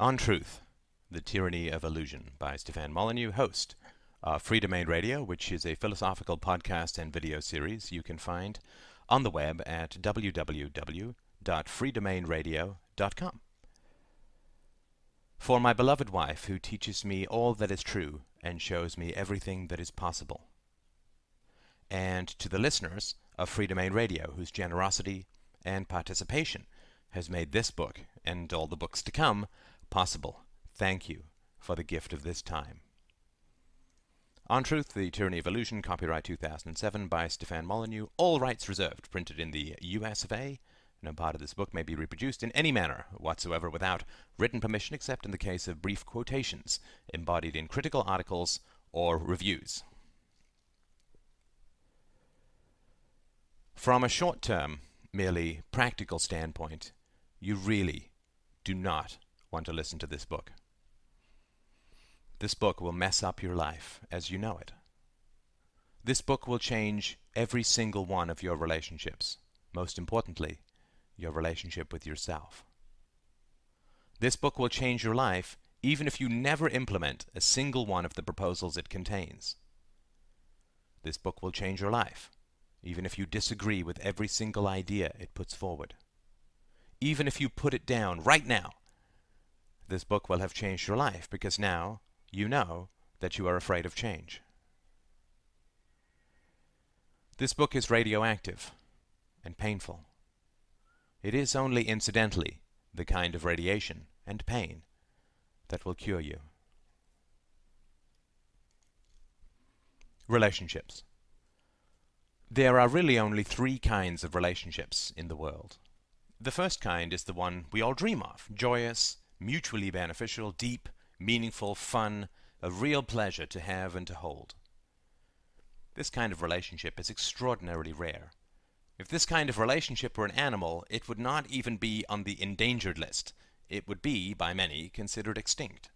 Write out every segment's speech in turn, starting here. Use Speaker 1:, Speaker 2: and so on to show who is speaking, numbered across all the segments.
Speaker 1: On Truth, The Tyranny of Illusion by Stefan Molyneux, host of Free Domain Radio, which is a philosophical podcast and video series you can find on the web at www.freedomainradio.com. For my beloved wife, who teaches me all that is true and shows me everything that is possible. And to the listeners of Free Domain Radio, whose generosity and participation has made this book and all the books to come possible. Thank you for the gift of this time. On Truth, The Tyranny of Illusion, copyright 2007 by Stefan Molyneux, all rights reserved, printed in the US of A. No part of this book may be reproduced in any manner whatsoever without written permission except in the case of brief quotations embodied in critical articles or reviews. From a short term, merely practical standpoint, you really do not want to listen to this book. This book will mess up your life as you know it. This book will change every single one of your relationships, most importantly, your relationship with yourself. This book will change your life even if you never implement a single one of the proposals it contains. This book will change your life even if you disagree with every single idea it puts forward. Even if you put it down right now, this book will have changed your life because now you know that you are afraid of change. This book is radioactive and painful. It is only incidentally the kind of radiation and pain that will cure you. Relationships. There are really only three kinds of relationships in the world. The first kind is the one we all dream of joyous, mutually beneficial, deep, meaningful, fun, a real pleasure to have and to hold. This kind of relationship is extraordinarily rare. If this kind of relationship were an animal, it would not even be on the endangered list. It would be, by many, considered extinct.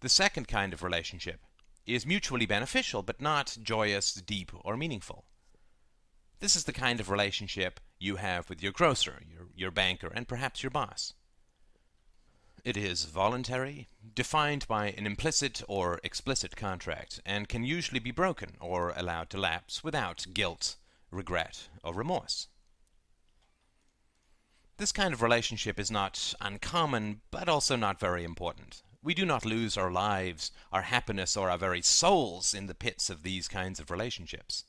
Speaker 1: The second kind of relationship is mutually beneficial, but not joyous, deep, or meaningful. This is the kind of relationship you have with your grocer, your, your banker, and perhaps your boss. It is voluntary, defined by an implicit or explicit contract, and can usually be broken or allowed to lapse without guilt, regret, or remorse. This kind of relationship is not uncommon, but also not very important. We do not lose our lives, our happiness, or our very souls in the pits of these kinds of relationships.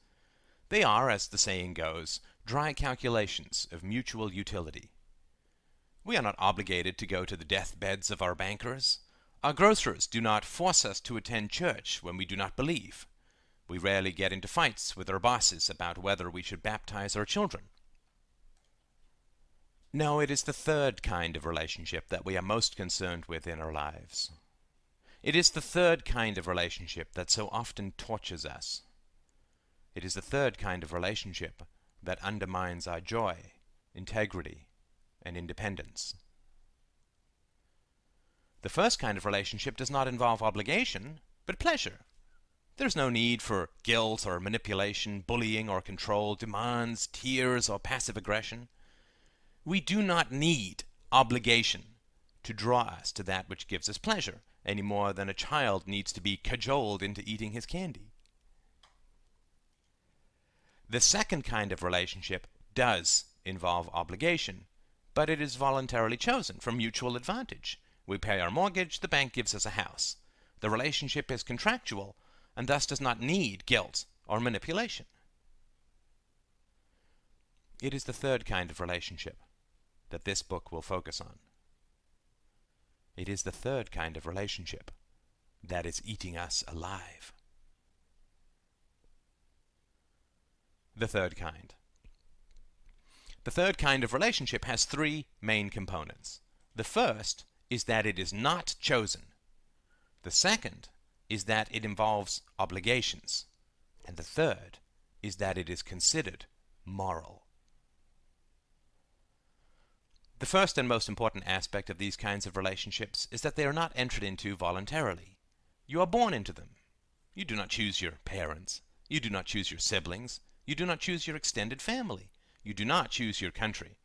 Speaker 1: They are, as the saying goes, dry calculations of mutual utility. We are not obligated to go to the deathbeds of our bankers. Our grocers do not force us to attend church when we do not believe. We rarely get into fights with our bosses about whether we should baptize our children. No, it is the third kind of relationship that we are most concerned with in our lives. It is the third kind of relationship that so often tortures us. It is the third kind of relationship that undermines our joy, integrity, and independence. The first kind of relationship does not involve obligation, but pleasure. There's no need for guilt or manipulation, bullying or control, demands, tears, or passive aggression. We do not need obligation to draw us to that which gives us pleasure, any more than a child needs to be cajoled into eating his candy. The second kind of relationship does involve obligation, but it is voluntarily chosen for mutual advantage. We pay our mortgage, the bank gives us a house. The relationship is contractual and thus does not need guilt or manipulation. It is the third kind of relationship that this book will focus on. It is the third kind of relationship that is eating us alive. The third kind. The third kind of relationship has three main components. The first is that it is not chosen. The second is that it involves obligations. And the third is that it is considered moral. The first and most important aspect of these kinds of relationships is that they are not entered into voluntarily. You are born into them. You do not choose your parents. You do not choose your siblings. You do not choose your extended family. You do not choose your country.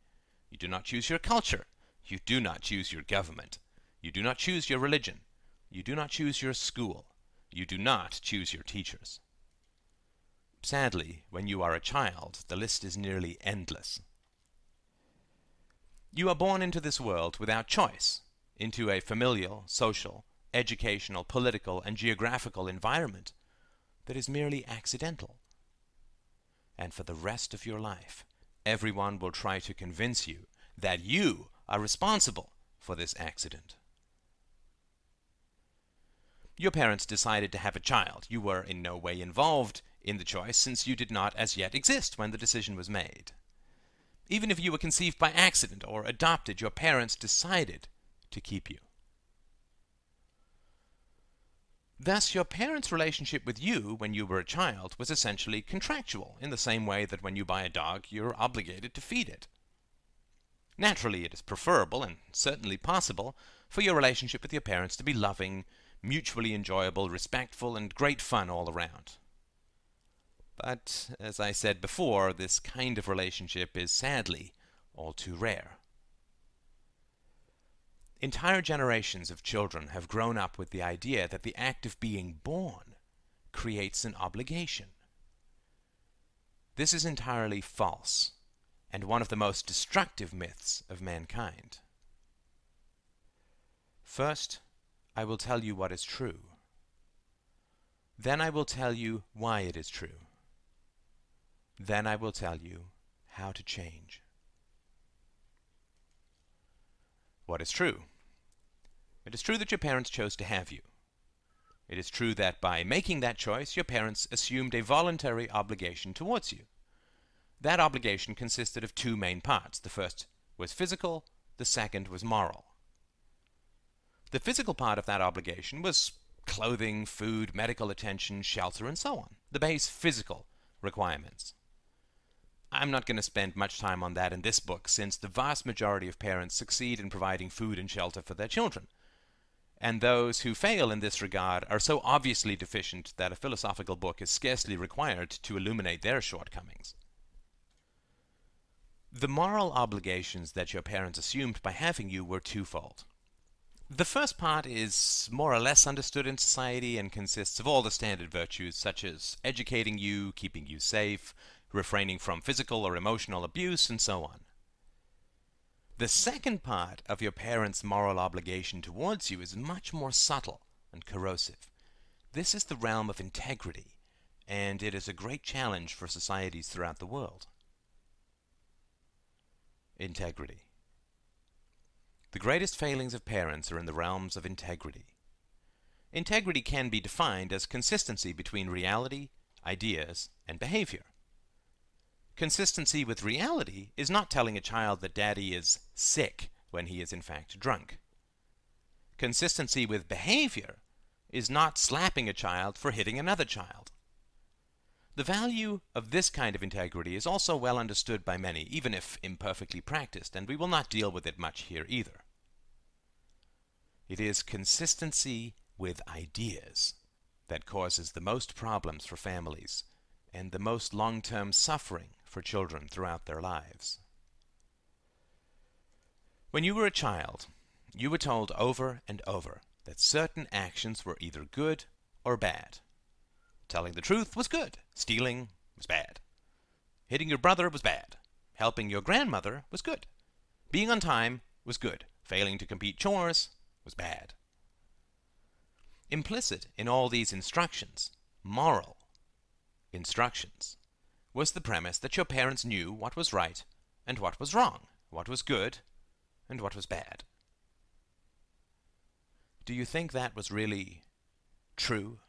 Speaker 1: You do not choose your culture. You do not choose your government. You do not choose your religion. You do not choose your school. You do not choose your teachers. Sadly, when you are a child, the list is nearly endless. You are born into this world without choice, into a familial, social, educational, political, and geographical environment that is merely accidental. And for the rest of your life, everyone will try to convince you that you are responsible for this accident. Your parents decided to have a child. You were in no way involved in the choice since you did not as yet exist when the decision was made. Even if you were conceived by accident or adopted, your parents decided to keep you. Thus, your parents' relationship with you when you were a child was essentially contractual, in the same way that when you buy a dog, you're obligated to feed it. Naturally, it is preferable, and certainly possible, for your relationship with your parents to be loving, mutually enjoyable, respectful, and great fun all around. But, as I said before, this kind of relationship is sadly all too rare. Entire generations of children have grown up with the idea that the act of being born creates an obligation. This is entirely false, and one of the most destructive myths of mankind. First, I will tell you what is true. Then I will tell you why it is true. Then I will tell you how to change. What is true? It is true that your parents chose to have you. It is true that by making that choice, your parents assumed a voluntary obligation towards you. That obligation consisted of two main parts. The first was physical, the second was moral. The physical part of that obligation was clothing, food, medical attention, shelter, and so on. The base physical requirements. I'm not going to spend much time on that in this book, since the vast majority of parents succeed in providing food and shelter for their children. And those who fail in this regard are so obviously deficient that a philosophical book is scarcely required to illuminate their shortcomings. The moral obligations that your parents assumed by having you were twofold. The first part is more or less understood in society and consists of all the standard virtues such as educating you, keeping you safe, refraining from physical or emotional abuse, and so on. The second part of your parents' moral obligation towards you is much more subtle and corrosive. This is the realm of integrity, and it is a great challenge for societies throughout the world. Integrity. The greatest failings of parents are in the realms of integrity. Integrity can be defined as consistency between reality, ideas, and behavior. Consistency with reality is not telling a child that daddy is sick when he is in fact drunk. Consistency with behavior is not slapping a child for hitting another child. The value of this kind of integrity is also well understood by many, even if imperfectly practiced, and we will not deal with it much here either. It is consistency with ideas that causes the most problems for families and the most long-term suffering for children throughout their lives. When you were a child, you were told over and over that certain actions were either good or bad. Telling the truth was good. Stealing was bad. Hitting your brother was bad. Helping your grandmother was good. Being on time was good. Failing to complete chores was bad. Implicit in all these instructions, moral instructions, was the premise that your parents knew what was right and what was wrong, what was good and what was bad. Do you think that was really true?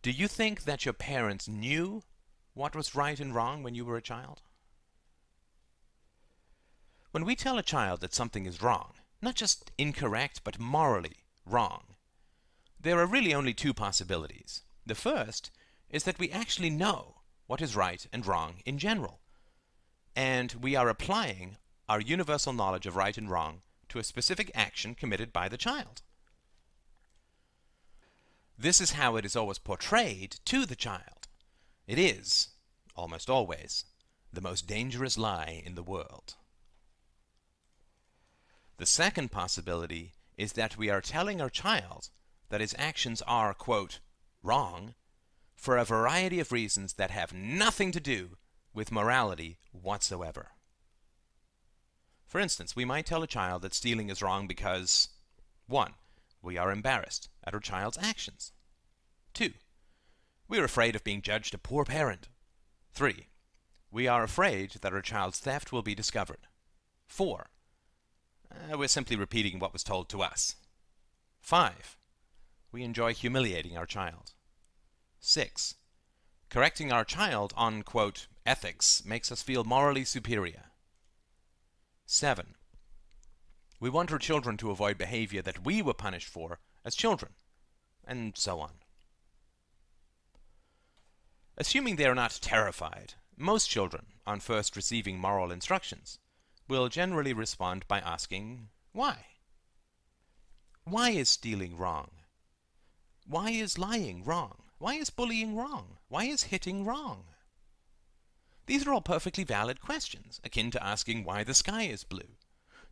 Speaker 1: Do you think that your parents knew what was right and wrong when you were a child? When we tell a child that something is wrong, not just incorrect, but morally wrong, there are really only two possibilities. The first is that we actually know what is right and wrong in general. And we are applying our universal knowledge of right and wrong to a specific action committed by the child. This is how it is always portrayed to the child. It is, almost always, the most dangerous lie in the world. The second possibility is that we are telling our child that his actions are, quote, wrong for a variety of reasons that have nothing to do with morality whatsoever. For instance, we might tell a child that stealing is wrong because 1. We are embarrassed at our child's actions. 2. We are afraid of being judged a poor parent. 3. We are afraid that our child's theft will be discovered. 4. Uh, we're simply repeating what was told to us. 5. We enjoy humiliating our child. 6. Correcting our child on, quote, ethics makes us feel morally superior. 7. We want our children to avoid behavior that we were punished for as children, and so on. Assuming they are not terrified, most children, on first receiving moral instructions, will generally respond by asking, Why? Why is stealing wrong? Why is lying wrong? Why is bullying wrong? Why is hitting wrong? These are all perfectly valid questions, akin to asking why the sky is blue.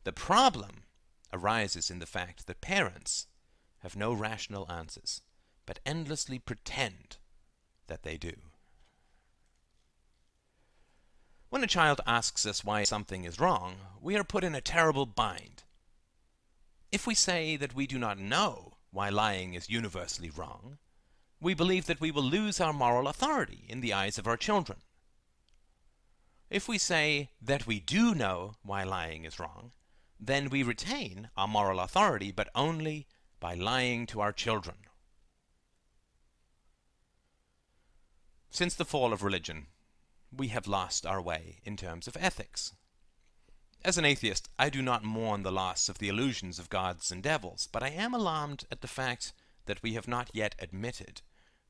Speaker 1: The problem arises in the fact that parents have no rational answers, but endlessly pretend that they do. When a child asks us why something is wrong, we are put in a terrible bind. If we say that we do not know why lying is universally wrong, we believe that we will lose our moral authority in the eyes of our children. If we say that we do know why lying is wrong, then we retain our moral authority, but only by lying to our children. Since the fall of religion, we have lost our way in terms of ethics. As an atheist, I do not mourn the loss of the illusions of gods and devils, but I am alarmed at the fact that we have not yet admitted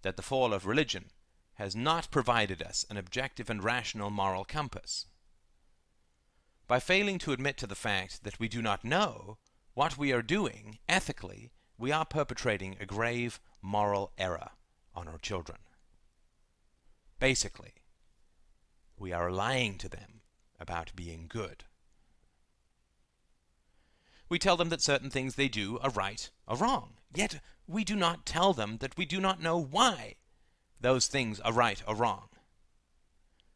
Speaker 1: that the fall of religion has not provided us an objective and rational moral compass. By failing to admit to the fact that we do not know what we are doing ethically, we are perpetrating a grave moral error on our children. Basically, we are lying to them about being good. We tell them that certain things they do are right or wrong, yet we do not tell them that we do not know why those things are right or wrong.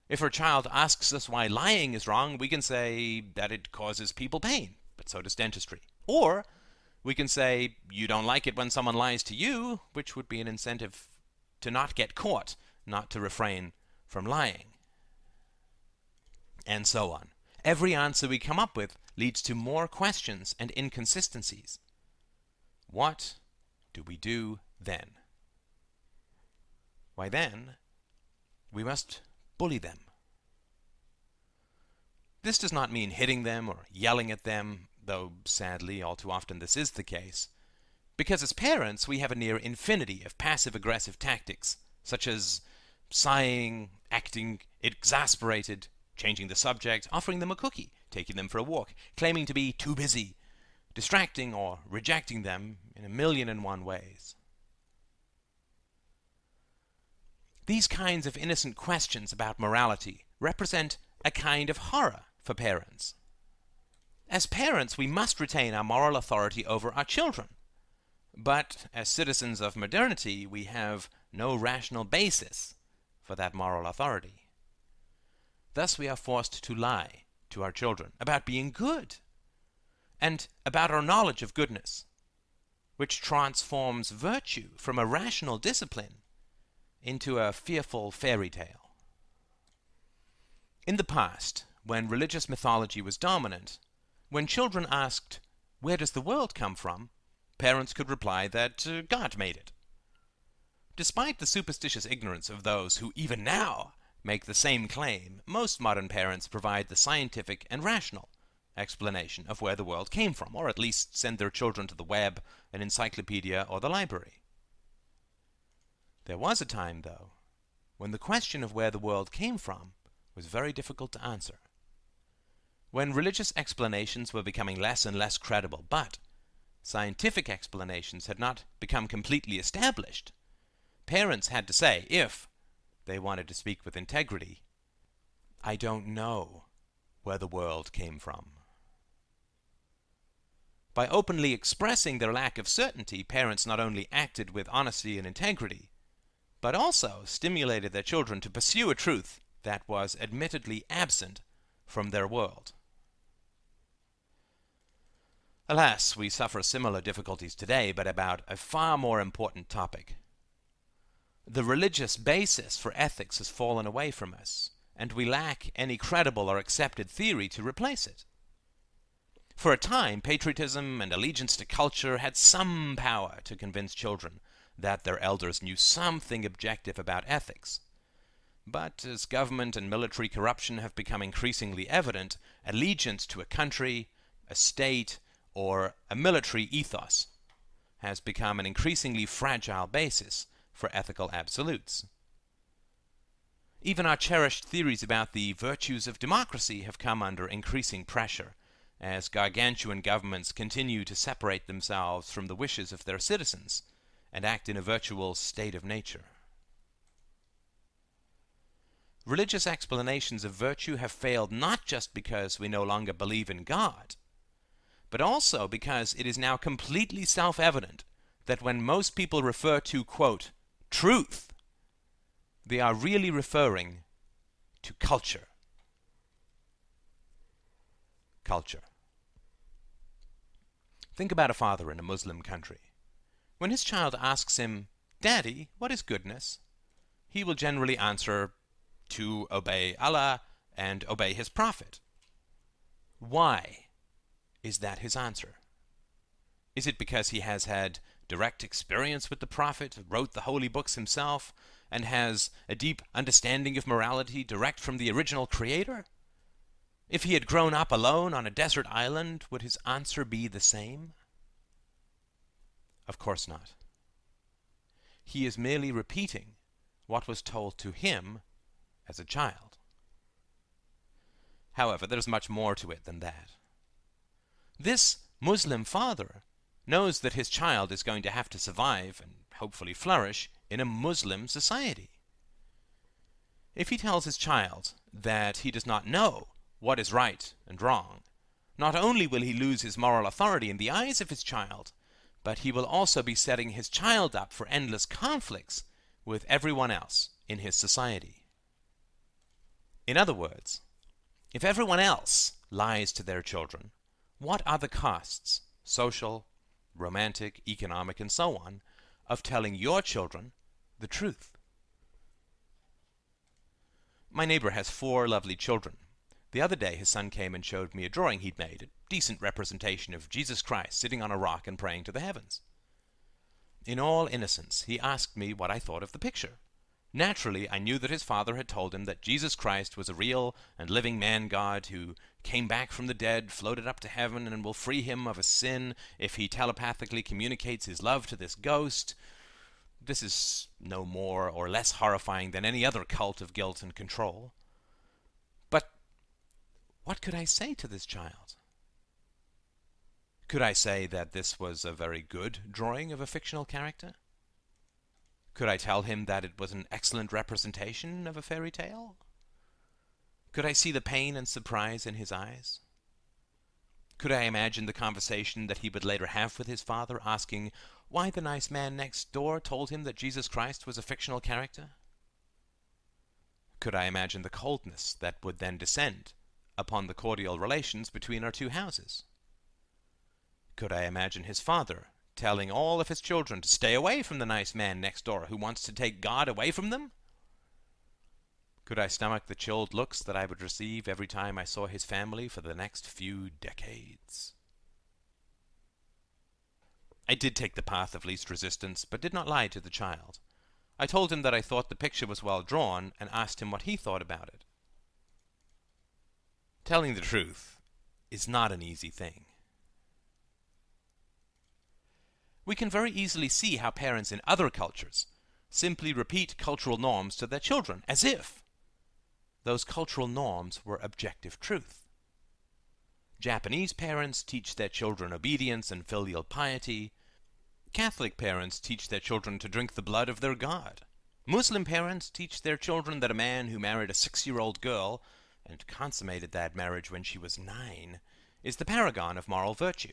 Speaker 1: If our child asks us why lying is wrong, we can say that it causes people pain, but so does dentistry. Or we can say, you don't like it when someone lies to you, which would be an incentive to not get caught, not to refrain from lying. And so on. Every answer we come up with leads to more questions and inconsistencies. What do we do then? Why then, we must bully them. This does not mean hitting them or yelling at them, though sadly all too often this is the case, because as parents we have a near infinity of passive-aggressive tactics, such as sighing, acting exasperated, changing the subject, offering them a cookie, taking them for a walk, claiming to be too busy, distracting or rejecting them in a million and one ways. These kinds of innocent questions about morality represent a kind of horror for parents. As parents, we must retain our moral authority over our children. But as citizens of modernity, we have no rational basis for that moral authority. Thus we are forced to lie to our children about being good and about our knowledge of goodness, which transforms virtue from a rational discipline into a fearful fairy tale. In the past, when religious mythology was dominant, when children asked, Where does the world come from? parents could reply that uh, God made it. Despite the superstitious ignorance of those who even now make the same claim, most modern parents provide the scientific and rational explanation of where the world came from, or at least send their children to the web, an encyclopedia, or the library. There was a time, though, when the question of where the world came from was very difficult to answer. When religious explanations were becoming less and less credible, but scientific explanations had not become completely established, parents had to say, if they wanted to speak with integrity. I don't know where the world came from. By openly expressing their lack of certainty, parents not only acted with honesty and integrity, but also stimulated their children to pursue a truth that was admittedly absent from their world. Alas, we suffer similar difficulties today, but about a far more important topic. The religious basis for ethics has fallen away from us, and we lack any credible or accepted theory to replace it. For a time, patriotism and allegiance to culture had some power to convince children that their elders knew something objective about ethics. But as government and military corruption have become increasingly evident, allegiance to a country, a state, or a military ethos has become an increasingly fragile basis for ethical absolutes. Even our cherished theories about the virtues of democracy have come under increasing pressure as gargantuan governments continue to separate themselves from the wishes of their citizens and act in a virtual state of nature. Religious explanations of virtue have failed not just because we no longer believe in God, but also because it is now completely self-evident that when most people refer to, quote, truth, they are really referring to culture. Culture. Think about a father in a Muslim country. When his child asks him, Daddy, what is goodness? He will generally answer, to obey Allah and obey His Prophet. Why? Is that his answer? Is it because he has had direct experience with the Prophet, wrote the holy books himself, and has a deep understanding of morality direct from the original Creator? If he had grown up alone on a desert island, would his answer be the same? Of course not. He is merely repeating what was told to him as a child. However, there's much more to it than that. This Muslim father knows that his child is going to have to survive and hopefully flourish in a Muslim society. If he tells his child that he does not know what is right and wrong, not only will he lose his moral authority in the eyes of his child, but he will also be setting his child up for endless conflicts with everyone else in his society. In other words, if everyone else lies to their children, what are the costs, social, romantic, economic, and so on, of telling your children the truth? My neighbor has four lovely children. The other day his son came and showed me a drawing he'd made, a decent representation of Jesus Christ sitting on a rock and praying to the heavens. In all innocence, he asked me what I thought of the picture. Naturally, I knew that his father had told him that Jesus Christ was a real and living man God who came back from the dead, floated up to heaven, and will free him of a sin if he telepathically communicates his love to this ghost. This is no more or less horrifying than any other cult of guilt and control. What could I say to this child? Could I say that this was a very good drawing of a fictional character? Could I tell him that it was an excellent representation of a fairy tale? Could I see the pain and surprise in his eyes? Could I imagine the conversation that he would later have with his father, asking why the nice man next door told him that Jesus Christ was a fictional character? Could I imagine the coldness that would then descend upon the cordial relations between our two houses? Could I imagine his father telling all of his children to stay away from the nice man next door who wants to take God away from them? Could I stomach the chilled looks that I would receive every time I saw his family for the next few decades? I did take the path of least resistance, but did not lie to the child. I told him that I thought the picture was well drawn, and asked him what he thought about it. Telling the truth is not an easy thing. we can very easily see how parents in other cultures simply repeat cultural norms to their children, as if those cultural norms were objective truth. Japanese parents teach their children obedience and filial piety. Catholic parents teach their children to drink the blood of their God. Muslim parents teach their children that a man who married a six-year-old girl and consummated that marriage when she was nine is the paragon of moral virtue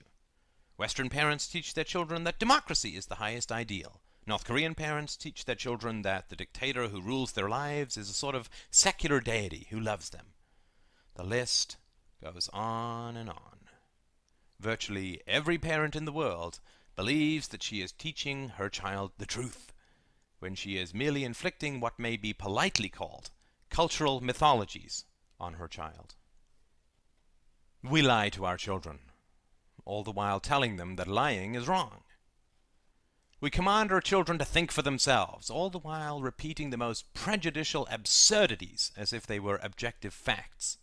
Speaker 1: Western parents teach their children that democracy is the highest ideal. North Korean parents teach their children that the dictator who rules their lives is a sort of secular deity who loves them. The list goes on and on. Virtually every parent in the world believes that she is teaching her child the truth, when she is merely inflicting what may be politely called cultural mythologies on her child. We lie to our children, all the while telling them that lying is wrong. We command our children to think for themselves, all the while repeating the most prejudicial absurdities as if they were objective facts.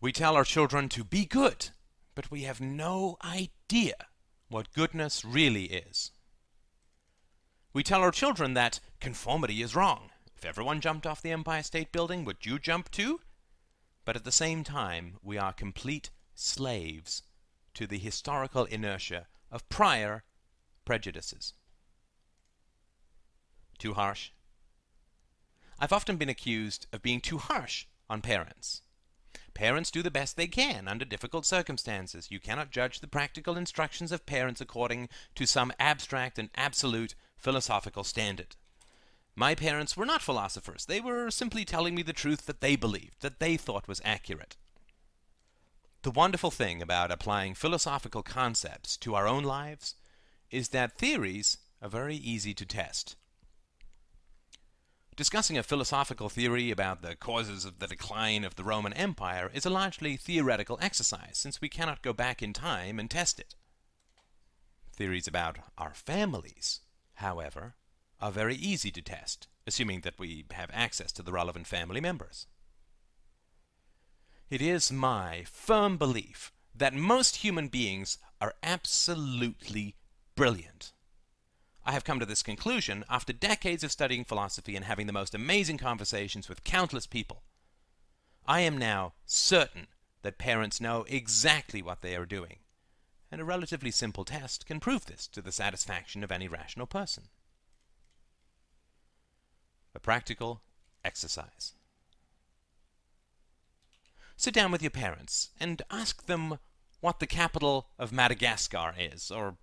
Speaker 1: We tell our children to be good, but we have no idea what goodness really is. We tell our children that conformity is wrong. If everyone jumped off the Empire State Building, would you jump too? But at the same time, we are complete slaves to the historical inertia of prior prejudices. Too harsh? I've often been accused of being too harsh on parents. Parents do the best they can under difficult circumstances. You cannot judge the practical instructions of parents according to some abstract and absolute philosophical standard. My parents were not philosophers. They were simply telling me the truth that they believed, that they thought was accurate. The wonderful thing about applying philosophical concepts to our own lives is that theories are very easy to test. Discussing a philosophical theory about the causes of the decline of the Roman Empire is a largely theoretical exercise, since we cannot go back in time and test it. Theories about our families, however, are very easy to test, assuming that we have access to the relevant family members. It is my firm belief that most human beings are absolutely brilliant. I have come to this conclusion after decades of studying philosophy and having the most amazing conversations with countless people. I am now certain that parents know exactly what they are doing, and a relatively simple test can prove this to the satisfaction of any rational person. A practical exercise. Sit down with your parents and ask them what the capital of Madagascar is, or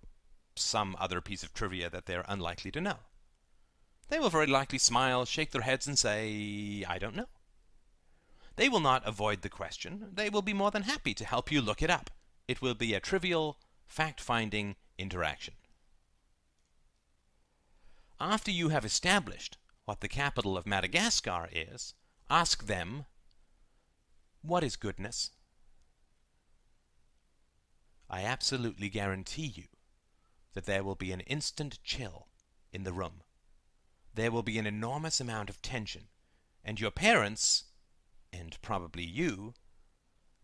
Speaker 1: some other piece of trivia that they're unlikely to know. They will very likely smile, shake their heads, and say, I don't know. They will not avoid the question. They will be more than happy to help you look it up. It will be a trivial, fact-finding interaction. After you have established what the capital of Madagascar is, ask them, What is goodness? I absolutely guarantee you that there will be an instant chill in the room. There will be an enormous amount of tension, and your parents, and probably you,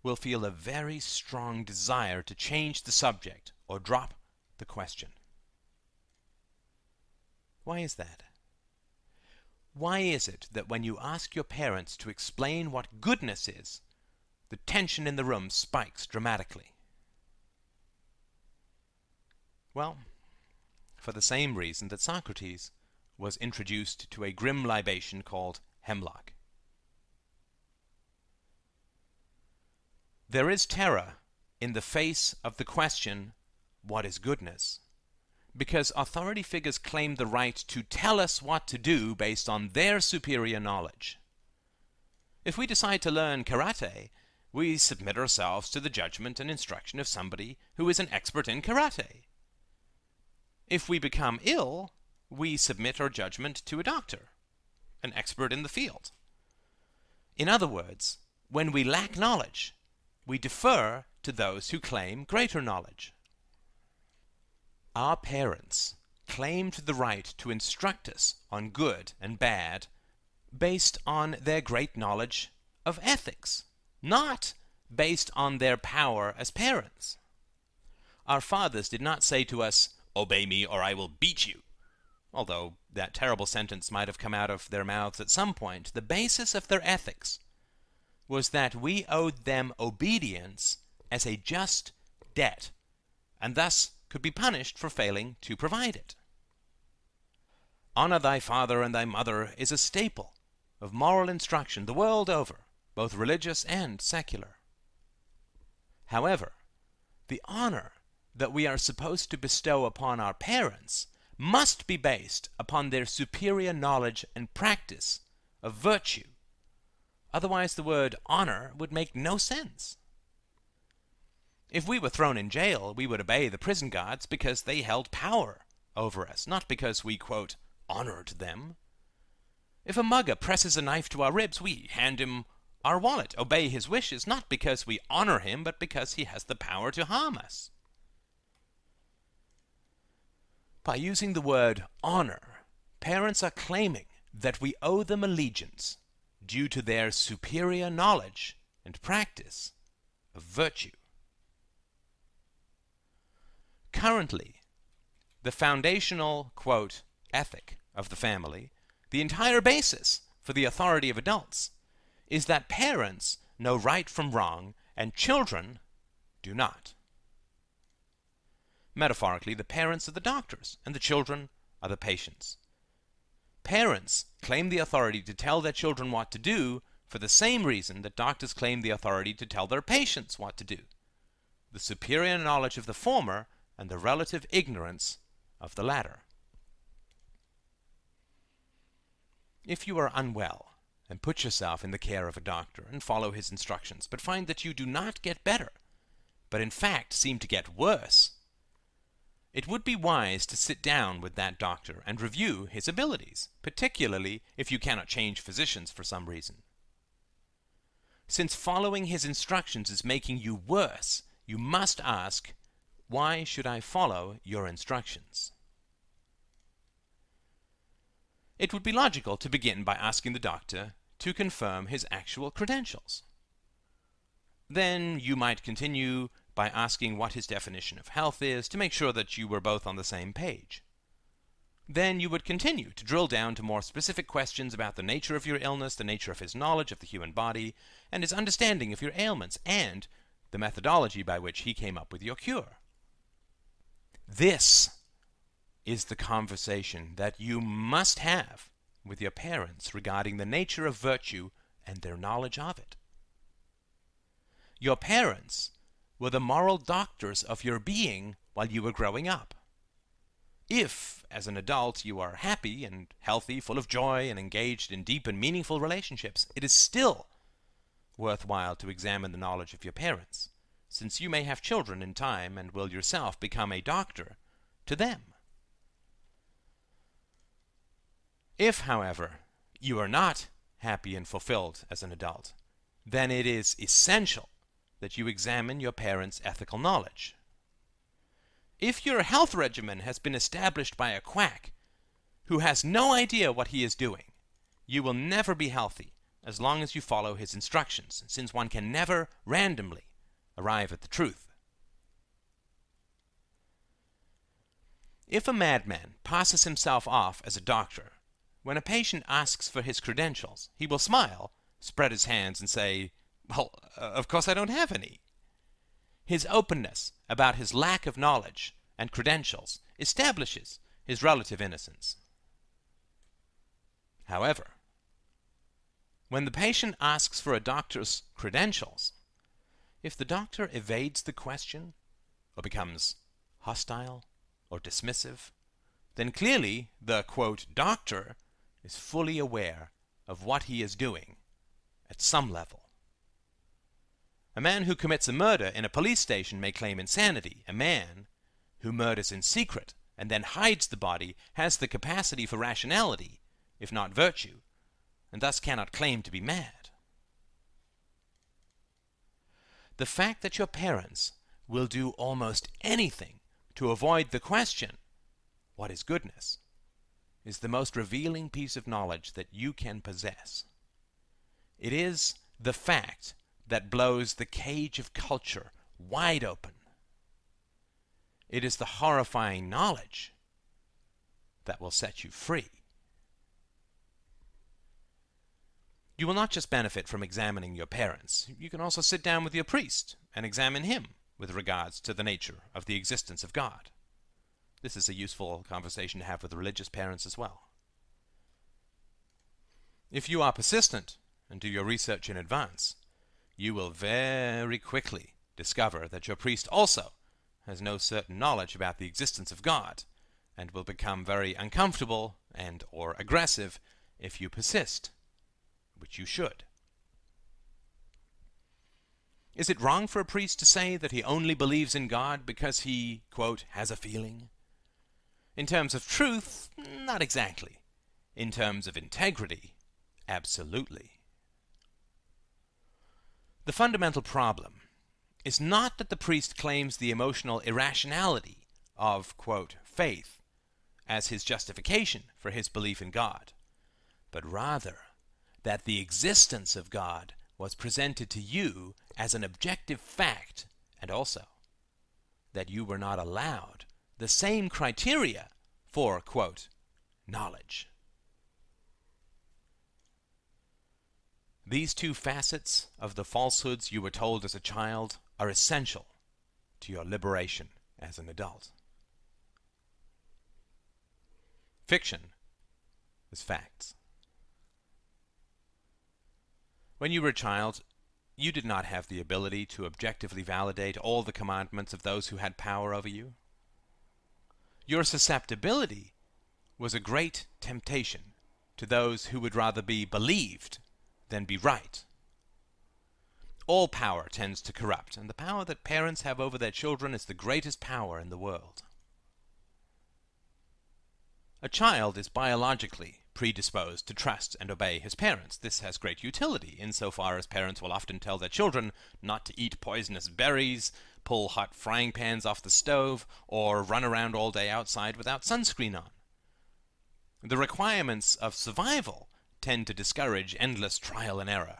Speaker 1: will feel a very strong desire to change the subject or drop the question. Why is that? Why is it that when you ask your parents to explain what goodness is, the tension in the room spikes dramatically? Well, for the same reason that Socrates was introduced to a grim libation called hemlock. There is terror in the face of the question, What is goodness? Because authority figures claim the right to tell us what to do based on their superior knowledge. If we decide to learn karate, we submit ourselves to the judgment and instruction of somebody who is an expert in karate. If we become ill, we submit our judgment to a doctor, an expert in the field. In other words, when we lack knowledge, we defer to those who claim greater knowledge. Our parents claimed the right to instruct us on good and bad based on their great knowledge of ethics, not based on their power as parents. Our fathers did not say to us, Obey me or I will beat you. Although that terrible sentence might have come out of their mouths at some point, the basis of their ethics was that we owed them obedience as a just debt, and thus could be punished for failing to provide it. Honor thy father and thy mother is a staple of moral instruction the world over, both religious and secular. However, the honor that we are supposed to bestow upon our parents must be based upon their superior knowledge and practice of virtue. Otherwise, the word honor would make no sense. If we were thrown in jail, we would obey the prison guards because they held power over us, not because we, quote, honored them. If a mugger presses a knife to our ribs, we hand him our wallet, obey his wishes, not because we honor him, but because he has the power to harm us. By using the word honor, parents are claiming that we owe them allegiance due to their superior knowledge and practice of virtue. Currently, the foundational, quote, ethic of the family, the entire basis for the authority of adults, is that parents know right from wrong and children do not. Metaphorically, the parents are the doctors, and the children are the patients. Parents claim the authority to tell their children what to do for the same reason that doctors claim the authority to tell their patients what to do the superior knowledge of the former and the relative ignorance of the latter. If you are unwell, and put yourself in the care of a doctor and follow his instructions, but find that you do not get better, but in fact seem to get worse, it would be wise to sit down with that doctor and review his abilities, particularly if you cannot change physicians for some reason. Since following his instructions is making you worse, you must ask, why should I follow your instructions? It would be logical to begin by asking the doctor to confirm his actual credentials. Then you might continue by asking what his definition of health is to make sure that you were both on the same page. Then you would continue to drill down to more specific questions about the nature of your illness, the nature of his knowledge of the human body, and his understanding of your ailments, and the methodology by which he came up with your cure. This is the conversation that you must have with your parents regarding the nature of virtue and their knowledge of it. Your parents were the moral doctors of your being while you were growing up. If, as an adult, you are happy and healthy, full of joy, and engaged in deep and meaningful relationships, it is still worthwhile to examine the knowledge of your parents, since you may have children in time and will yourself become a doctor to them. If, however, you are not happy and fulfilled as an adult, then it is essential that you examine your parents' ethical knowledge. If your health regimen has been established by a quack who has no idea what he is doing, you will never be healthy as long as you follow his instructions, since one can never randomly arrive at the truth. If a madman passes himself off as a doctor, when a patient asks for his credentials, he will smile, spread his hands, and say, well, uh, of course I don't have any. His openness about his lack of knowledge and credentials establishes his relative innocence. However, when the patient asks for a doctor's credentials, if the doctor evades the question or becomes hostile or dismissive, then clearly the quote, doctor is fully aware of what he is doing at some level. A man who commits a murder in a police station may claim insanity. A man who murders in secret and then hides the body has the capacity for rationality, if not virtue, and thus cannot claim to be mad. The fact that your parents will do almost anything to avoid the question, What is goodness? is the most revealing piece of knowledge that you can possess. It is the fact that blows the cage of culture wide open. It is the horrifying knowledge that will set you free. You will not just benefit from examining your parents, you can also sit down with your priest and examine him with regards to the nature of the existence of God. This is a useful conversation to have with religious parents as well. If you are persistent and do your research in advance, you will very quickly discover that your priest also has no certain knowledge about the existence of God, and will become very uncomfortable and or aggressive if you persist, which you should. Is it wrong for a priest to say that he only believes in God because he, quote, has a feeling? In terms of truth, not exactly. In terms of integrity, absolutely. The fundamental problem is not that the priest claims the emotional irrationality of, quote, faith as his justification for his belief in God, but rather that the existence of God was presented to you as an objective fact, and also that you were not allowed the same criteria for, quote, knowledge. These two facets of the falsehoods you were told as a child are essential to your liberation as an adult. Fiction is facts. When you were a child, you did not have the ability to objectively validate all the commandments of those who had power over you. Your susceptibility was a great temptation to those who would rather be believed than be right. All power tends to corrupt, and the power that parents have over their children is the greatest power in the world. A child is biologically predisposed to trust and obey his parents. This has great utility, insofar as parents will often tell their children not to eat poisonous berries, pull hot frying pans off the stove, or run around all day outside without sunscreen on. The requirements of survival tend to discourage endless trial and error.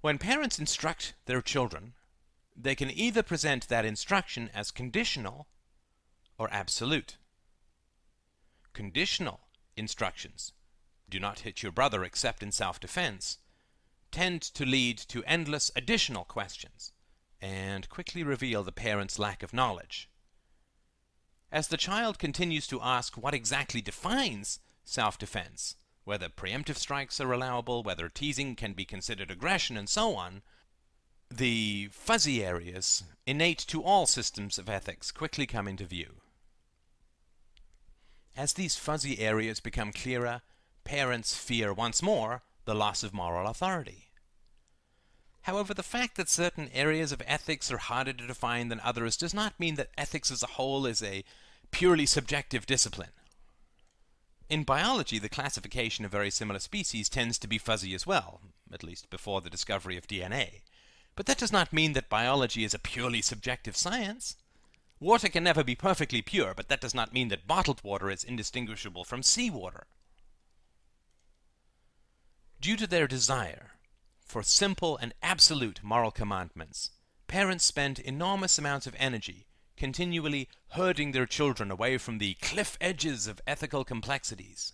Speaker 1: When parents instruct their children, they can either present that instruction as conditional or absolute. Conditional instructions, do not hit your brother except in self-defense, tend to lead to endless additional questions and quickly reveal the parent's lack of knowledge. As the child continues to ask what exactly defines self-defense, whether preemptive strikes are allowable, whether teasing can be considered aggression, and so on, the fuzzy areas innate to all systems of ethics quickly come into view. As these fuzzy areas become clearer, parents fear once more the loss of moral authority. However, the fact that certain areas of ethics are harder to define than others does not mean that ethics as a whole is a purely subjective discipline. In biology, the classification of very similar species tends to be fuzzy as well, at least before the discovery of DNA. But that does not mean that biology is a purely subjective science. Water can never be perfectly pure, but that does not mean that bottled water is indistinguishable from seawater. Due to their desire for simple and absolute moral commandments, parents spend enormous amounts of energy continually herding their children away from the cliff edges of ethical complexities.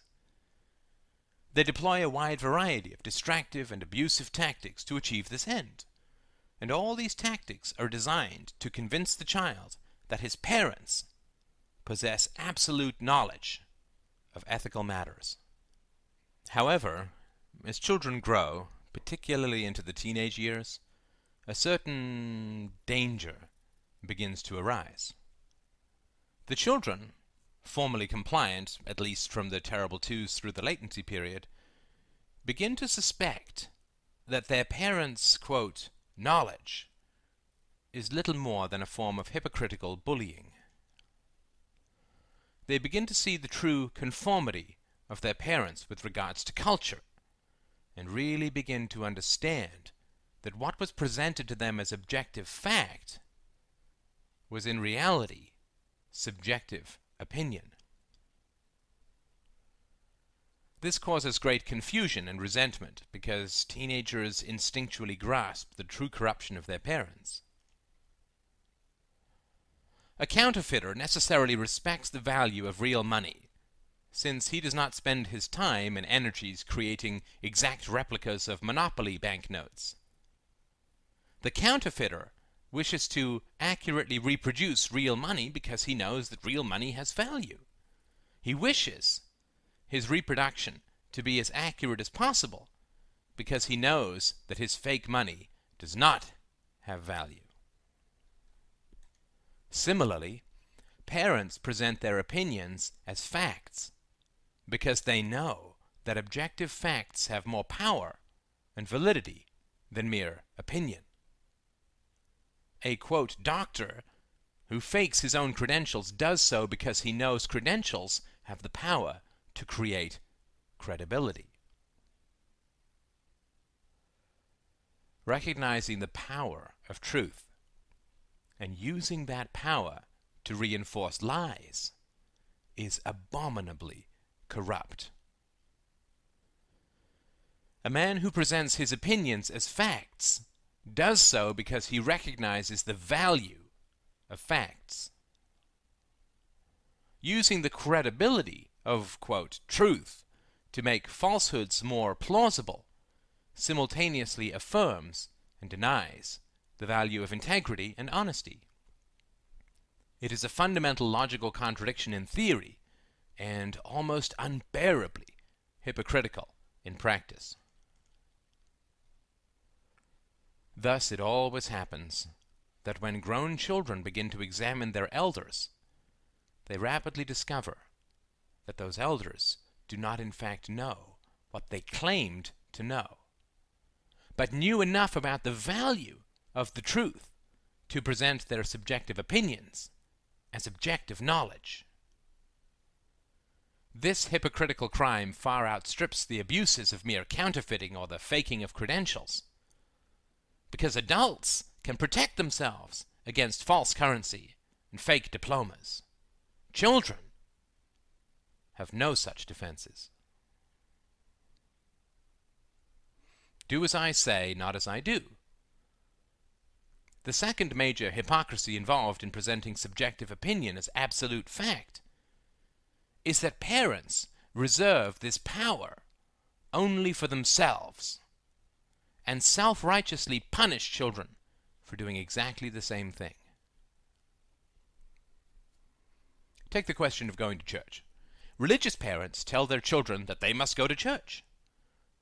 Speaker 1: They deploy a wide variety of distractive and abusive tactics to achieve this end. And all these tactics are designed to convince the child that his parents possess absolute knowledge of ethical matters. However, as children grow, particularly into the teenage years, a certain danger begins to arise. The children, formerly compliant, at least from the terrible twos through the latency period, begin to suspect that their parents' quote, knowledge is little more than a form of hypocritical bullying. They begin to see the true conformity of their parents with regards to culture, and really begin to understand that what was presented to them as objective fact was in reality subjective opinion. This causes great confusion and resentment because teenagers instinctually grasp the true corruption of their parents. A counterfeiter necessarily respects the value of real money, since he does not spend his time and energies creating exact replicas of monopoly banknotes. The counterfeiter wishes to accurately reproduce real money because he knows that real money has value. He wishes his reproduction to be as accurate as possible because he knows that his fake money does not have value. Similarly, parents present their opinions as facts because they know that objective facts have more power and validity than mere opinion. A quote, doctor who fakes his own credentials does so because he knows credentials have the power to create credibility. Recognizing the power of truth and using that power to reinforce lies is abominably corrupt. A man who presents his opinions as facts does so because he recognizes the value of facts. Using the credibility of, quote, truth to make falsehoods more plausible simultaneously affirms and denies the value of integrity and honesty. It is a fundamental logical contradiction in theory and almost unbearably hypocritical in practice. Thus it always happens that when grown children begin to examine their elders, they rapidly discover that those elders do not in fact know what they claimed to know, but knew enough about the value of the truth to present their subjective opinions as objective knowledge. This hypocritical crime far outstrips the abuses of mere counterfeiting or the faking of credentials because adults can protect themselves against false currency and fake diplomas. Children have no such defenses. Do as I say, not as I do. The second major hypocrisy involved in presenting subjective opinion as absolute fact is that parents reserve this power only for themselves and self righteously punish children for doing exactly the same thing. Take the question of going to church. Religious parents tell their children that they must go to church.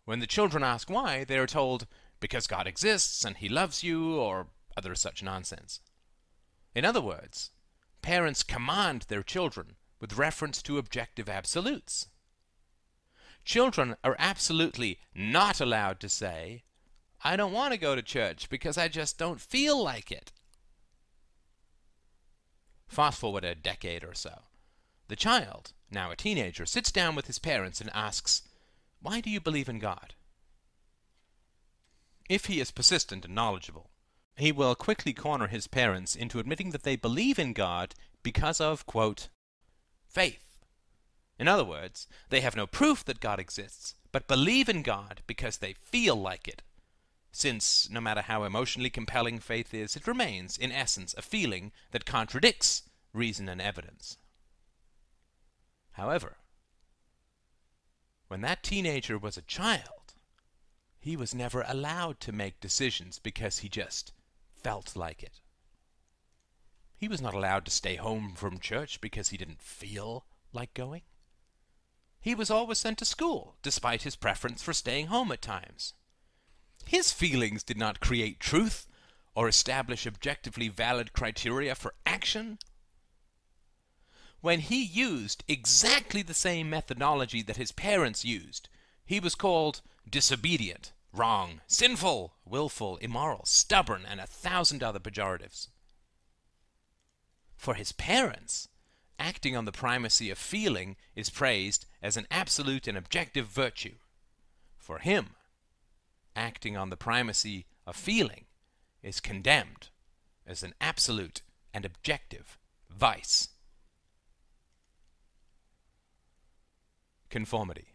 Speaker 1: When the children ask why, they are told, because God exists and He loves you, or other such nonsense. In other words, parents command their children with reference to objective absolutes. Children are absolutely not allowed to say, I don't want to go to church because I just don't feel like it. Fast forward a decade or so. The child, now a teenager, sits down with his parents and asks, Why do you believe in God? If he is persistent and knowledgeable, he will quickly corner his parents into admitting that they believe in God because of, quote, faith. In other words, they have no proof that God exists, but believe in God because they feel like it since no matter how emotionally compelling faith is, it remains, in essence, a feeling that contradicts reason and evidence. However, when that teenager was a child, he was never allowed to make decisions because he just felt like it. He was not allowed to stay home from church because he didn't feel like going. He was always sent to school, despite his preference for staying home at times. His feelings did not create truth or establish objectively valid criteria for action. When he used exactly the same methodology that his parents used, he was called disobedient, wrong, sinful, willful, immoral, stubborn, and a thousand other pejoratives. For his parents, acting on the primacy of feeling is praised as an absolute and objective virtue. For him, acting on the primacy of feeling is condemned as an absolute and objective vice. Conformity.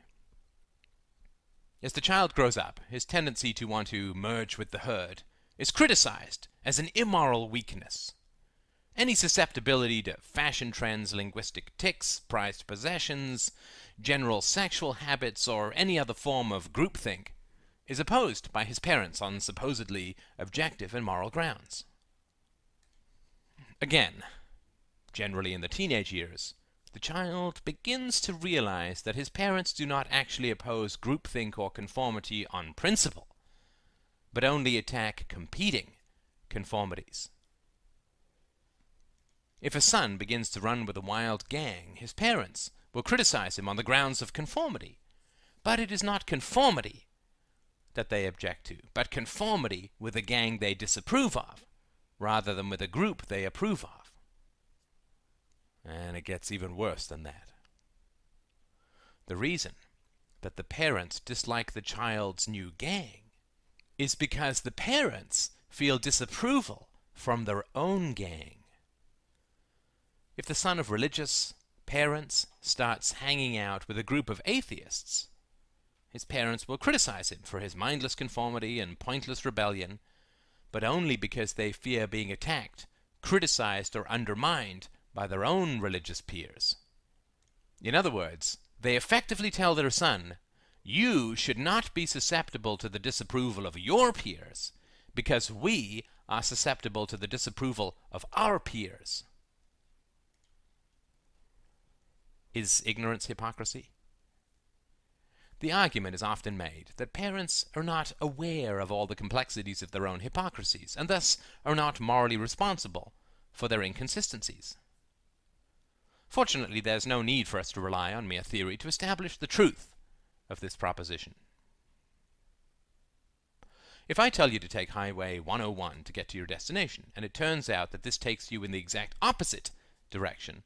Speaker 1: As the child grows up, his tendency to want to merge with the herd is criticized as an immoral weakness. Any susceptibility to fashion trends, linguistic tics, prized possessions, general sexual habits, or any other form of groupthink is opposed by his parents on supposedly objective and moral grounds. Again, generally in the teenage years, the child begins to realize that his parents do not actually oppose groupthink or conformity on principle, but only attack competing, conformities. If a son begins to run with a wild gang, his parents will criticize him on the grounds of conformity. But it is not conformity that they object to, but conformity with a gang they disapprove of, rather than with a group they approve of. And it gets even worse than that. The reason that the parents dislike the child's new gang is because the parents feel disapproval from their own gang. If the son of religious parents starts hanging out with a group of atheists, his parents will criticize him for his mindless conformity and pointless rebellion, but only because they fear being attacked, criticized, or undermined by their own religious peers. In other words, they effectively tell their son, You should not be susceptible to the disapproval of your peers, because we are susceptible to the disapproval of our peers. Is ignorance hypocrisy? The argument is often made that parents are not aware of all the complexities of their own hypocrisies, and thus are not morally responsible for their inconsistencies. Fortunately, there's no need for us to rely on mere theory to establish the truth of this proposition. If I tell you to take Highway 101 to get to your destination, and it turns out that this takes you in the exact opposite direction,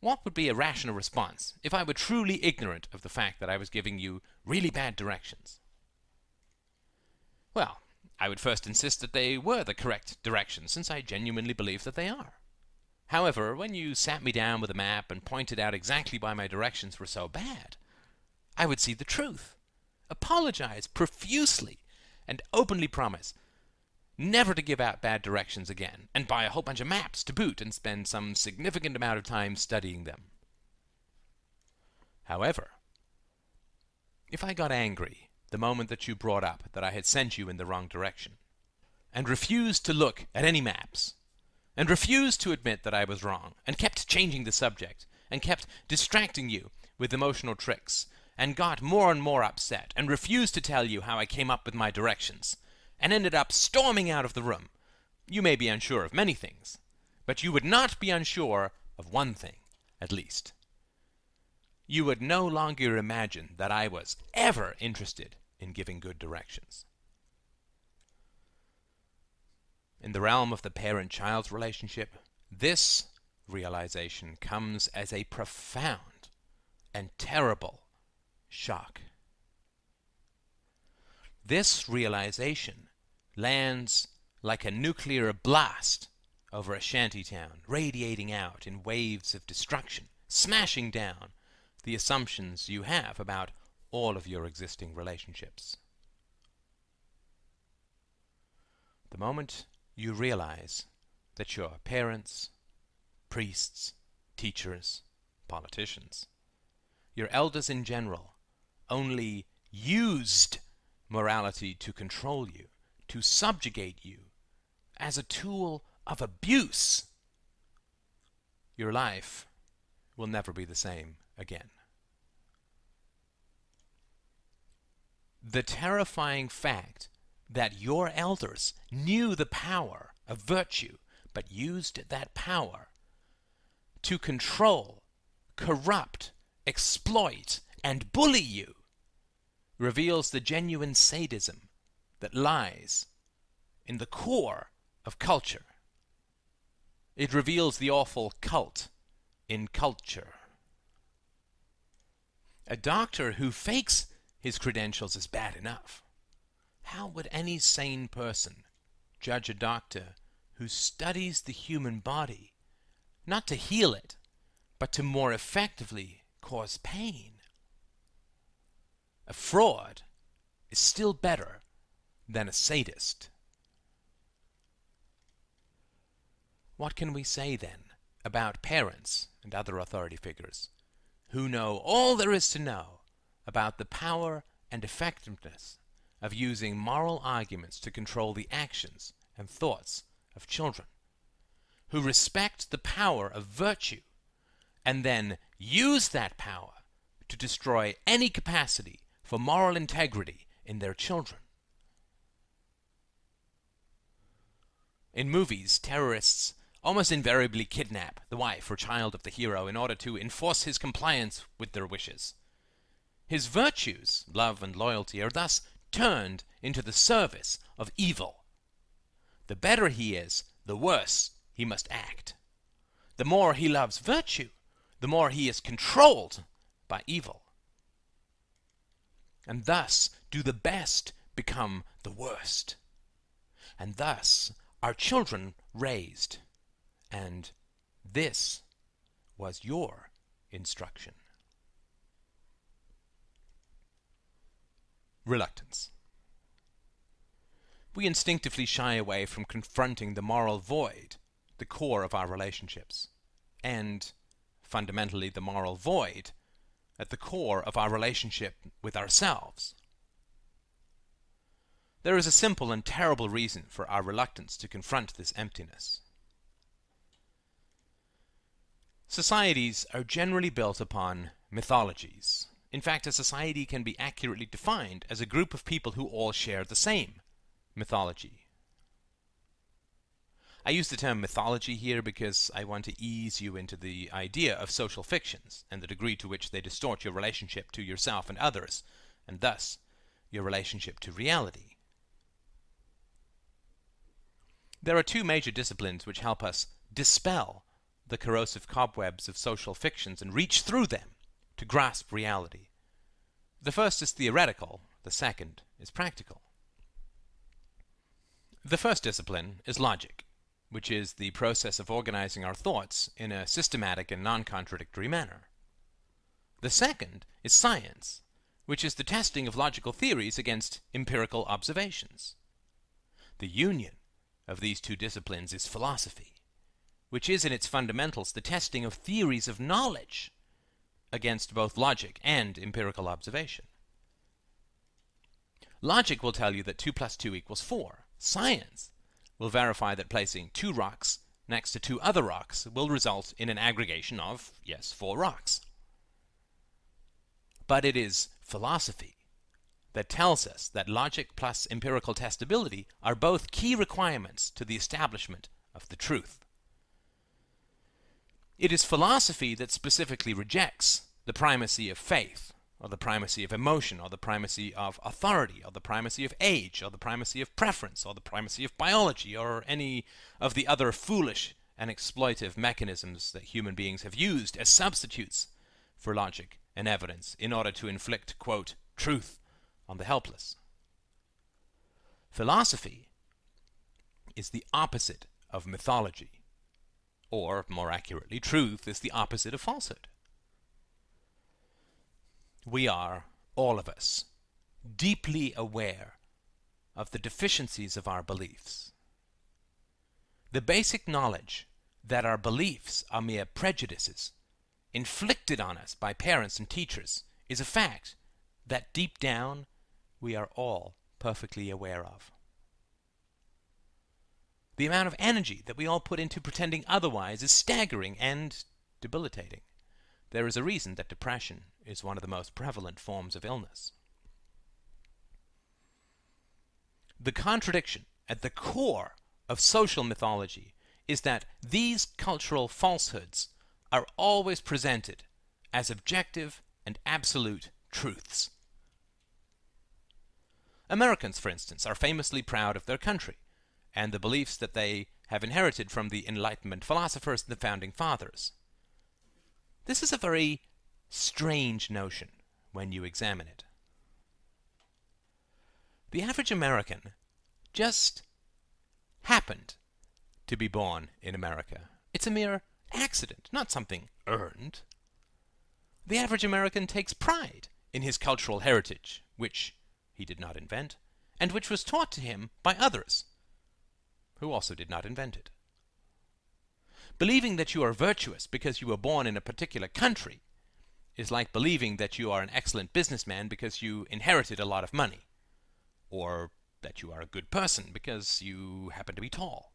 Speaker 1: what would be a rational response if I were truly ignorant of the fact that I was giving you really bad directions? Well, I would first insist that they were the correct directions, since I genuinely believe that they are. However, when you sat me down with a map and pointed out exactly why my directions were so bad, I would see the truth, apologize profusely, and openly promise never to give out bad directions again, and buy a whole bunch of maps to boot and spend some significant amount of time studying them. However, if I got angry the moment that you brought up that I had sent you in the wrong direction, and refused to look at any maps, and refused to admit that I was wrong, and kept changing the subject, and kept distracting you with emotional tricks, and got more and more upset, and refused to tell you how I came up with my directions, and ended up storming out of the room. You may be unsure of many things, but you would not be unsure of one thing, at least. You would no longer imagine that I was ever interested in giving good directions. In the realm of the parent-child relationship, this realization comes as a profound and terrible shock. This realization lands like a nuclear blast over a shantytown, radiating out in waves of destruction, smashing down the assumptions you have about all of your existing relationships. The moment you realize that your parents, priests, teachers, politicians, your elders in general, only used morality to control you, to subjugate you, as a tool of abuse, your life will never be the same again. The terrifying fact that your elders knew the power of virtue, but used that power to control, corrupt, exploit, and bully you, reveals the genuine sadism that lies in the core of culture. It reveals the awful cult in culture. A doctor who fakes his credentials is bad enough. How would any sane person judge a doctor who studies the human body, not to heal it, but to more effectively cause pain? A fraud is still better than a sadist. What can we say then about parents and other authority figures who know all there is to know about the power and effectiveness of using moral arguments to control the actions and thoughts of children, who respect the power of virtue and then use that power to destroy any capacity for moral integrity in their children. In movies, terrorists almost invariably kidnap the wife or child of the hero in order to enforce his compliance with their wishes. His virtues, love and loyalty, are thus turned into the service of evil. The better he is, the worse he must act. The more he loves virtue, the more he is controlled by evil. And thus do the best become the worst. And thus are children raised. And this was your instruction. Reluctance. We instinctively shy away from confronting the moral void, the core of our relationships, and, fundamentally, the moral void at the core of our relationship with ourselves. There is a simple and terrible reason for our reluctance to confront this emptiness. Societies are generally built upon mythologies. In fact, a society can be accurately defined as a group of people who all share the same mythology. I use the term mythology here because I want to ease you into the idea of social fictions and the degree to which they distort your relationship to yourself and others, and thus your relationship to reality. There are two major disciplines which help us dispel the corrosive cobwebs of social fictions and reach through them to grasp reality. The first is theoretical, the second is practical. The first discipline is logic, which is the process of organizing our thoughts in a systematic and non-contradictory manner. The second is science, which is the testing of logical theories against empirical observations. The union of these two disciplines is philosophy, which is in its fundamentals the testing of theories of knowledge against both logic and empirical observation. Logic will tell you that 2 plus 2 equals 4. Science will verify that placing two rocks next to two other rocks will result in an aggregation of, yes, four rocks. But it is philosophy that tells us that logic plus empirical testability are both key requirements to the establishment of the truth. It is philosophy that specifically rejects the primacy of faith, or the primacy of emotion, or the primacy of authority, or the primacy of age, or the primacy of preference, or the primacy of biology, or any of the other foolish and exploitive mechanisms that human beings have used as substitutes for logic and evidence in order to inflict, quote, truth on the helpless. Philosophy is the opposite of mythology. Or, more accurately, truth is the opposite of falsehood. We are, all of us, deeply aware of the deficiencies of our beliefs. The basic knowledge that our beliefs are mere prejudices inflicted on us by parents and teachers is a fact that deep down we are all perfectly aware of. The amount of energy that we all put into pretending otherwise is staggering and debilitating. There is a reason that depression is one of the most prevalent forms of illness. The contradiction at the core of social mythology is that these cultural falsehoods are always presented as objective and absolute truths. Americans, for instance, are famously proud of their country and the beliefs that they have inherited from the Enlightenment philosophers and the Founding Fathers. This is a very strange notion when you examine it. The average American just happened to be born in America. It's a mere accident, not something earned. The average American takes pride in his cultural heritage, which he did not invent, and which was taught to him by others who also did not invent it. Believing that you are virtuous because you were born in a particular country is like believing that you are an excellent businessman because you inherited a lot of money, or that you are a good person because you happen to be tall.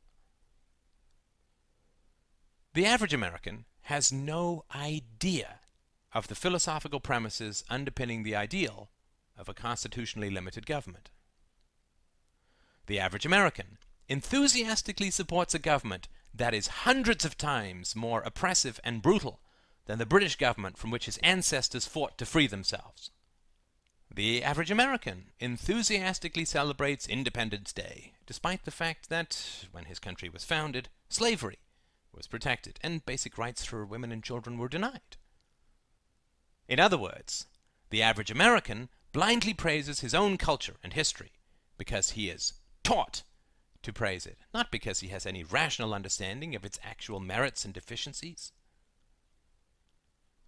Speaker 1: The average American has no idea of the philosophical premises underpinning the ideal of a constitutionally limited government. The average American enthusiastically supports a government that is hundreds of times more oppressive and brutal than the British government from which his ancestors fought to free themselves. The average American enthusiastically celebrates Independence Day, despite the fact that, when his country was founded, slavery was protected and basic rights for women and children were denied. In other words, the average American blindly praises his own culture and history because he is taught to praise it, not because he has any rational understanding of its actual merits and deficiencies.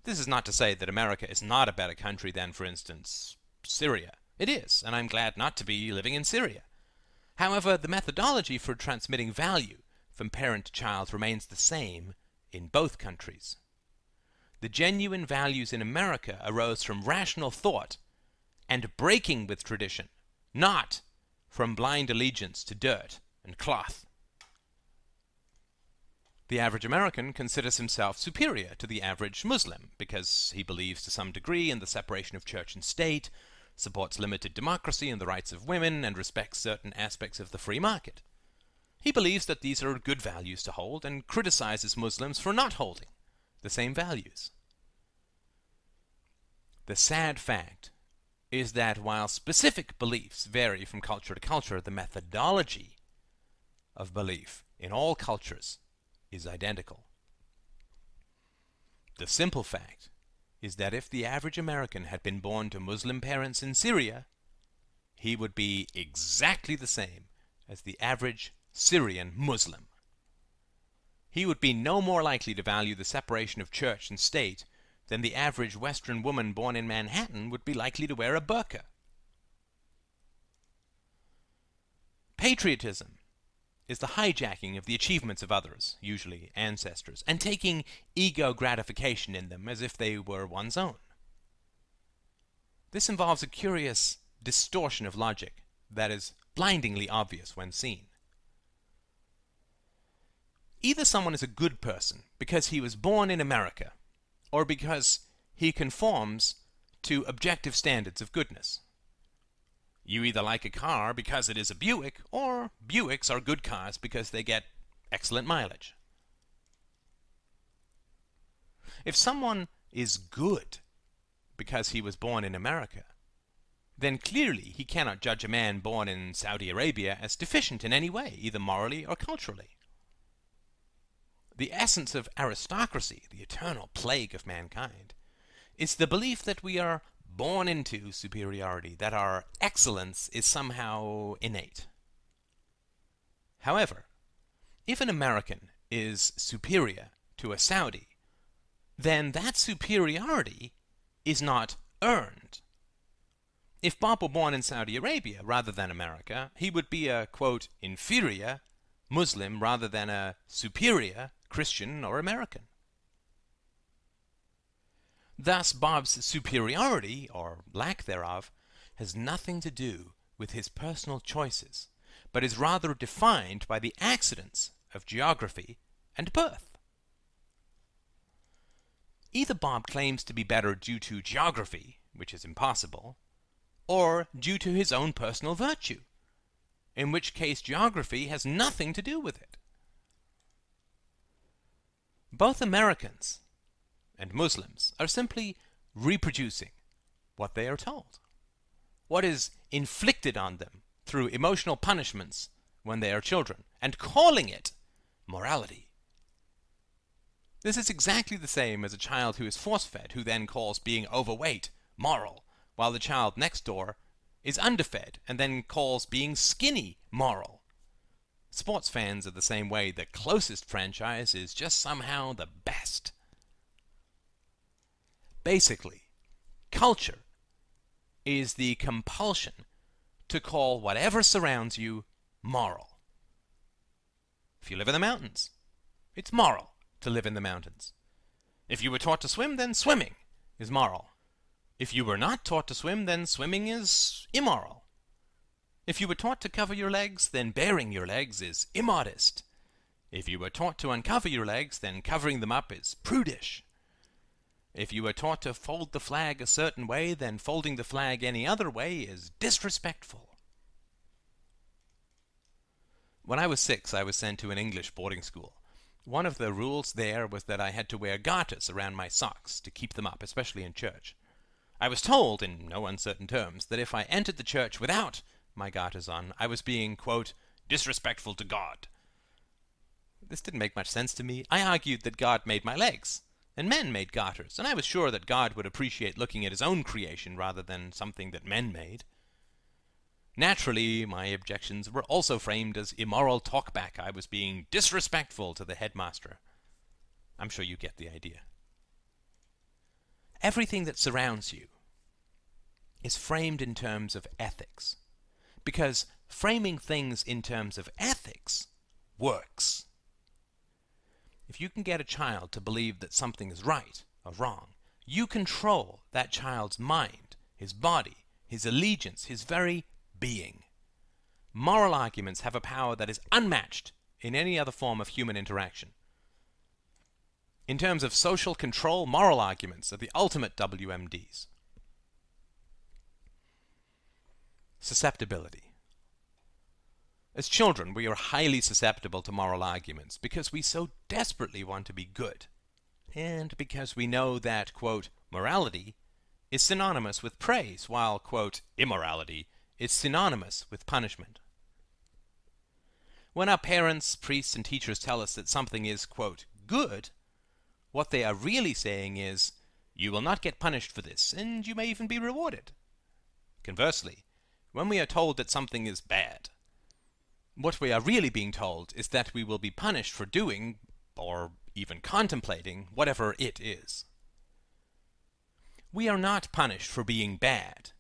Speaker 1: This is not to say that America is not a better country than, for instance, Syria. It is, and I'm glad not to be living in Syria. However, the methodology for transmitting value from parent to child remains the same in both countries. The genuine values in America arose from rational thought and breaking with tradition, not from blind allegiance to dirt and cloth. The average American considers himself superior to the average Muslim because he believes to some degree in the separation of church and state, supports limited democracy and the rights of women, and respects certain aspects of the free market. He believes that these are good values to hold and criticizes Muslims for not holding the same values. The sad fact is that while specific beliefs vary from culture to culture, the methodology of belief in all cultures is identical. The simple fact is that if the average American had been born to Muslim parents in Syria, he would be exactly the same as the average Syrian Muslim. He would be no more likely to value the separation of church and state than the average Western woman born in Manhattan would be likely to wear a burqa. Patriotism is the hijacking of the achievements of others, usually ancestors, and taking ego gratification in them as if they were one's own. This involves a curious distortion of logic that is blindingly obvious when seen. Either someone is a good person because he was born in America, or because he conforms to objective standards of goodness. You either like a car because it is a Buick, or Buicks are good cars because they get excellent mileage. If someone is good because he was born in America, then clearly he cannot judge a man born in Saudi Arabia as deficient in any way, either morally or culturally. The essence of aristocracy, the eternal plague of mankind, is the belief that we are born into superiority, that our excellence is somehow innate. However, if an American is superior to a Saudi, then that superiority is not earned. If Bob were born in Saudi Arabia rather than America, he would be a, quote, inferior Muslim rather than a superior Christian or American. Thus, Bob's superiority, or lack thereof, has nothing to do with his personal choices, but is rather defined by the accidents of geography and birth. Either Bob claims to be better due to geography, which is impossible, or due to his own personal virtue, in which case geography has nothing to do with it. Both Americans and Muslims are simply reproducing what they are told, what is inflicted on them through emotional punishments when they are children, and calling it morality. This is exactly the same as a child who is force-fed, who then calls being overweight moral, while the child next door is underfed and then calls being skinny moral. Sports fans are the same way. The closest franchise is just somehow the best. Basically, culture is the compulsion to call whatever surrounds you moral. If you live in the mountains, it's moral to live in the mountains. If you were taught to swim, then swimming is moral. If you were not taught to swim, then swimming is immoral. If you were taught to cover your legs, then baring your legs is immodest. If you were taught to uncover your legs, then covering them up is prudish. If you were taught to fold the flag a certain way, then folding the flag any other way is disrespectful. When I was six, I was sent to an English boarding school. One of the rules there was that I had to wear garters around my socks to keep them up, especially in church. I was told, in no uncertain terms, that if I entered the church without my garters on, I was being, quote, disrespectful to God. This didn't make much sense to me. I argued that God made my legs, and men made garters, and I was sure that God would appreciate looking at his own creation rather than something that men made. Naturally, my objections were also framed as immoral talkback. I was being disrespectful to the headmaster. I'm sure you get the idea. Everything that surrounds you is framed in terms of ethics, because framing things in terms of ethics works. If you can get a child to believe that something is right or wrong, you control that child's mind, his body, his allegiance, his very being. Moral arguments have a power that is unmatched in any other form of human interaction. In terms of social control, moral arguments are the ultimate WMDs. Susceptibility. As children, we are highly susceptible to moral arguments because we so desperately want to be good, and because we know that, quote, morality is synonymous with praise, while, quote, immorality is synonymous with punishment. When our parents, priests, and teachers tell us that something is, quote, good, what they are really saying is, you will not get punished for this, and you may even be rewarded. Conversely, when we are told that something is bad, what we are really being told is that we will be punished for doing, or even contemplating, whatever it is. We are not punished for being bad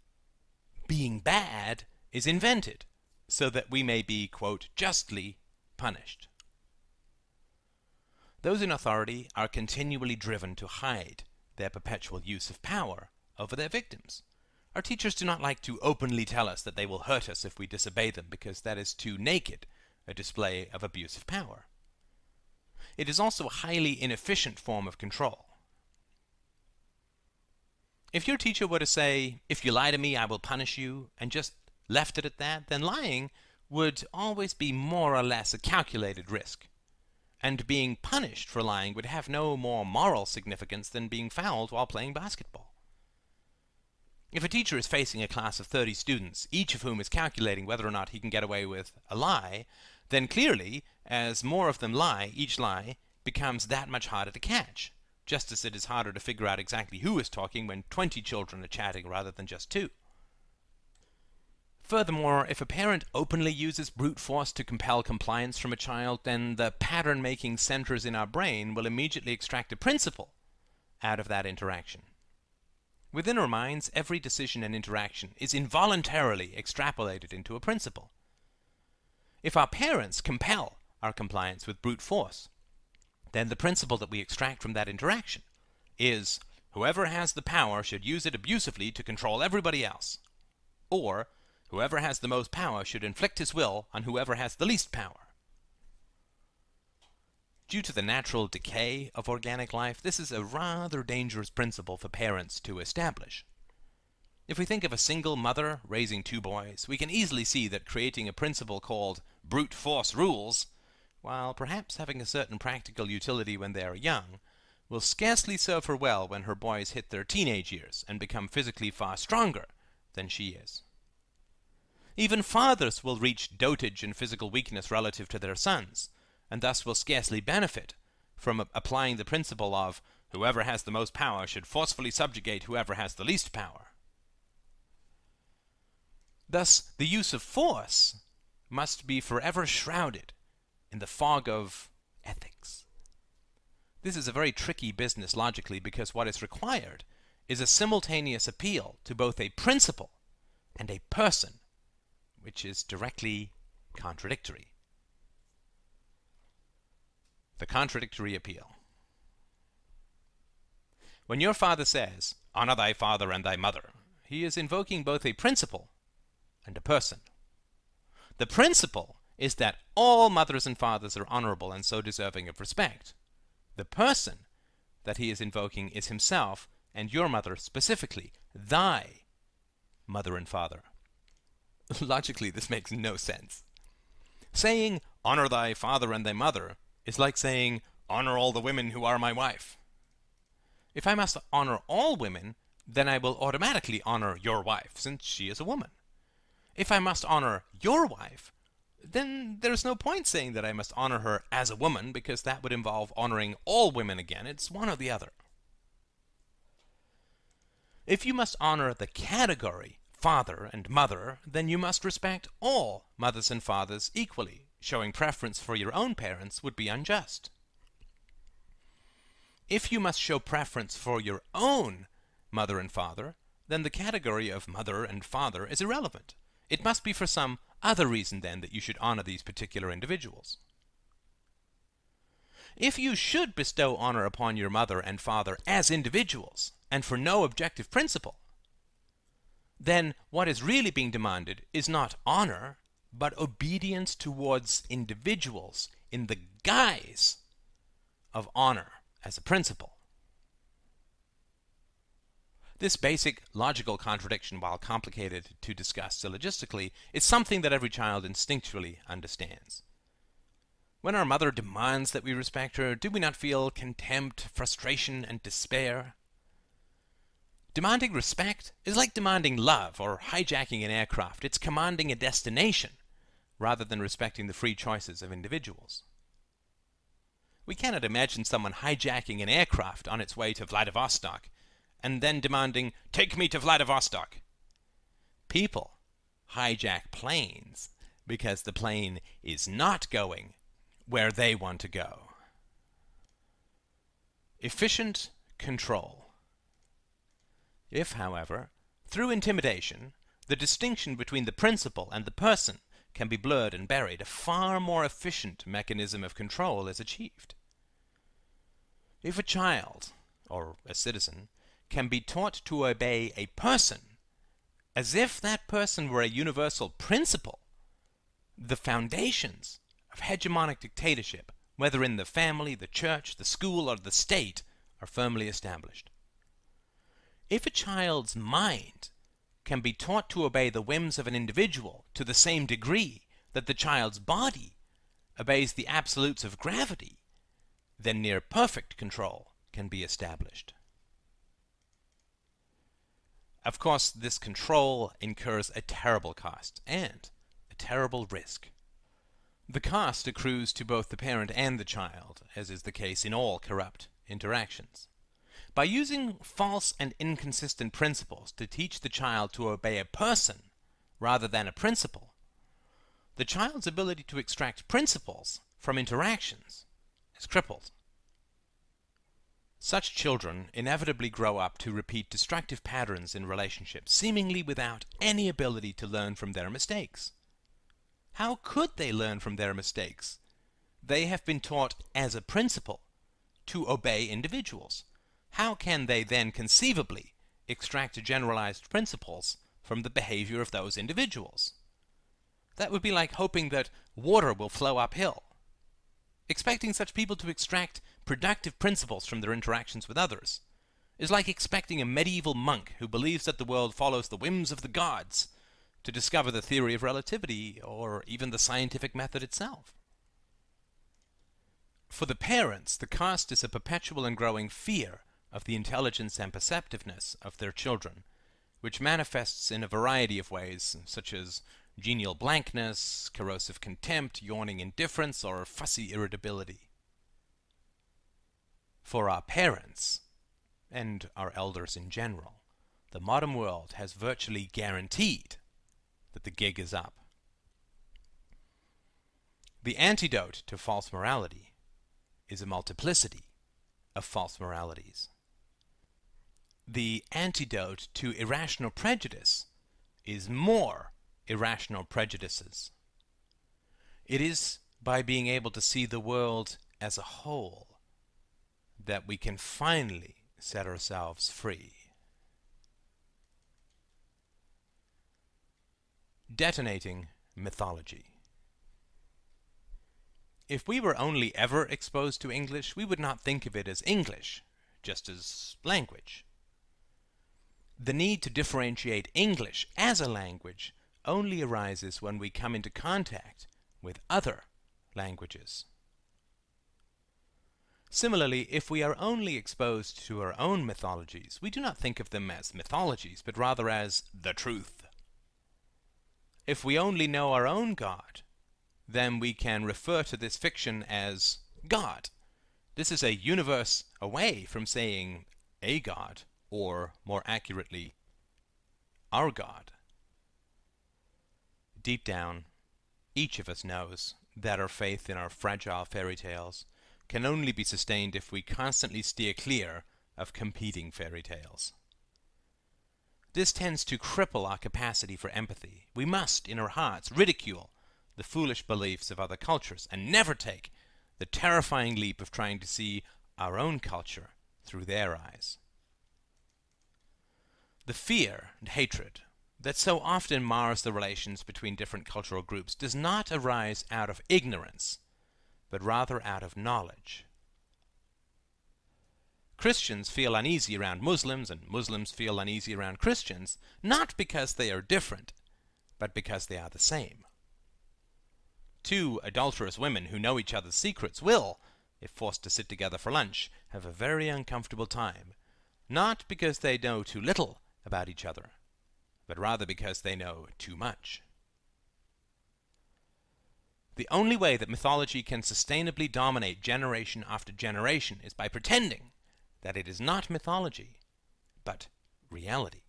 Speaker 1: being bad is invented so that we may be, quote, justly punished. Those in authority are continually driven to hide their perpetual use of power over their victims. Our teachers do not like to openly tell us that they will hurt us if we disobey them because that is too naked a display of abuse of power. It is also a highly inefficient form of control. If your teacher were to say, if you lie to me, I will punish you, and just left it at that, then lying would always be more or less a calculated risk. And being punished for lying would have no more moral significance than being fouled while playing basketball. If a teacher is facing a class of 30 students, each of whom is calculating whether or not he can get away with a lie, then clearly, as more of them lie, each lie becomes that much harder to catch just as it is harder to figure out exactly who is talking when 20 children are chatting rather than just two. Furthermore, if a parent openly uses brute force to compel compliance from a child, then the pattern-making centers in our brain will immediately extract a principle out of that interaction. Within our minds, every decision and interaction is involuntarily extrapolated into a principle. If our parents compel our compliance with brute force, then the principle that we extract from that interaction is whoever has the power should use it abusively to control everybody else. Or whoever has the most power should inflict his will on whoever has the least power. Due to the natural decay of organic life, this is a rather dangerous principle for parents to establish. If we think of a single mother raising two boys, we can easily see that creating a principle called brute force rules while perhaps having a certain practical utility when they are young, will scarcely serve her well when her boys hit their teenage years and become physically far stronger than she is. Even fathers will reach dotage and physical weakness relative to their sons, and thus will scarcely benefit from applying the principle of whoever has the most power should forcefully subjugate whoever has the least power. Thus, the use of force must be forever shrouded in the fog of ethics. This is a very tricky business logically because what is required is a simultaneous appeal to both a principle and a person, which is directly contradictory. The contradictory appeal. When your father says, Honor thy father and thy mother, he is invoking both a principle and a person. The principle is that all mothers and fathers are honorable and so deserving of respect. The person that he is invoking is himself and your mother specifically, thy mother and father. Logically, this makes no sense. Saying honor thy father and thy mother is like saying, honor all the women who are my wife. If I must honor all women, then I will automatically honor your wife, since she is a woman. If I must honor your wife, then there's no point saying that I must honor her as a woman, because that would involve honoring all women again. It's one or the other. If you must honor the category father and mother, then you must respect all mothers and fathers equally. Showing preference for your own parents would be unjust. If you must show preference for your own mother and father, then the category of mother and father is irrelevant. It must be for some other reason then that you should honor these particular individuals. If you should bestow honor upon your mother and father as individuals, and for no objective principle, then what is really being demanded is not honor, but obedience towards individuals in the guise of honor as a principle. This basic logical contradiction, while complicated to discuss syllogistically, is something that every child instinctually understands. When our mother demands that we respect her, do we not feel contempt, frustration, and despair? Demanding respect is like demanding love or hijacking an aircraft. It's commanding a destination rather than respecting the free choices of individuals. We cannot imagine someone hijacking an aircraft on its way to Vladivostok and then demanding, Take me to Vladivostok. People hijack planes because the plane is not going where they want to go. Efficient control. If, however, through intimidation, the distinction between the principle and the person can be blurred and buried, a far more efficient mechanism of control is achieved. If a child, or a citizen, can be taught to obey a person as if that person were a universal principle, the foundations of hegemonic dictatorship, whether in the family, the church, the school, or the state, are firmly established. If a child's mind can be taught to obey the whims of an individual to the same degree that the child's body obeys the absolutes of gravity, then near perfect control can be established. Of course, this control incurs a terrible cost and a terrible risk. The cost accrues to both the parent and the child, as is the case in all corrupt interactions. By using false and inconsistent principles to teach the child to obey a person rather than a principle, the child's ability to extract principles from interactions is crippled. Such children inevitably grow up to repeat destructive patterns in relationships, seemingly without any ability to learn from their mistakes. How could they learn from their mistakes? They have been taught as a principle to obey individuals. How can they then conceivably extract generalized principles from the behavior of those individuals? That would be like hoping that water will flow uphill. Expecting such people to extract productive principles from their interactions with others is like expecting a medieval monk who believes that the world follows the whims of the gods to discover the theory of relativity or even the scientific method itself. For the parents, the cost is a perpetual and growing fear of the intelligence and perceptiveness of their children, which manifests in a variety of ways, such as genial blankness, corrosive contempt, yawning indifference, or fussy irritability for our parents and our elders in general, the modern world has virtually guaranteed that the gig is up. The antidote to false morality is a multiplicity of false moralities. The antidote to irrational prejudice is more irrational prejudices. It is by being able to see the world as a whole that we can finally set ourselves free. Detonating mythology. If we were only ever exposed to English, we would not think of it as English, just as language. The need to differentiate English as a language only arises when we come into contact with other languages. Similarly, if we are only exposed to our own mythologies, we do not think of them as mythologies, but rather as the truth. If we only know our own God, then we can refer to this fiction as God. This is a universe away from saying a God, or more accurately, our God. Deep down, each of us knows that our faith in our fragile fairy tales can only be sustained if we constantly steer clear of competing fairy tales. This tends to cripple our capacity for empathy. We must, in our hearts, ridicule the foolish beliefs of other cultures and never take the terrifying leap of trying to see our own culture through their eyes. The fear and hatred that so often mars the relations between different cultural groups does not arise out of ignorance, but rather out of knowledge. Christians feel uneasy around Muslims, and Muslims feel uneasy around Christians, not because they are different, but because they are the same. Two adulterous women who know each other's secrets will, if forced to sit together for lunch, have a very uncomfortable time, not because they know too little about each other, but rather because they know too much. The only way that mythology can sustainably dominate generation after generation is by pretending that it is not mythology, but reality.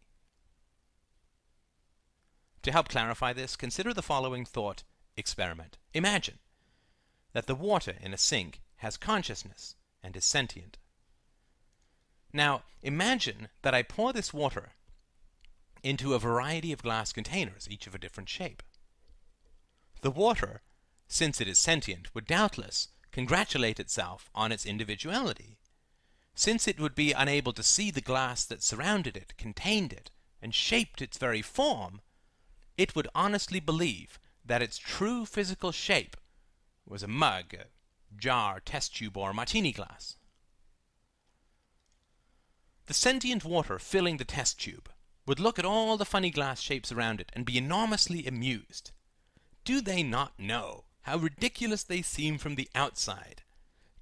Speaker 1: To help clarify this, consider the following thought experiment. Imagine that the water in a sink has consciousness and is sentient. Now, imagine that I pour this water into a variety of glass containers, each of a different shape. The water, since it is sentient, would doubtless congratulate itself on its individuality. Since it would be unable to see the glass that surrounded it, contained it, and shaped its very form, it would honestly believe that its true physical shape was a mug, a jar, test tube, or martini glass. The sentient water filling the test tube would look at all the funny glass shapes around it and be enormously amused. Do they not know how ridiculous they seem from the outside?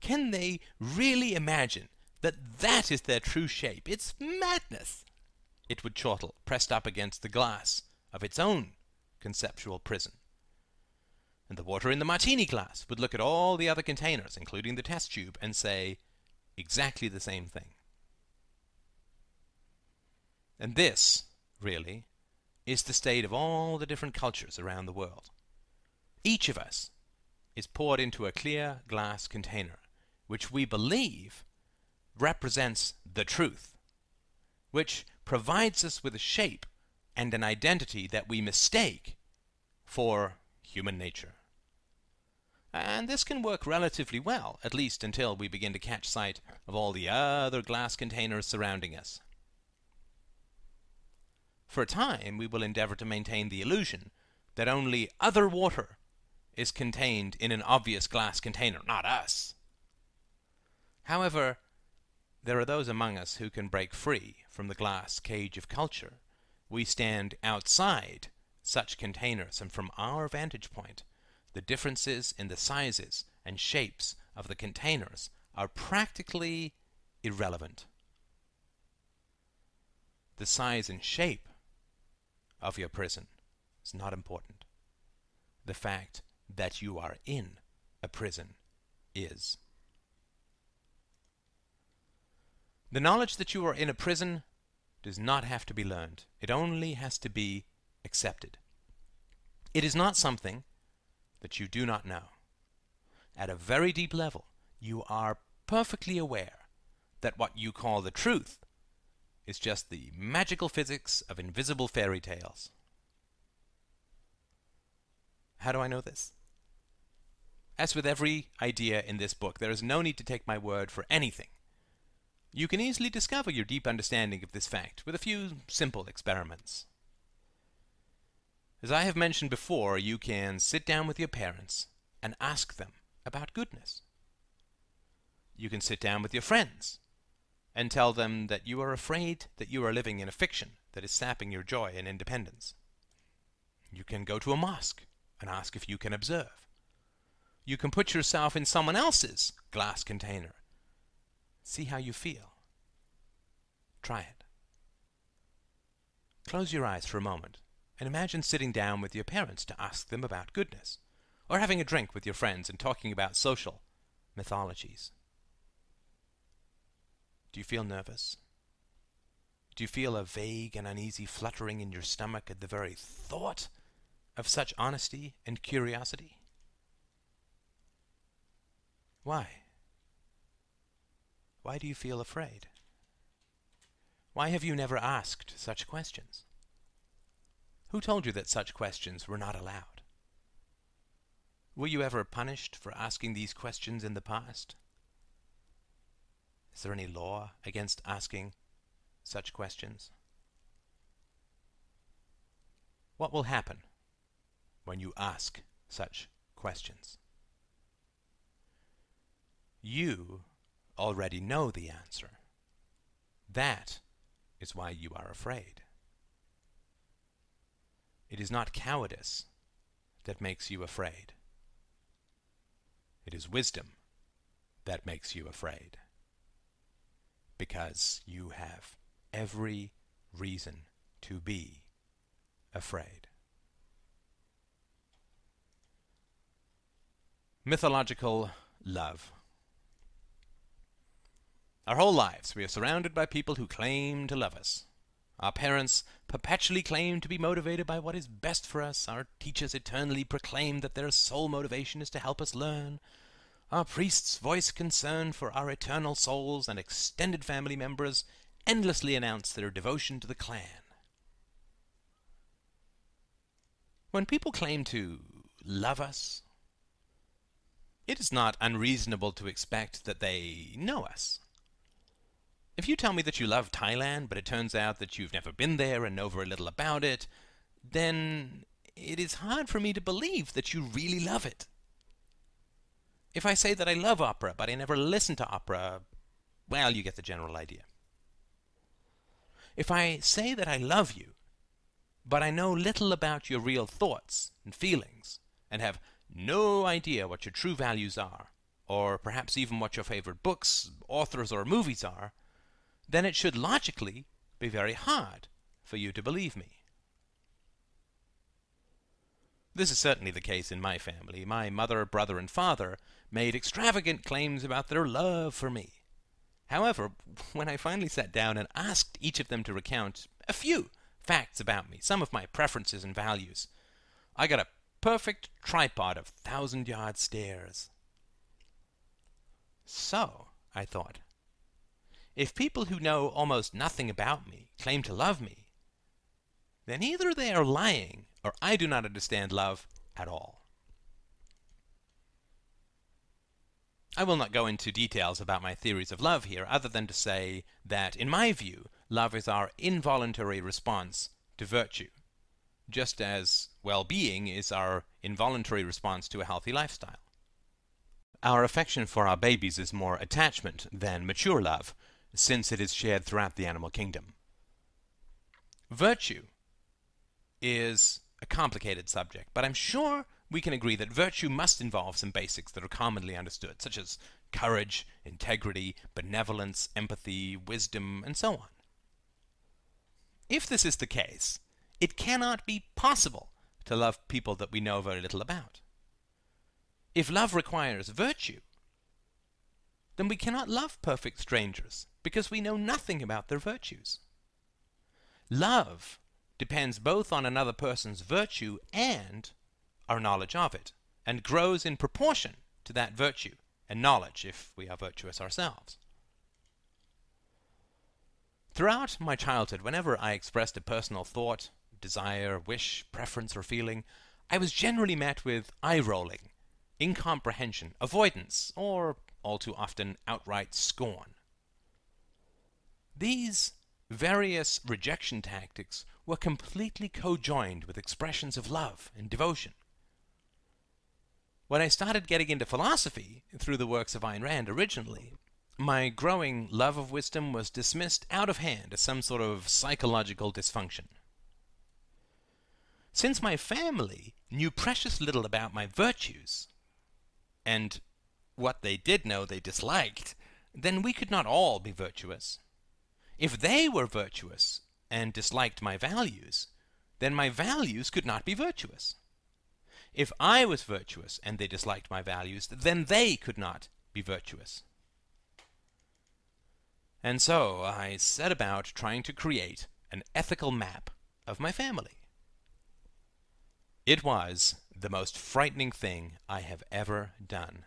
Speaker 1: Can they really imagine that that is their true shape? It's madness! It would chortle, pressed up against the glass of its own conceptual prison. And the water in the martini glass would look at all the other containers, including the test tube, and say exactly the same thing. And this, really, is the state of all the different cultures around the world. Each of us is poured into a clear glass container, which we believe represents the truth, which provides us with a shape and an identity that we mistake for human nature. And this can work relatively well, at least until we begin to catch sight of all the other glass containers surrounding us. For a time, we will endeavor to maintain the illusion that only other water is contained in an obvious glass container, not us. However, there are those among us who can break free from the glass cage of culture. We stand outside such containers, and from our vantage point, the differences in the sizes and shapes of the containers are practically irrelevant. The size and shape of your prison is not important. The fact that you are in a prison is. The knowledge that you are in a prison does not have to be learned. It only has to be accepted. It is not something that you do not know. At a very deep level, you are perfectly aware that what you call the truth is just the magical physics of invisible fairy tales. How do I know this? As with every idea in this book, there is no need to take my word for anything. You can easily discover your deep understanding of this fact with a few simple experiments. As I have mentioned before, you can sit down with your parents and ask them about goodness. You can sit down with your friends and tell them that you are afraid that you are living in a fiction that is sapping your joy and independence. You can go to a mosque and ask if you can observe. you can put yourself in someone else's glass container. See how you feel. Try it. Close your eyes for a moment and imagine sitting down with your parents to ask them about goodness, or having a drink with your friends and talking about social mythologies. Do you feel nervous? Do you feel a vague and uneasy fluttering in your stomach at the very thought of such honesty and curiosity? Why? Why do you feel afraid? Why have you never asked such questions? Who told you that such questions were not allowed? Were you ever punished for asking these questions in the past? Is there any law against asking such questions? What will happen when you ask such questions? You already know the answer. That is why you are afraid. It is not cowardice that makes you afraid. It is wisdom that makes you afraid. Because you have every reason to be afraid. Mythological love. Our whole lives we are surrounded by people who claim to love us. Our parents perpetually claim to be motivated by what is best for us. Our teachers eternally proclaim that their sole motivation is to help us learn. Our priests voice concern for our eternal souls, and extended family members endlessly announce their devotion to the clan. When people claim to love us, it is not unreasonable to expect that they know us. If you tell me that you love Thailand, but it turns out that you've never been there and know very little about it, then it is hard for me to believe that you really love it. If I say that I love opera, but I never listen to opera, well, you get the general idea. If I say that I love you, but I know little about your real thoughts and feelings, and have no idea what your true values are, or perhaps even what your favorite books, authors, or movies are, then it should logically be very hard for you to believe me. This is certainly the case in my family. My mother, brother, and father made extravagant claims about their love for me. However, when I finally sat down and asked each of them to recount a few facts about me, some of my preferences and values, I got a perfect tripod of thousand yard stares. So, I thought, if people who know almost nothing about me claim to love me, then either they are lying or I do not understand love at all. I will not go into details about my theories of love here, other than to say that, in my view, love is our involuntary response to virtue, just as well being is our involuntary response to a healthy lifestyle. Our affection for our babies is more attachment than mature love, since it is shared throughout the animal kingdom. Virtue is a complicated subject, but I'm sure we can agree that virtue must involve some basics that are commonly understood, such as courage, integrity, benevolence, empathy, wisdom, and so on. If this is the case, it cannot be possible to love people that we know very little about. If love requires virtue, then we cannot love perfect strangers because we know nothing about their virtues. Love depends both on another person's virtue and our knowledge of it, and grows in proportion to that virtue and knowledge if we are virtuous ourselves. Throughout my childhood, whenever I expressed a personal thought, desire, wish, preference, or feeling, I was generally met with eye rolling, incomprehension, avoidance, or, all too often, outright scorn. These various rejection tactics were completely co-joined with expressions of love and devotion. When I started getting into philosophy through the works of Ayn Rand originally, my growing love of wisdom was dismissed out of hand as some sort of psychological dysfunction. Since my family knew precious little about my virtues, and what they did know they disliked, then we could not all be virtuous. If they were virtuous and disliked my values, then my values could not be virtuous. If I was virtuous and they disliked my values, then they could not be virtuous. And so I set about trying to create an ethical map of my family. It was the most frightening thing I have ever done.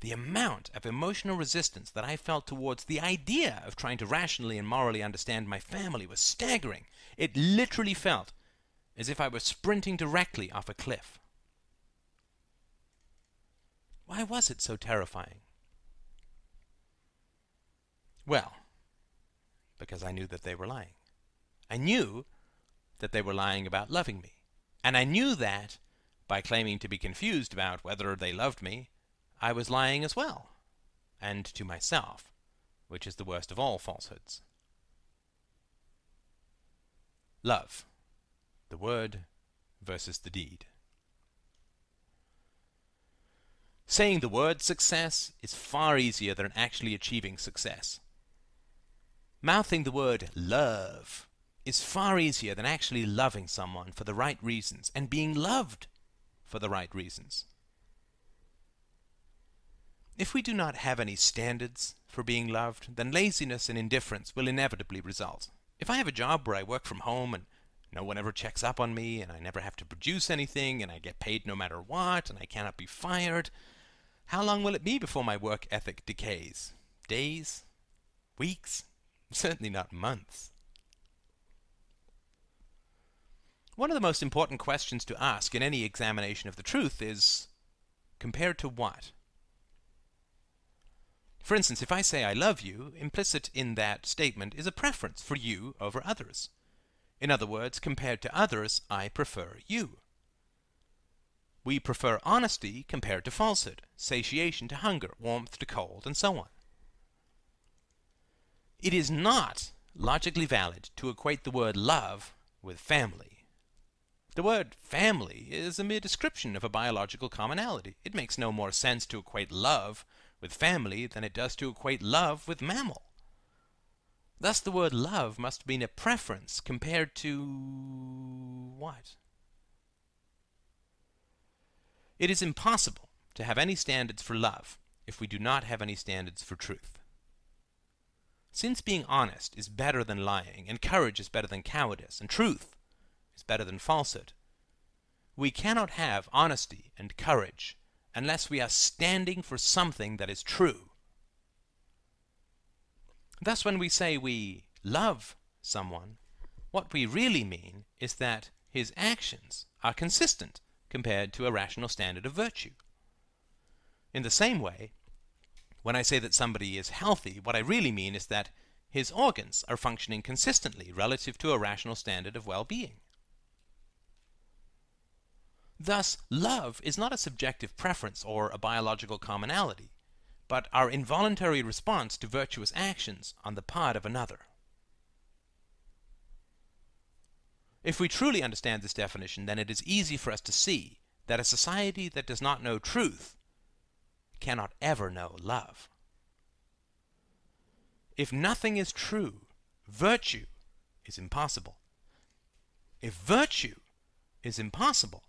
Speaker 1: The amount of emotional resistance that I felt towards the idea of trying to rationally and morally understand my family was staggering. It literally felt as if I were sprinting directly off a cliff. Why was it so terrifying? Well, because I knew that they were lying. I knew that they were lying about loving me. And I knew that, by claiming to be confused about whether they loved me, I was lying as well, and to myself, which is the worst of all falsehoods. Love, the word versus the deed. Saying the word success is far easier than actually achieving success. Mouthing the word love is far easier than actually loving someone for the right reasons and being loved for the right reasons. If we do not have any standards for being loved, then laziness and indifference will inevitably result. If I have a job where I work from home and no one ever checks up on me and I never have to produce anything and I get paid no matter what and I cannot be fired, how long will it be before my work ethic decays? Days? Weeks? Certainly not months. One of the most important questions to ask in any examination of the truth is compared to what? For instance, if I say I love you, implicit in that statement is a preference for you over others. In other words, compared to others, I prefer you. We prefer honesty compared to falsehood, satiation to hunger, warmth to cold, and so on. It is not logically valid to equate the word love with family. The word family is a mere description of a biological commonality. It makes no more sense to equate love with family than it does to equate love with mammal. Thus the word love must mean a preference compared to what? It is impossible to have any standards for love if we do not have any standards for truth. Since being honest is better than lying, and courage is better than cowardice, and truth is better than falsehood, we cannot have honesty and courage unless we are standing for something that is true. Thus, when we say we love someone, what we really mean is that his actions are consistent compared to a rational standard of virtue. In the same way, when I say that somebody is healthy, what I really mean is that his organs are functioning consistently relative to a rational standard of well-being. Thus, love is not a subjective preference or a biological commonality, but our involuntary response to virtuous actions on the part of another. If we truly understand this definition, then it is easy for us to see that a society that does not know truth cannot ever know love. If nothing is true, virtue is impossible. If virtue is impossible,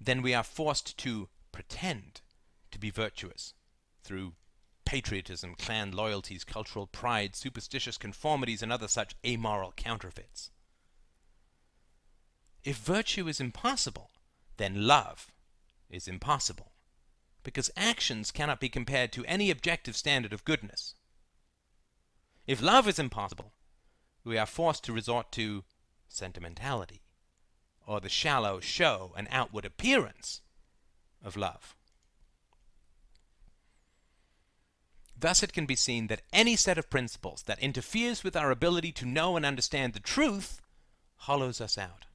Speaker 1: then we are forced to pretend to be virtuous through patriotism, clan loyalties, cultural pride, superstitious conformities, and other such amoral counterfeits. If virtue is impossible, then love is impossible because actions cannot be compared to any objective standard of goodness. If love is impossible, we are forced to resort to sentimentality, or the shallow show and outward appearance of love. Thus it can be seen that any set of principles that interferes with our ability to know and understand the truth hollows us out,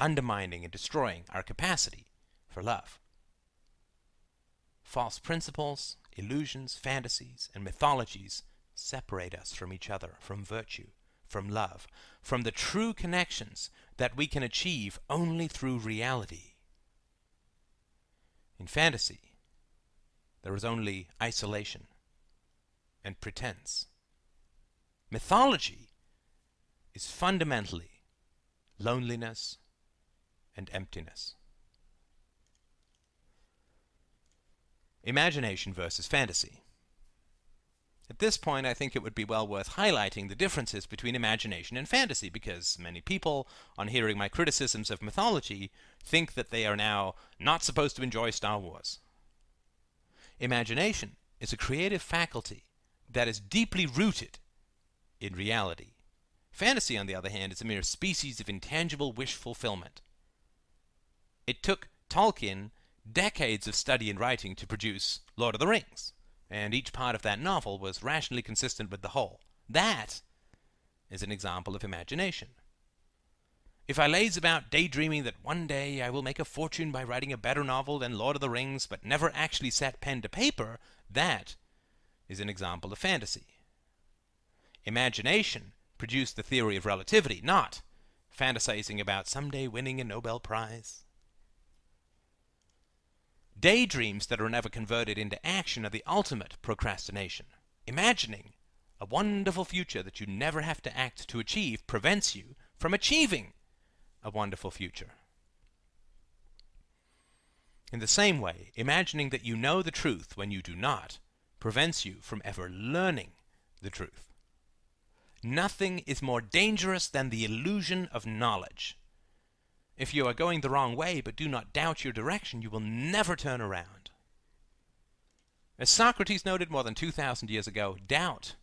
Speaker 1: undermining and destroying our capacity for love. False principles, illusions, fantasies, and mythologies separate us from each other, from virtue, from love, from the true connections that we can achieve only through reality. In fantasy, there is only isolation and pretense. Mythology is fundamentally loneliness and emptiness. Imagination versus fantasy. At this point, I think it would be well worth highlighting the differences between imagination and fantasy, because many people, on hearing my criticisms of mythology, think that they are now not supposed to enjoy Star Wars. Imagination is a creative faculty that is deeply rooted in reality. Fantasy, on the other hand, is a mere species of intangible wish fulfillment. It took Tolkien decades of study and writing to produce Lord of the Rings and each part of that novel was rationally consistent with the whole. That is an example of imagination. If I laze about daydreaming that one day I will make a fortune by writing a better novel than Lord of the Rings, but never actually set pen to paper, that is an example of fantasy. Imagination produced the theory of relativity, not fantasizing about someday winning a Nobel Prize. Daydreams that are never converted into action are the ultimate procrastination. Imagining a wonderful future that you never have to act to achieve prevents you from achieving a wonderful future. In the same way, imagining that you know the truth when you do not prevents you from ever learning the truth. Nothing is more dangerous than the illusion of knowledge. If you are going the wrong way but do not doubt your direction, you will never turn around. As Socrates noted more than 2,000 years ago, doubt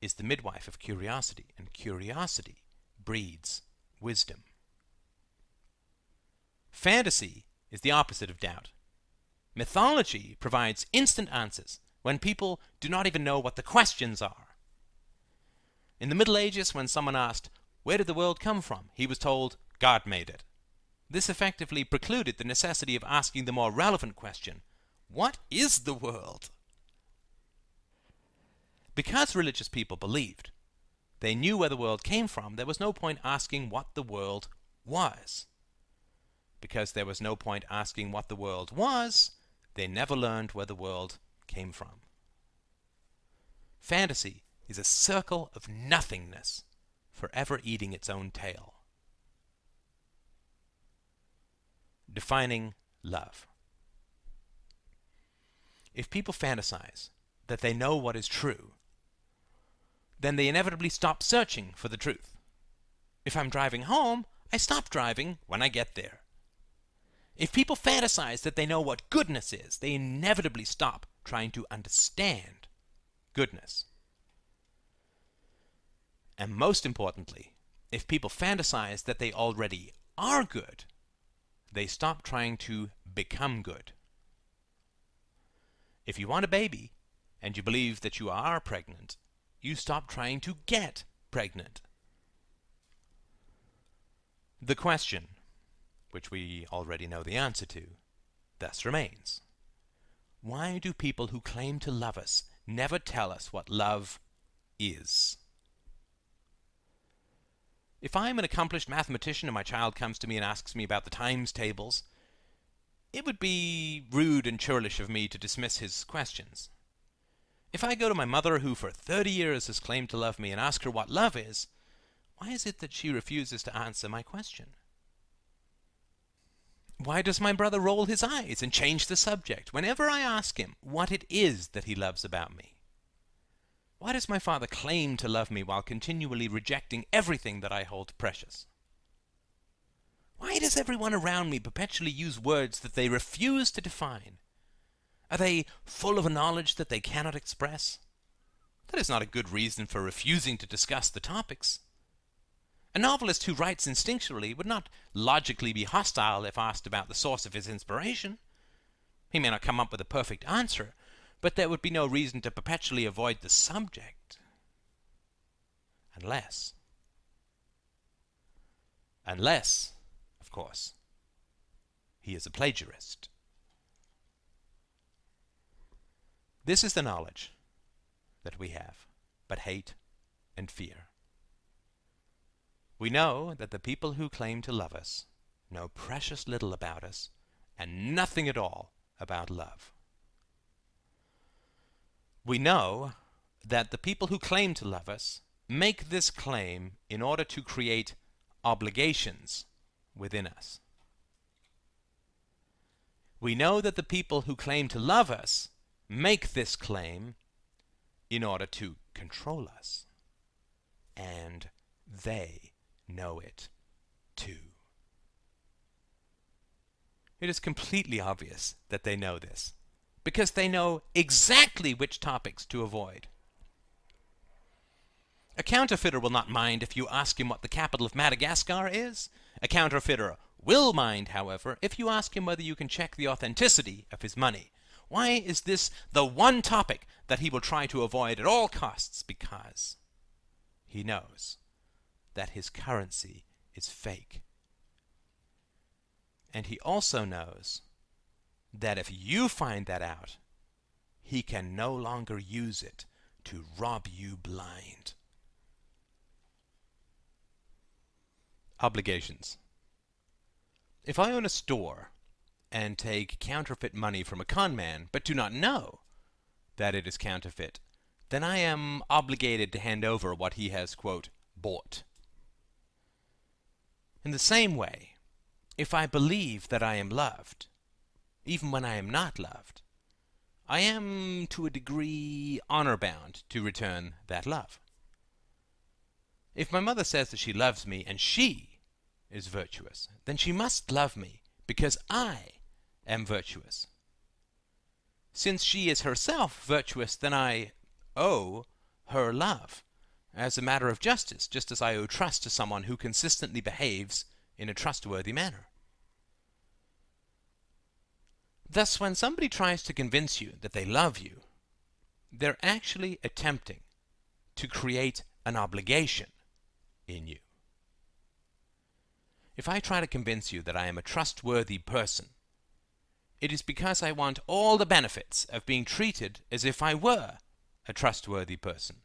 Speaker 1: is the midwife of curiosity, and curiosity breeds wisdom. Fantasy is the opposite of doubt. Mythology provides instant answers when people do not even know what the questions are. In the Middle Ages, when someone asked, Where did the world come from? he was told, God made it. This effectively precluded the necessity of asking the more relevant question What is the world? Because religious people believed they knew where the world came from, there was no point asking what the world was. Because there was no point asking what the world was, they never learned where the world came from. Fantasy is a circle of nothingness, forever eating its own tail. Defining love. If people fantasize that they know what is true, then they inevitably stop searching for the truth. If I'm driving home, I stop driving when I get there. If people fantasize that they know what goodness is, they inevitably stop trying to understand goodness. And most importantly, if people fantasize that they already are good, they stop trying to become good. If you want a baby and you believe that you are pregnant, you stop trying to get pregnant. The question, which we already know the answer to, thus remains. Why do people who claim to love us never tell us what love is? If I am an accomplished mathematician and my child comes to me and asks me about the times tables, it would be rude and churlish of me to dismiss his questions. If I go to my mother, who for thirty years has claimed to love me, and ask her what love is, why is it that she refuses to answer my question? Why does my brother roll his eyes and change the subject whenever I ask him what it is that he loves about me? Why does my father claim to love me while continually rejecting everything that I hold precious? Why does everyone around me perpetually use words that they refuse to define? Are they full of a knowledge that they cannot express? That is not a good reason for refusing to discuss the topics. A novelist who writes instinctually would not logically be hostile if asked about the source of his inspiration. He may not come up with a perfect answer, but there would be no reason to perpetually avoid the subject. Unless, unless, of course, he is a plagiarist. This is the knowledge that we have, but hate and fear. We know that the people who claim to love us know precious little about us and nothing at all about love. We know that the people who claim to love us make this claim in order to create obligations within us. We know that the people who claim to love us make this claim in order to control us. And they know it too. It is completely obvious that they know this, because they know exactly which topics to avoid. A counterfeiter will not mind if you ask him what the capital of Madagascar is. A counterfeiter will mind, however, if you ask him whether you can check the authenticity of his money. Why is this the one topic that he will try to avoid at all costs? Because he knows that his currency is fake. And he also knows that if you find that out, he can no longer use it to rob you blind. Obligations. If I own a store and take counterfeit money from a conman, but do not know that it is counterfeit, then I am obligated to hand over what he has, quote, bought. In the same way, if I believe that I am loved, even when I am not loved, I am to a degree honor bound to return that love. If my mother says that she loves me and she is virtuous, then she must love me because I am virtuous. Since she is herself virtuous, then I owe her love as a matter of justice, just as I owe trust to someone who consistently behaves in a trustworthy manner. Thus, when somebody tries to convince you that they love you, they're actually attempting to create an obligation in you. If I try to convince you that I am a trustworthy person, it is because I want all the benefits of being treated as if I were a trustworthy person.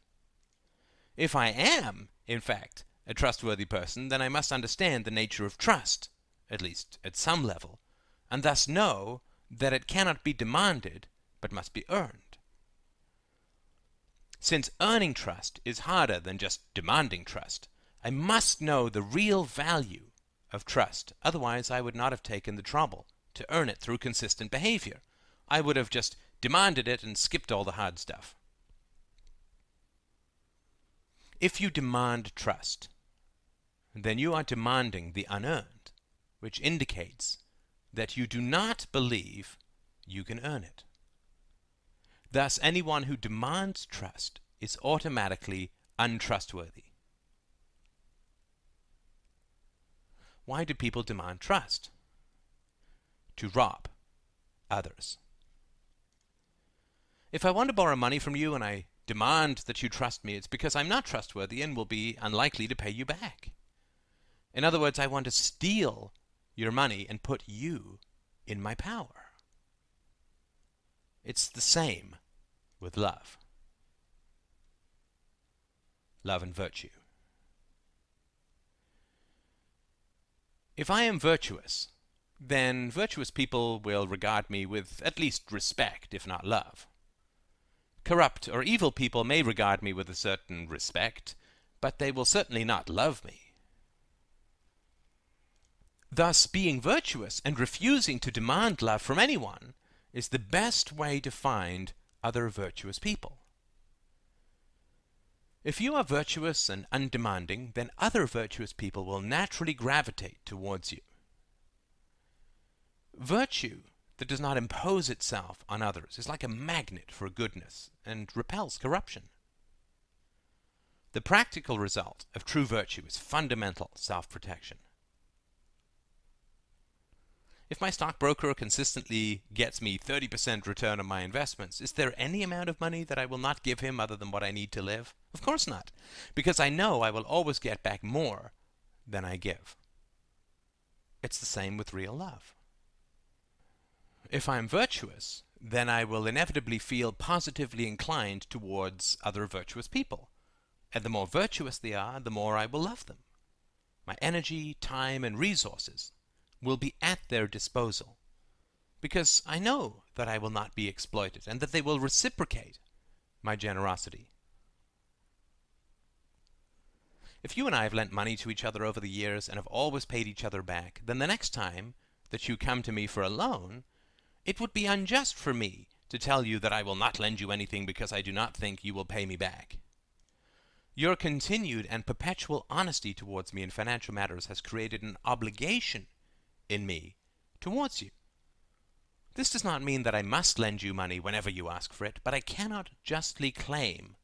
Speaker 1: If I am, in fact, a trustworthy person, then I must understand the nature of trust, at least at some level, and thus know that it cannot be demanded, but must be earned. Since earning trust is harder than just demanding trust, I must know the real value of trust. Otherwise, I would not have taken the trouble to earn it through consistent behavior. I would have just demanded it and skipped all the hard stuff. If you demand trust, then you are demanding the unearned, which indicates that you do not believe you can earn it. Thus, anyone who demands trust is automatically untrustworthy. Why do people demand trust? To rob others. If I want to borrow money from you and I demand that you trust me, it's because I'm not trustworthy and will be unlikely to pay you back. In other words, I want to steal your money and put you in my power. It's the same with love. Love and virtue. If I am virtuous, then virtuous people will regard me with at least respect, if not love. Corrupt or evil people may regard me with a certain respect, but they will certainly not love me. Thus, being virtuous and refusing to demand love from anyone is the best way to find other virtuous people. If you are virtuous and undemanding, then other virtuous people will naturally gravitate towards you. Virtue that does not impose itself on others is like a magnet for goodness and repels corruption. The practical result of true virtue is fundamental self-protection. If my stockbroker consistently gets me 30% return on my investments, is there any amount of money that I will not give him other than what I need to live? Of course not, because I know I will always get back more than I give. It's the same with real love. If I am virtuous, then I will inevitably feel positively inclined towards other virtuous people. And the more virtuous they are, the more I will love them. My energy, time, and resources will be at their disposal because I know that I will not be exploited and that they will reciprocate my generosity. If you and I have lent money to each other over the years and have always paid each other back, then the next time that you come to me for a loan, it would be unjust for me to tell you that I will not lend you anything because I do not think you will pay me back. Your continued and perpetual honesty towards me in financial matters has created an obligation in me towards you. This does not mean that I must lend you money whenever you ask for it, but I cannot justly claim,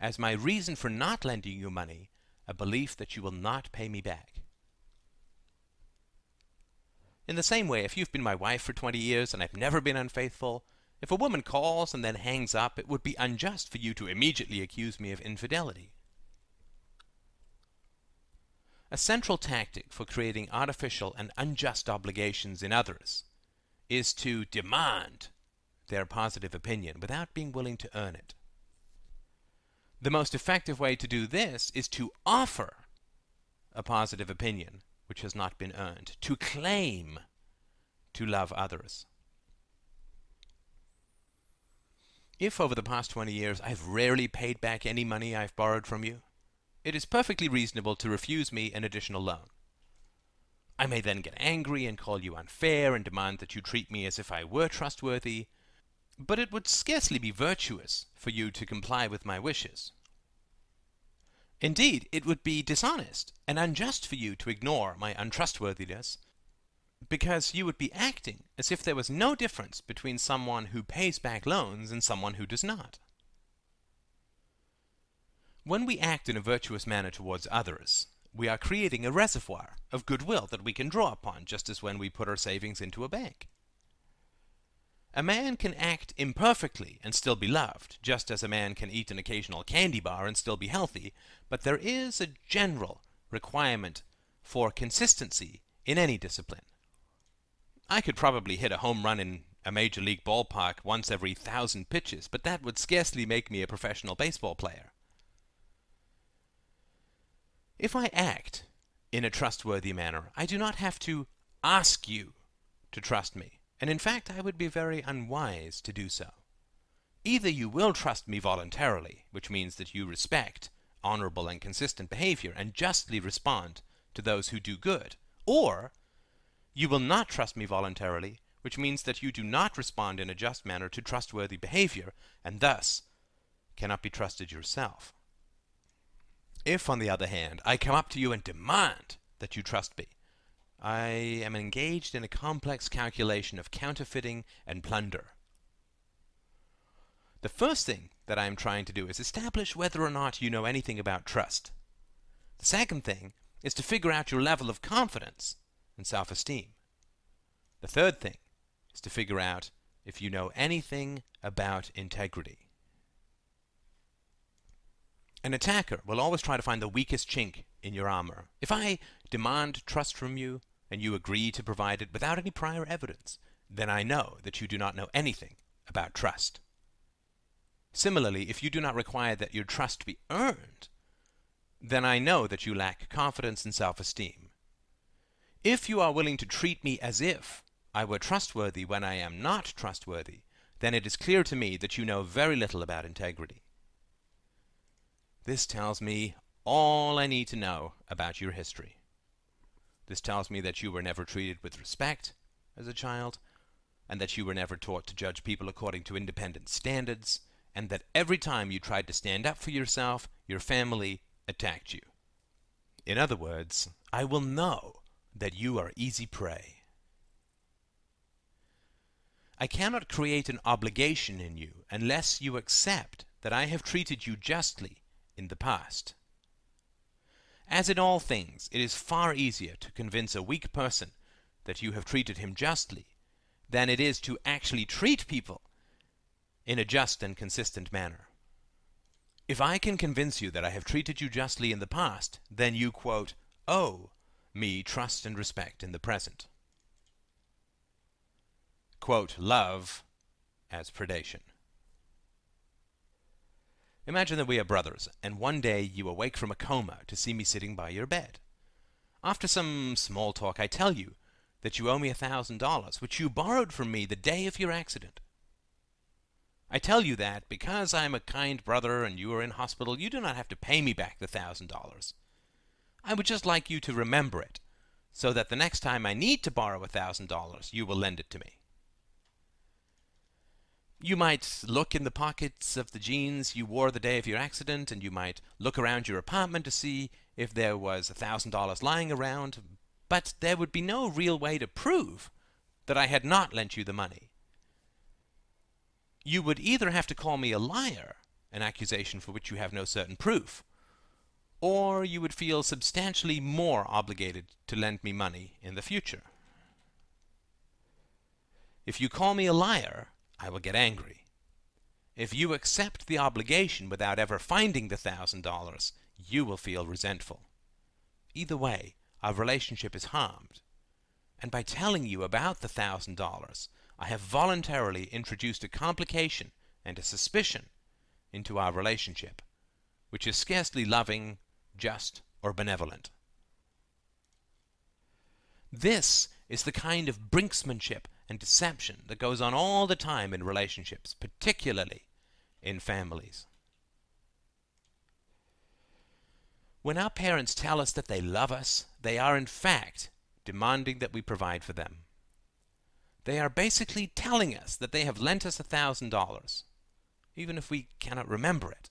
Speaker 1: as my reason for not lending you money, a belief that you will not pay me back. In the same way, if you've been my wife for 20 years and I've never been unfaithful, if a woman calls and then hangs up, it would be unjust for you to immediately accuse me of infidelity. A central tactic for creating artificial and unjust obligations in others is to demand their positive opinion without being willing to earn it. The most effective way to do this is to offer a positive opinion which has not been earned, to claim to love others. If over the past 20 years I've rarely paid back any money I've borrowed from you, it is perfectly reasonable to refuse me an additional loan. I may then get angry and call you unfair and demand that you treat me as if I were trustworthy, but it would scarcely be virtuous for you to comply with my wishes. Indeed, it would be dishonest and unjust for you to ignore my untrustworthiness, because you would be acting as if there was no difference between someone who pays back loans and someone who does not. When we act in a virtuous manner towards others, we are creating a reservoir of goodwill that we can draw upon, just as when we put our savings into a bank. A man can act imperfectly and still be loved, just as a man can eat an occasional candy bar and still be healthy, but there is a general requirement for consistency in any discipline. I could probably hit a home run in a major league ballpark once every thousand pitches, but that would scarcely make me a professional baseball player. If I act in a trustworthy manner, I do not have to ask you to trust me and in fact I would be very unwise to do so. Either you will trust me voluntarily, which means that you respect honorable and consistent behavior and justly respond to those who do good, or you will not trust me voluntarily, which means that you do not respond in a just manner to trustworthy behavior, and thus cannot be trusted yourself. If, on the other hand, I come up to you and demand that you trust me, I am engaged in a complex calculation of counterfeiting and plunder. The first thing that I am trying to do is establish whether or not you know anything about trust. The second thing is to figure out your level of confidence and self-esteem. The third thing is to figure out if you know anything about integrity. An attacker will always try to find the weakest chink in your armor. If I demand trust from you, and you agree to provide it without any prior evidence, then I know that you do not know anything about trust. Similarly, if you do not require that your trust be earned, then I know that you lack confidence and self-esteem. If you are willing to treat me as if I were trustworthy when I am not trustworthy, then it is clear to me that you know very little about integrity. This tells me all I need to know about your history. This tells me that you were never treated with respect as a child, and that you were never taught to judge people according to independent standards, and that every time you tried to stand up for yourself, your family attacked you. In other words, I will know that you are easy prey. I cannot create an obligation in you unless you accept that I have treated you justly in the past. As in all things, it is far easier to convince a weak person that you have treated him justly than it is to actually treat people in a just and consistent manner. If I can convince you that I have treated you justly in the past, then you, quote, owe me trust and respect in the present. Quote, love as predation. Imagine that we are brothers, and one day you awake from a coma to see me sitting by your bed. After some small talk, I tell you that you owe me a thousand dollars, which you borrowed from me the day of your accident. I tell you that because I am a kind brother and you are in hospital, you do not have to pay me back the thousand dollars. I would just like you to remember it, so that the next time I need to borrow a thousand dollars, you will lend it to me. You might look in the pockets of the jeans you wore the day of your accident, and you might look around your apartment to see if there was a thousand dollars lying around, but there would be no real way to prove that I had not lent you the money. You would either have to call me a liar, an accusation for which you have no certain proof, or you would feel substantially more obligated to lend me money in the future. If you call me a liar, I will get angry. If you accept the obligation without ever finding the thousand dollars, you will feel resentful. Either way, our relationship is harmed. And by telling you about the thousand dollars, I have voluntarily introduced a complication and a suspicion into our relationship, which is scarcely loving, just, or benevolent. This is the kind of brinksmanship and deception that goes on all the time in relationships, particularly in families. When our parents tell us that they love us, they are in fact demanding that we provide for them. They are basically telling us that they have lent us a thousand dollars, even if we cannot remember it,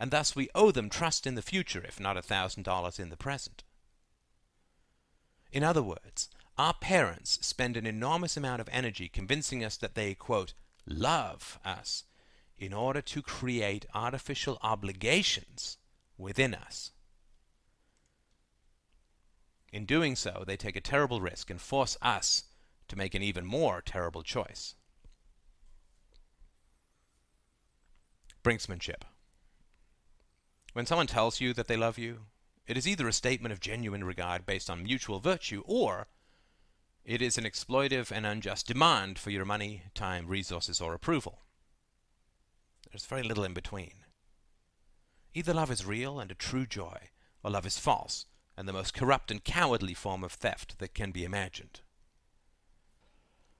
Speaker 1: and thus we owe them trust in the future, if not a thousand dollars in the present. In other words, our parents spend an enormous amount of energy convincing us that they, quote, love us in order to create artificial obligations within us. In doing so, they take a terrible risk and force us to make an even more terrible choice. Brinksmanship. When someone tells you that they love you, it is either a statement of genuine regard based on mutual virtue, or it is an exploitive and unjust demand for your money, time, resources, or approval. There's very little in between. Either love is real and a true joy, or love is false and the most corrupt and cowardly form of theft that can be imagined.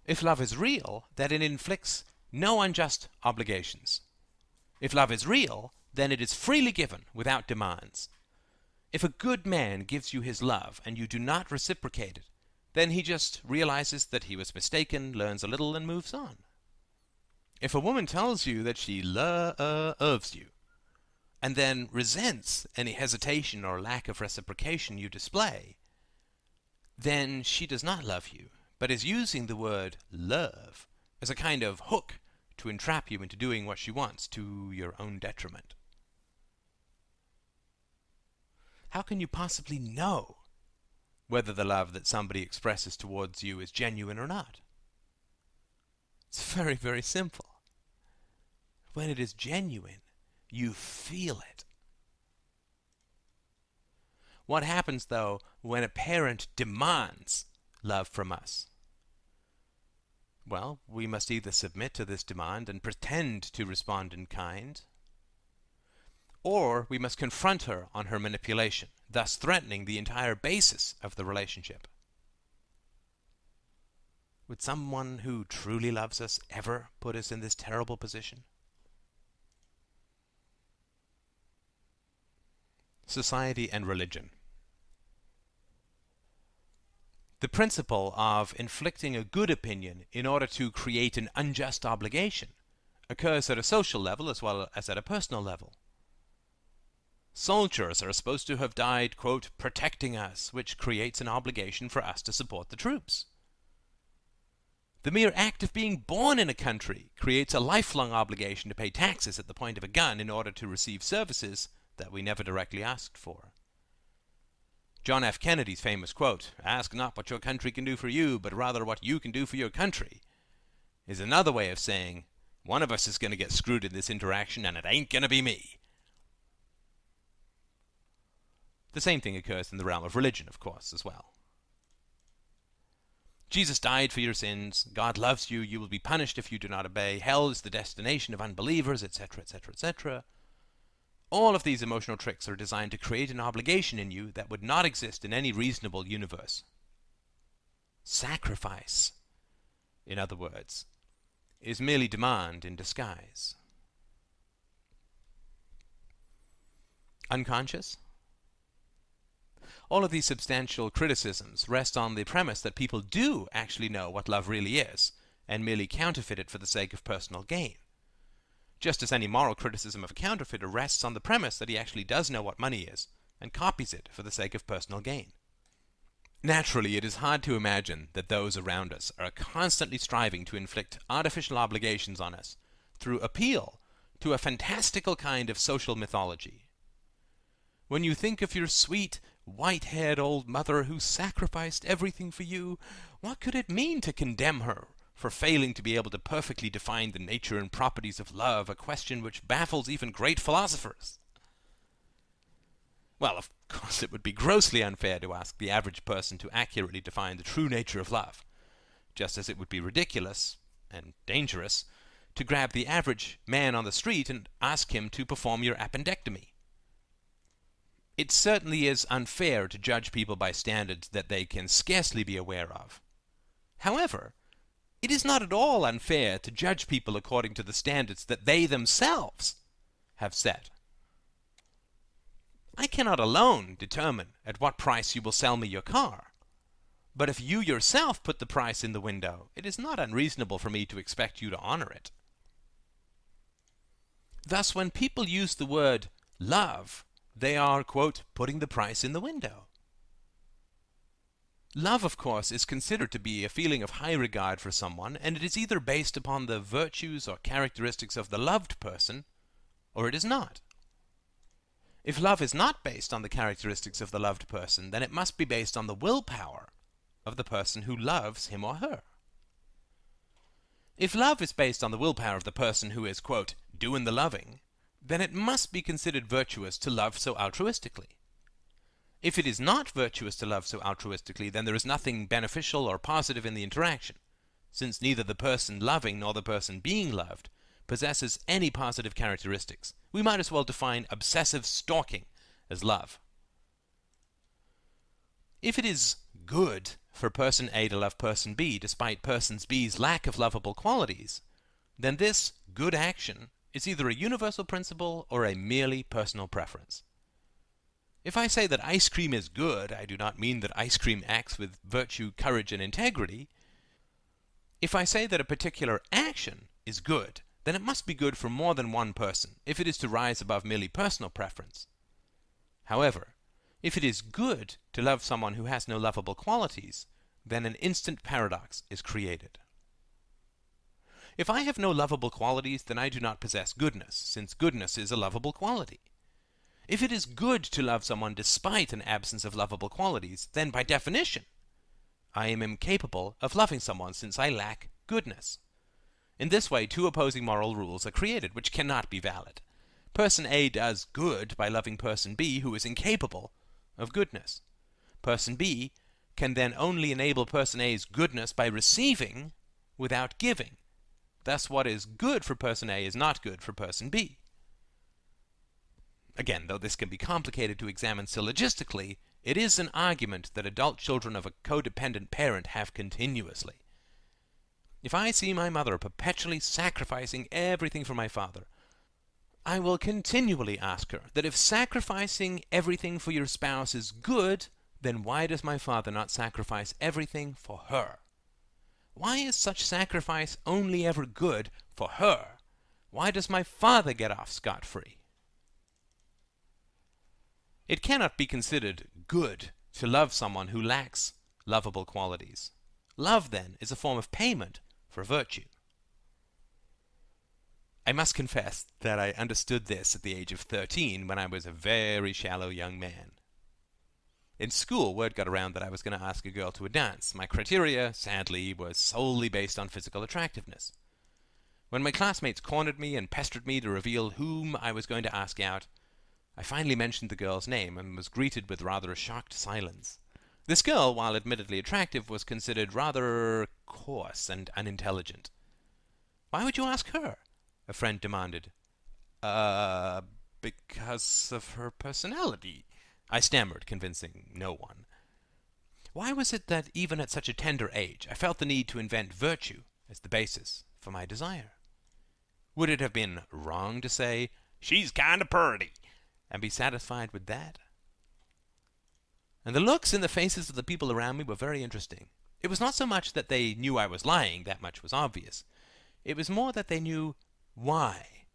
Speaker 1: If love is real, then it inflicts no unjust obligations. If love is real, then it is freely given without demands. If a good man gives you his love and you do not reciprocate it, then he just realizes that he was mistaken, learns a little, and moves on. If a woman tells you that she loves you, and then resents any hesitation or lack of reciprocation you display, then she does not love you but is using the word love as a kind of hook to entrap you into doing what she wants to your own detriment. How can you possibly know whether the love that somebody expresses towards you is genuine or not? It's very, very simple. When it is genuine, you feel it. What happens, though, when a parent demands love from us? Well, we must either submit to this demand and pretend to respond in kind, or we must confront her on her manipulation, thus threatening the entire basis of the relationship. Would someone who truly loves us ever put us in this terrible position? Society and religion. The principle of inflicting a good opinion in order to create an unjust obligation occurs at a social level as well as at a personal level. Soldiers are supposed to have died, quote, protecting us, which creates an obligation for us to support the troops. The mere act of being born in a country creates a lifelong obligation to pay taxes at the point of a gun in order to receive services that we never directly asked for. John F. Kennedy's famous quote, Ask not what your country can do for you, but rather what you can do for your country, is another way of saying, one of us is going to get screwed in this interaction, and it ain't going to be me. The same thing occurs in the realm of religion, of course, as well. Jesus died for your sins. God loves you. You will be punished if you do not obey. Hell is the destination of unbelievers, etc., etc., etc. All of these emotional tricks are designed to create an obligation in you that would not exist in any reasonable universe. Sacrifice, in other words, is merely demand in disguise. Unconscious? All of these substantial criticisms rest on the premise that people do actually know what love really is, and merely counterfeit it for the sake of personal gain. Just as any moral criticism of a counterfeiter rests on the premise that he actually does know what money is, and copies it for the sake of personal gain. Naturally, it is hard to imagine that those around us are constantly striving to inflict artificial obligations on us through appeal to a fantastical kind of social mythology. When you think of your sweet, white-haired old mother who sacrificed everything for you, what could it mean to condemn her for failing to be able to perfectly define the nature and properties of love, a question which baffles even great philosophers? Well, of course, it would be grossly unfair to ask the average person to accurately define the true nature of love, just as it would be ridiculous and dangerous to grab the average man on the street and ask him to perform your appendectomy. It certainly is unfair to judge people by standards that they can scarcely be aware of. However, it is not at all unfair to judge people according to the standards that they themselves have set. I cannot alone determine at what price you will sell me your car. But if you yourself put the price in the window, it is not unreasonable for me to expect you to honor it. Thus, when people use the word love, they are, quote, putting the price in the window. Love, of course, is considered to be a feeling of high regard for someone, and it is either based upon the virtues or characteristics of the loved person, or it is not. If love is not based on the characteristics of the loved person, then it must be based on the willpower of the person who loves him or her. If love is based on the willpower of the person who is, quote, doing the loving, then it must be considered virtuous to love so altruistically. If it is not virtuous to love so altruistically, then there is nothing beneficial or positive in the interaction, since neither the person loving nor the person being loved possesses any positive characteristics. We might as well define obsessive stalking as love. If it is good for person A to love person B despite person B's lack of lovable qualities, then this good action is either a universal principle or a merely personal preference. If I say that ice cream is good, I do not mean that ice cream acts with virtue, courage, and integrity. If I say that a particular action is good, then it must be good for more than one person, if it is to rise above merely personal preference. However, if it is good to love someone who has no lovable qualities, then an instant paradox is created. If I have no lovable qualities, then I do not possess goodness, since goodness is a lovable quality. If it is good to love someone despite an absence of lovable qualities, then by definition, I am incapable of loving someone since I lack goodness. In this way, two opposing moral rules are created which cannot be valid. Person A does good by loving person B, who is incapable of goodness. Person B can then only enable person A's goodness by receiving without giving. Thus, what is good for person A is not good for person B. Again, though this can be complicated to examine syllogistically, it is an argument that adult children of a codependent parent have continuously. If I see my mother perpetually sacrificing everything for my father, I will continually ask her that if sacrificing everything for your spouse is good, then why does my father not sacrifice everything for her? Why is such sacrifice only ever good for her? Why does my father get off scot-free? It cannot be considered good to love someone who lacks lovable qualities. Love, then, is a form of payment for virtue. I must confess that I understood this at the age of 13 when I was a very shallow young man. In school, word got around that I was going to ask a girl to a dance. My criteria, sadly, was solely based on physical attractiveness. When my classmates cornered me and pestered me to reveal whom I was going to ask out, I finally mentioned the girl's name and was greeted with rather a shocked silence. This girl, while admittedly attractive, was considered rather coarse and unintelligent. Why would you ask her? a friend demanded. Uh, because of her personality, I stammered, convincing no one. Why was it that even at such a tender age I felt the need to invent virtue as the basis for my desire? Would it have been wrong to say, She's kind of purty, and be satisfied with that? And the looks in the faces of the people around me were very interesting. It was not so much that they knew I was lying, that much was obvious. It was more that they knew why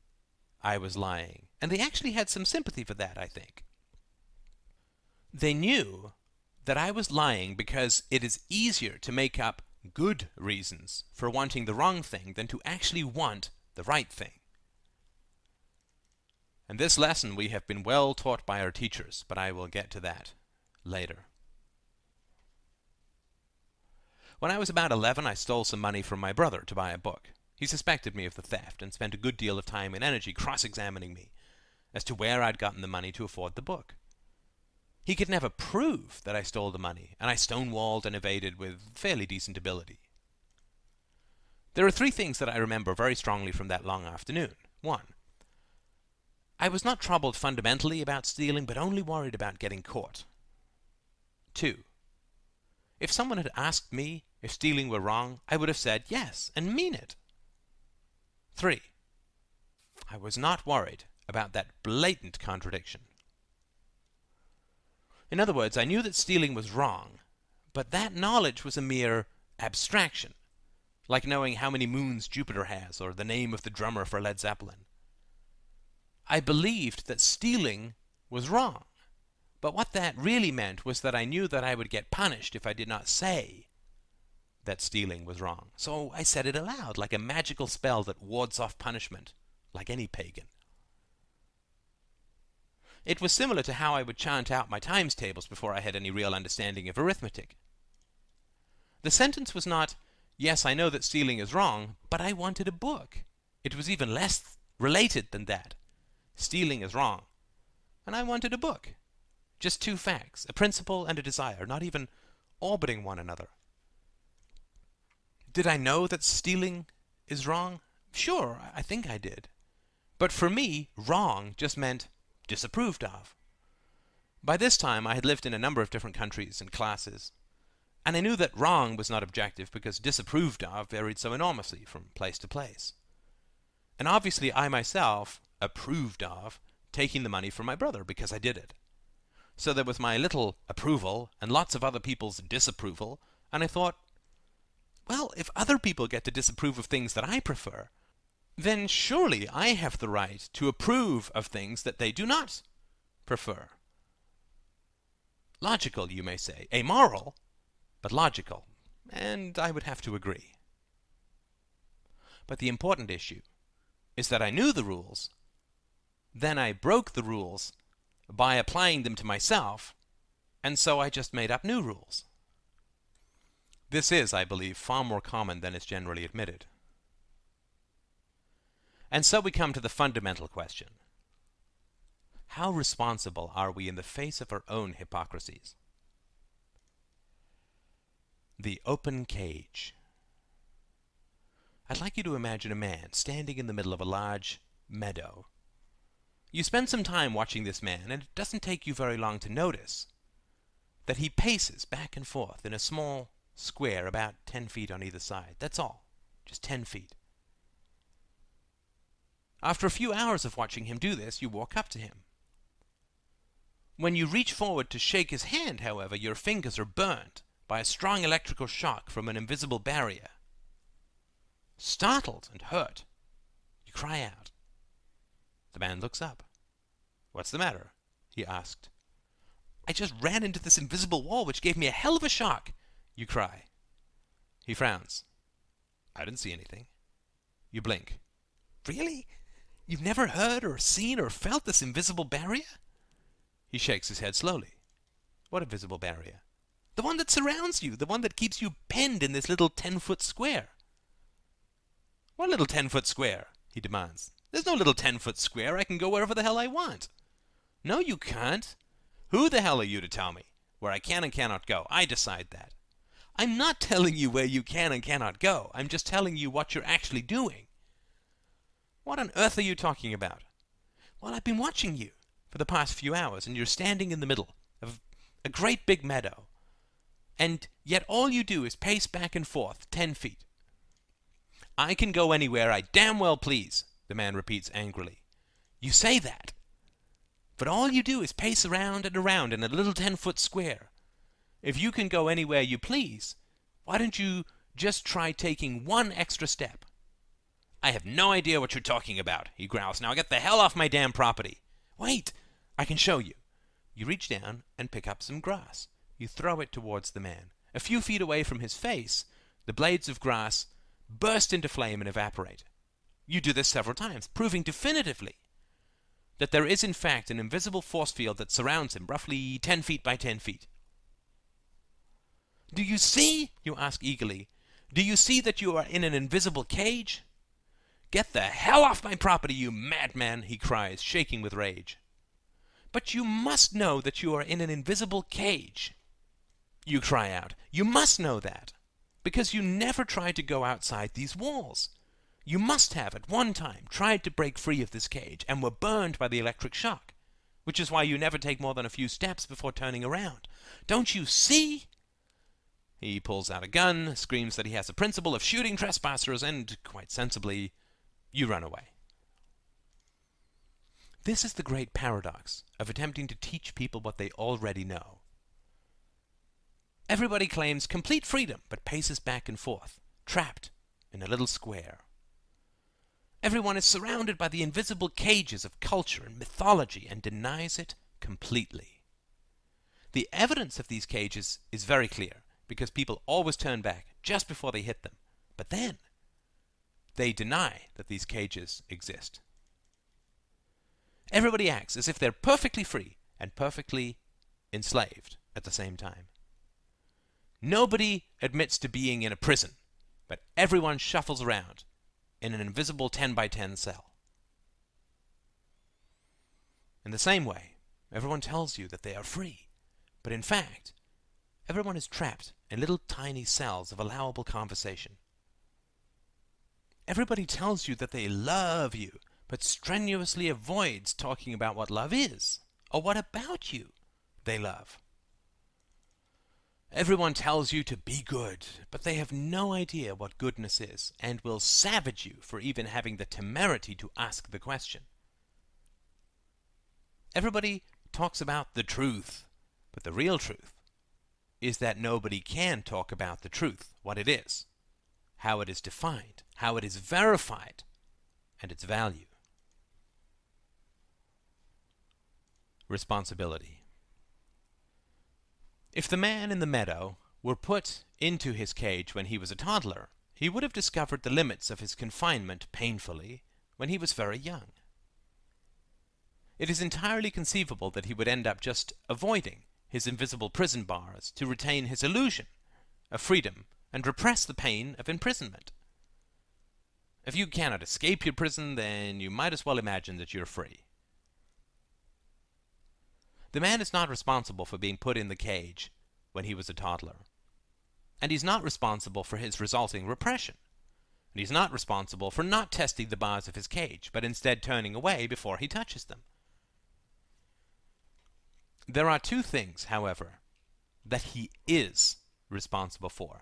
Speaker 1: I was lying. And they actually had some sympathy for that, I think. They knew that I was lying because it is easier to make up good reasons for wanting the wrong thing than to actually want the right thing. And this lesson we have been well taught by our teachers, but I will get to that later. When I was about 11, I stole some money from my brother to buy a book. He suspected me of the theft and spent a good deal of time and energy cross-examining me as to where I'd gotten the money to afford the book. He could never prove that I stole the money, and I stonewalled and evaded with fairly decent ability. There are three things that I remember very strongly from that long afternoon. One, I was not troubled fundamentally about stealing, but only worried about getting caught. Two, if someone had asked me if stealing were wrong, I would have said yes and mean it. Three, I was not worried about that blatant contradiction. In other words, I knew that stealing was wrong, but that knowledge was a mere abstraction, like knowing how many moons Jupiter has or the name of the drummer for Led Zeppelin. I believed that stealing was wrong, but what that really meant was that I knew that I would get punished if I did not say that stealing was wrong. So I said it aloud, like a magical spell that wards off punishment, like any pagan. It was similar to how I would chant out my times tables before I had any real understanding of arithmetic. The sentence was not, Yes, I know that stealing is wrong, but I wanted a book. It was even less related than that. Stealing is wrong, and I wanted a book. Just two facts, a principle and a desire, not even orbiting one another. Did I know that stealing is wrong? Sure, I think I did. But for me, wrong just meant disapproved of. By this time, I had lived in a number of different countries and classes, and I knew that wrong was not objective because disapproved of varied so enormously from place to place. And obviously, I myself approved of taking the money from my brother because I did it. So there was my little approval and lots of other people's disapproval, and I thought, well, if other people get to disapprove of things that I prefer, then surely I have the right to approve of things that they do not prefer. Logical, you may say. Amoral, but logical. And I would have to agree. But the important issue is that I knew the rules, then I broke the rules by applying them to myself, and so I just made up new rules. This is, I believe, far more common than is generally admitted. And so we come to the fundamental question. How responsible are we in the face of our own hypocrisies? The open cage. I'd like you to imagine a man standing in the middle of a large meadow. You spend some time watching this man, and it doesn't take you very long to notice that he paces back and forth in a small square about 10 feet on either side. That's all. Just 10 feet. After a few hours of watching him do this, you walk up to him. When you reach forward to shake his hand, however, your fingers are burnt by a strong electrical shock from an invisible barrier. Startled and hurt, you cry out. The man looks up. What's the matter? he asked. I just ran into this invisible wall which gave me a hell of a shock, you cry. He frowns. I didn't see anything. You blink. Really? You've never heard or seen or felt this invisible barrier? He shakes his head slowly. What invisible barrier? The one that surrounds you, the one that keeps you penned in this little ten-foot square. What little ten-foot square? he demands. There's no little ten-foot square. I can go wherever the hell I want. No, you can't. Who the hell are you to tell me where I can and cannot go? I decide that. I'm not telling you where you can and cannot go. I'm just telling you what you're actually doing. What on earth are you talking about? Well, I've been watching you for the past few hours, and you're standing in the middle of a great big meadow, and yet all you do is pace back and forth ten feet. I can go anywhere I damn well please, the man repeats angrily. You say that, But all you do is pace around and around in a little 10 foot square. If you can go anywhere you please, why don't you just try taking one extra step? I have no idea what you're talking about, he growls. Now get the hell off my damn property. Wait, I can show you. You reach down and pick up some grass. You throw it towards the man. A few feet away from his face, the blades of grass burst into flame and evaporate. You do this several times, proving definitively that there is in fact an invisible force field that surrounds him, roughly 10 feet by 10 feet. Do you see? You ask eagerly. Do you see that you are in an invisible cage? Get the hell off my property, you madman, he cries, shaking with rage. But you must know that you are in an invisible cage. You cry out. You must know that, because you never tried to go outside these walls. You must have, at one time, tried to break free of this cage and were burned by the electric shock, which is why you never take more than a few steps before turning around. Don't you see? He pulls out a gun, screams that he has a principle of shooting trespassers, and, quite sensibly, you run away. This is the great paradox of attempting to teach people what they already know. Everybody claims complete freedom, but paces back and forth, trapped in a little square. Everyone is surrounded by the invisible cages of culture and mythology and denies it completely. The evidence of these cages is very clear because people always turn back just before they hit them. But then, they deny that these cages exist. Everybody acts as if they're perfectly free and perfectly enslaved at the same time. Nobody admits to being in a prison, but everyone shuffles around in an invisible 10 by 10 cell. In the same way, everyone tells you that they are free, but in fact, Everyone is trapped in little tiny cells of allowable conversation. Everybody tells you that they love you, but strenuously avoids talking about what love is, or what about you they love. Everyone tells you to be good, but they have no idea what goodness is, and will savage you for even having the temerity to ask the question. Everybody talks about the truth, but the real truth is that nobody can talk about the truth, what it is, how it is defined, how it is verified, and its value. Responsibility. If the man in the meadow were put into his cage when he was a toddler, he would have discovered the limits of his confinement painfully when he was very young. It is entirely conceivable that he would end up just avoiding his invisible prison bars to retain his illusion of freedom and repress the pain of imprisonment. If you cannot escape your prison, then you might as well imagine that you're free. The man is not responsible for being put in the cage when he was a toddler. And he's not responsible for his resulting repression. And he's not responsible for not testing the bars of his cage, but instead turning away before he touches them. There are two things, however, that he is responsible for.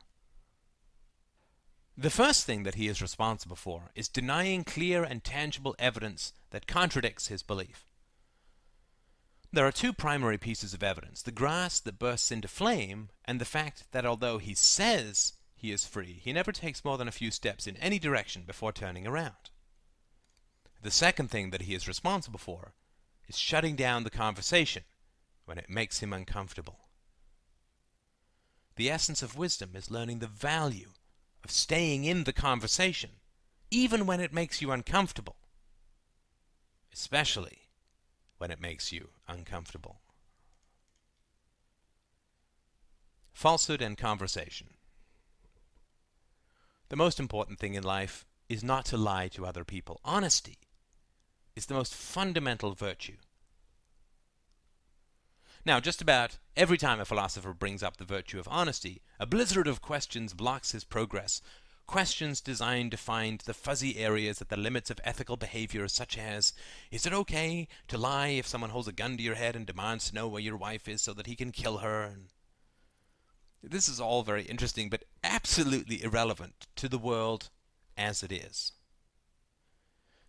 Speaker 1: The first thing that he is responsible for is denying clear and tangible evidence that contradicts his belief. There are two primary pieces of evidence the grass that bursts into flame, and the fact that although he says he is free, he never takes more than a few steps in any direction before turning around. The second thing that he is responsible for is shutting down the conversation when it makes him uncomfortable. The essence of wisdom is learning the value of staying in the conversation, even when it makes you uncomfortable, especially when it makes you uncomfortable. Falsehood and conversation. The most important thing in life is not to lie to other people. Honesty is the most fundamental virtue. Now, just about every time a philosopher brings up the virtue of honesty, a blizzard of questions blocks his progress. Questions designed to find the fuzzy areas at the limits of ethical behavior, such as Is it okay to lie if someone holds a gun to your head and demands to know where your wife is so that he can kill her? This is all very interesting, but absolutely irrelevant to the world as it is.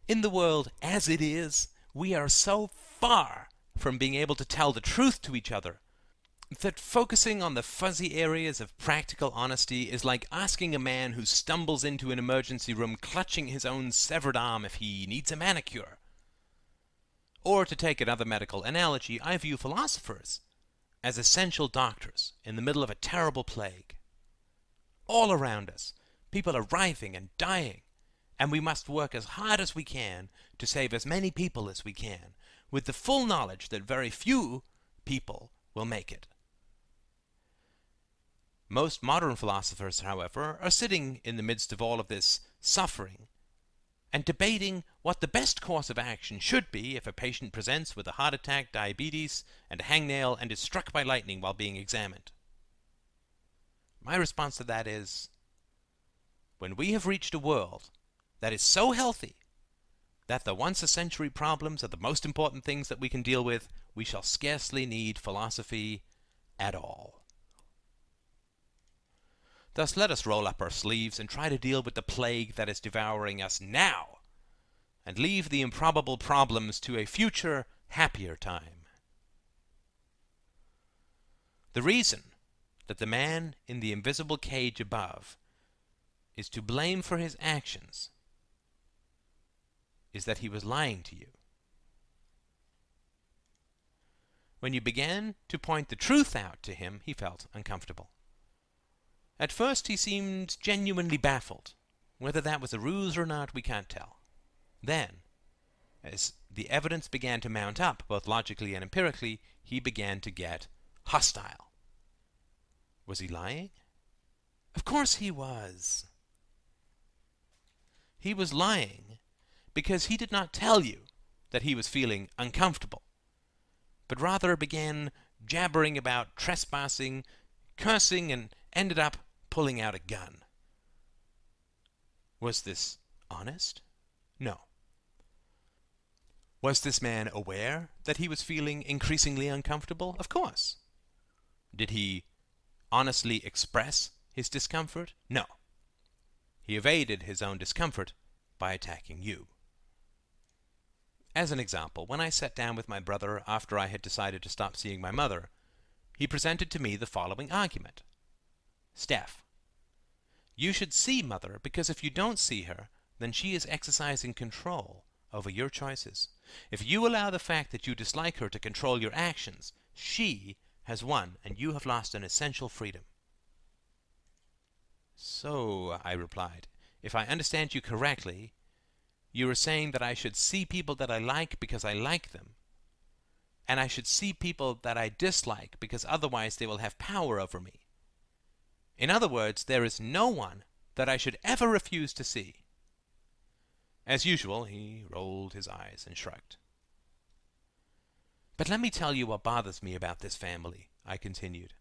Speaker 1: In the world as it is, we are so far from being able to tell the truth to each other. That focusing on the fuzzy areas of practical honesty is like asking a man who stumbles into an emergency room clutching his own severed arm if he needs a manicure. Or, to take another medical analogy, I view philosophers as essential doctors in the middle of a terrible plague. All around us, people are writhing and dying, and we must work as hard as we can to save as many people as we can, with the full knowledge that very few people will make it. Most modern philosophers, however, are sitting in the midst of all of this suffering and debating what the best course of action should be if a patient presents with a heart attack, diabetes, and a hangnail and is struck by lightning while being examined. My response to that is when we have reached a world that is so healthy that the once a century problems are the most important things that we can deal with, we shall scarcely need philosophy at all. Thus, let us roll up our sleeves and try to deal with the plague that is devouring us now, and leave the improbable problems to a future, happier time. The reason that the man in the invisible cage above is to blame for his actions is that he was lying to you. When you began to point the truth out to him, he felt uncomfortable. At first he seemed genuinely baffled. Whether that was a ruse or not, we can't tell. Then, as the evidence began to mount up, both logically and empirically, he began to get hostile. Was he lying? Of course he was. He was lying because he did not tell you that he was feeling uncomfortable, but rather began jabbering about trespassing, cursing, and ended up pulling out a gun. Was this honest? No. Was this man aware that he was feeling increasingly uncomfortable? Of course. Did he honestly express his discomfort? No. He evaded his own discomfort by attacking you. As an example, when I sat down with my brother after I had decided to stop seeing my mother, he presented to me the following argument. Steph, you should see Mother, because if you don't see her, then she is exercising control over your choices. If you allow the fact that you dislike her to control your actions, she has won and you have lost an essential freedom. So, I replied, if I understand you correctly, you are saying that I should see people that I like because I like them, and I should see people that I dislike because otherwise they will have power over me. In other words, there is no one that I should ever refuse to see. As usual, he rolled his eyes and shrugged. But let me tell you what bothers me about this family, I continued.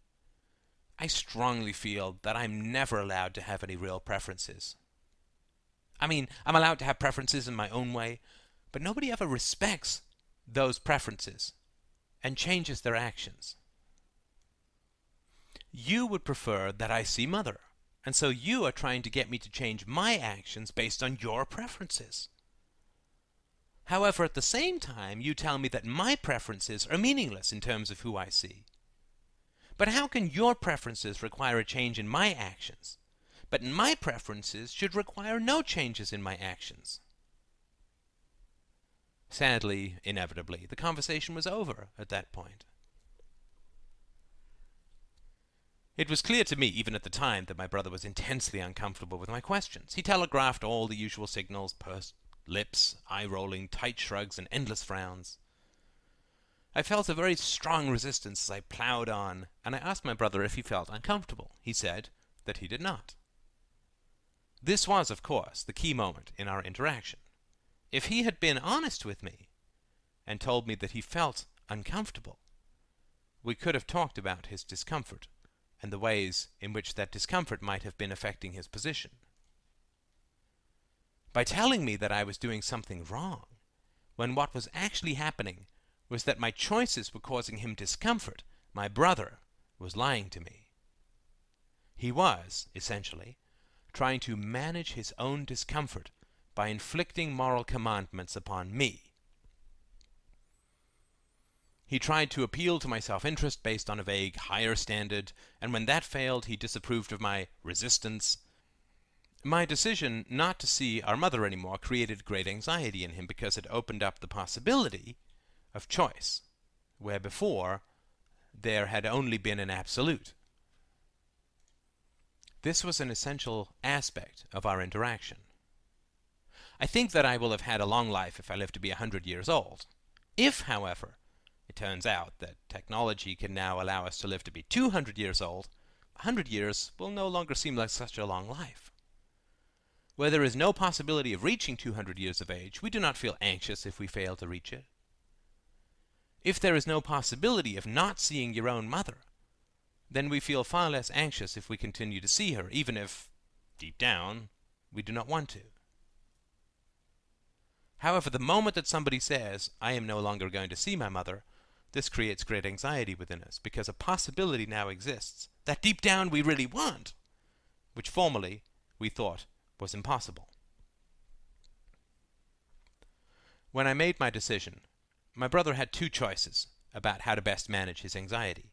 Speaker 1: I strongly feel that I'm never allowed to have any real preferences. I mean, I'm allowed to have preferences in my own way, but nobody ever respects those preferences and changes their actions. You would prefer that I see Mother, and so you are trying to get me to change my actions based on your preferences. However, at the same time, you tell me that my preferences are meaningless in terms of who I see. But how can your preferences require a change in my actions, but my preferences should require no changes in my actions? Sadly, inevitably, the conversation was over at that point. It was clear to me, even at the time, that my brother was intensely uncomfortable with my questions. He telegraphed all the usual signals pursed lips, eye rolling, tight shrugs, and endless frowns. I felt a very strong resistance as I ploughed on, and I asked my brother if he felt uncomfortable. He said that he did not. This was, of course, the key moment in our interaction. If he had been honest with me and told me that he felt uncomfortable, we could have talked about his discomfort and the ways in which that discomfort might have been affecting his position. By telling me that I was doing something wrong, when what was actually happening was that my choices were causing him discomfort, my brother was lying to me. He was, essentially, trying to manage his own discomfort by inflicting moral commandments upon me. He tried to appeal to my self-interest based on a vague higher standard, and when that failed, he disapproved of my resistance. My decision not to see our mother anymore created great anxiety in him because it opened up the possibility of choice, where before there had only been an absolute. This was an essential aspect of our interaction. I think that I will have had a long life if I live to be a hundred years old. If, however, it turns out that technology can now allow us to live to be 200 years old, a hundred years will no longer seem like such a long life. Where there is no possibility of reaching 200 years of age, we do not feel anxious if we fail to reach it. If there is no possibility of not seeing your own mother, then we feel far less anxious if we continue to see her, even if, deep down, we do not want to. However, the moment that somebody says, I am no longer going to see my mother, this creates great anxiety within us, because a possibility now exists that deep down we really want, which formerly we thought was impossible. When I made my decision, my brother had two choices about how to best manage his anxiety.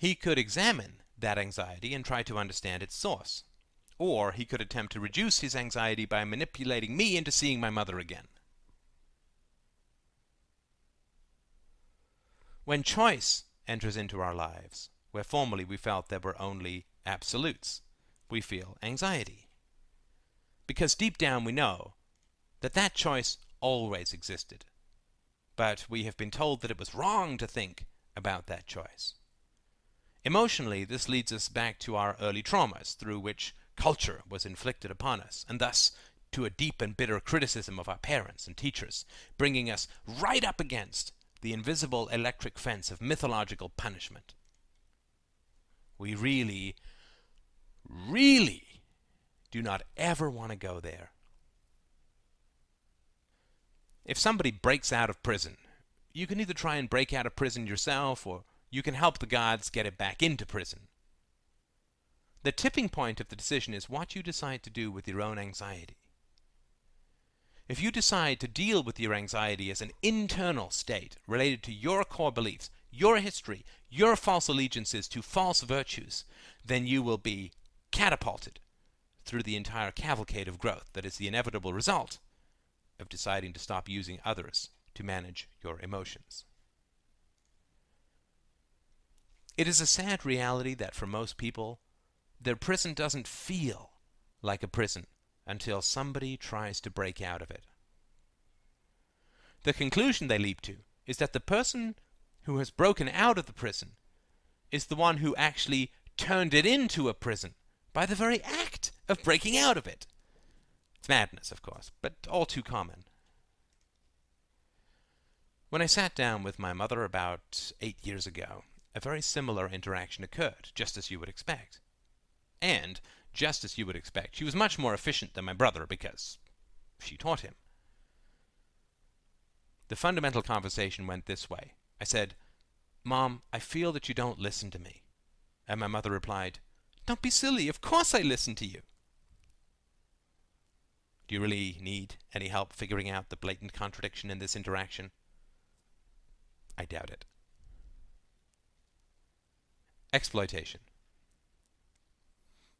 Speaker 1: He could examine that anxiety and try to understand its source. Or he could attempt to reduce his anxiety by manipulating me into seeing my mother again. When choice enters into our lives, where formerly we felt there were only absolutes, we feel anxiety. Because deep down we know that that choice always existed. But we have been told that it was wrong to think about that choice. Emotionally, this leads us back to our early traumas, through which culture was inflicted upon us, and thus to a deep and bitter criticism of our parents and teachers, bringing us right up against the invisible electric fence of mythological punishment. We really, really do not ever want to go there. If somebody breaks out of prison, you can either try and break out of prison yourself or you can help the gods get it back into prison. The tipping point of the decision is what you decide to do with your own anxiety. If you decide to deal with your anxiety as an internal state related to your core beliefs, your history, your false allegiances to false virtues, then you will be catapulted through the entire cavalcade of growth that is the inevitable result of deciding to stop using others to manage your emotions. It is a sad reality that for most people, their prison doesn't feel like a prison until somebody tries to break out of it. The conclusion they leap to is that the person who has broken out of the prison is the one who actually turned it into a prison by the very act of breaking out of it. It's madness, of course, but all too common. When I sat down with my mother about eight years ago, a very similar interaction occurred, just as you would expect. And, just as you would expect, she was much more efficient than my brother because she taught him. The fundamental conversation went this way. I said, Mom, I feel that you don't listen to me. And my mother replied, Don't be silly. Of course I listen to you. Do you really need any help figuring out the blatant contradiction in this interaction? I doubt it. Exploitation.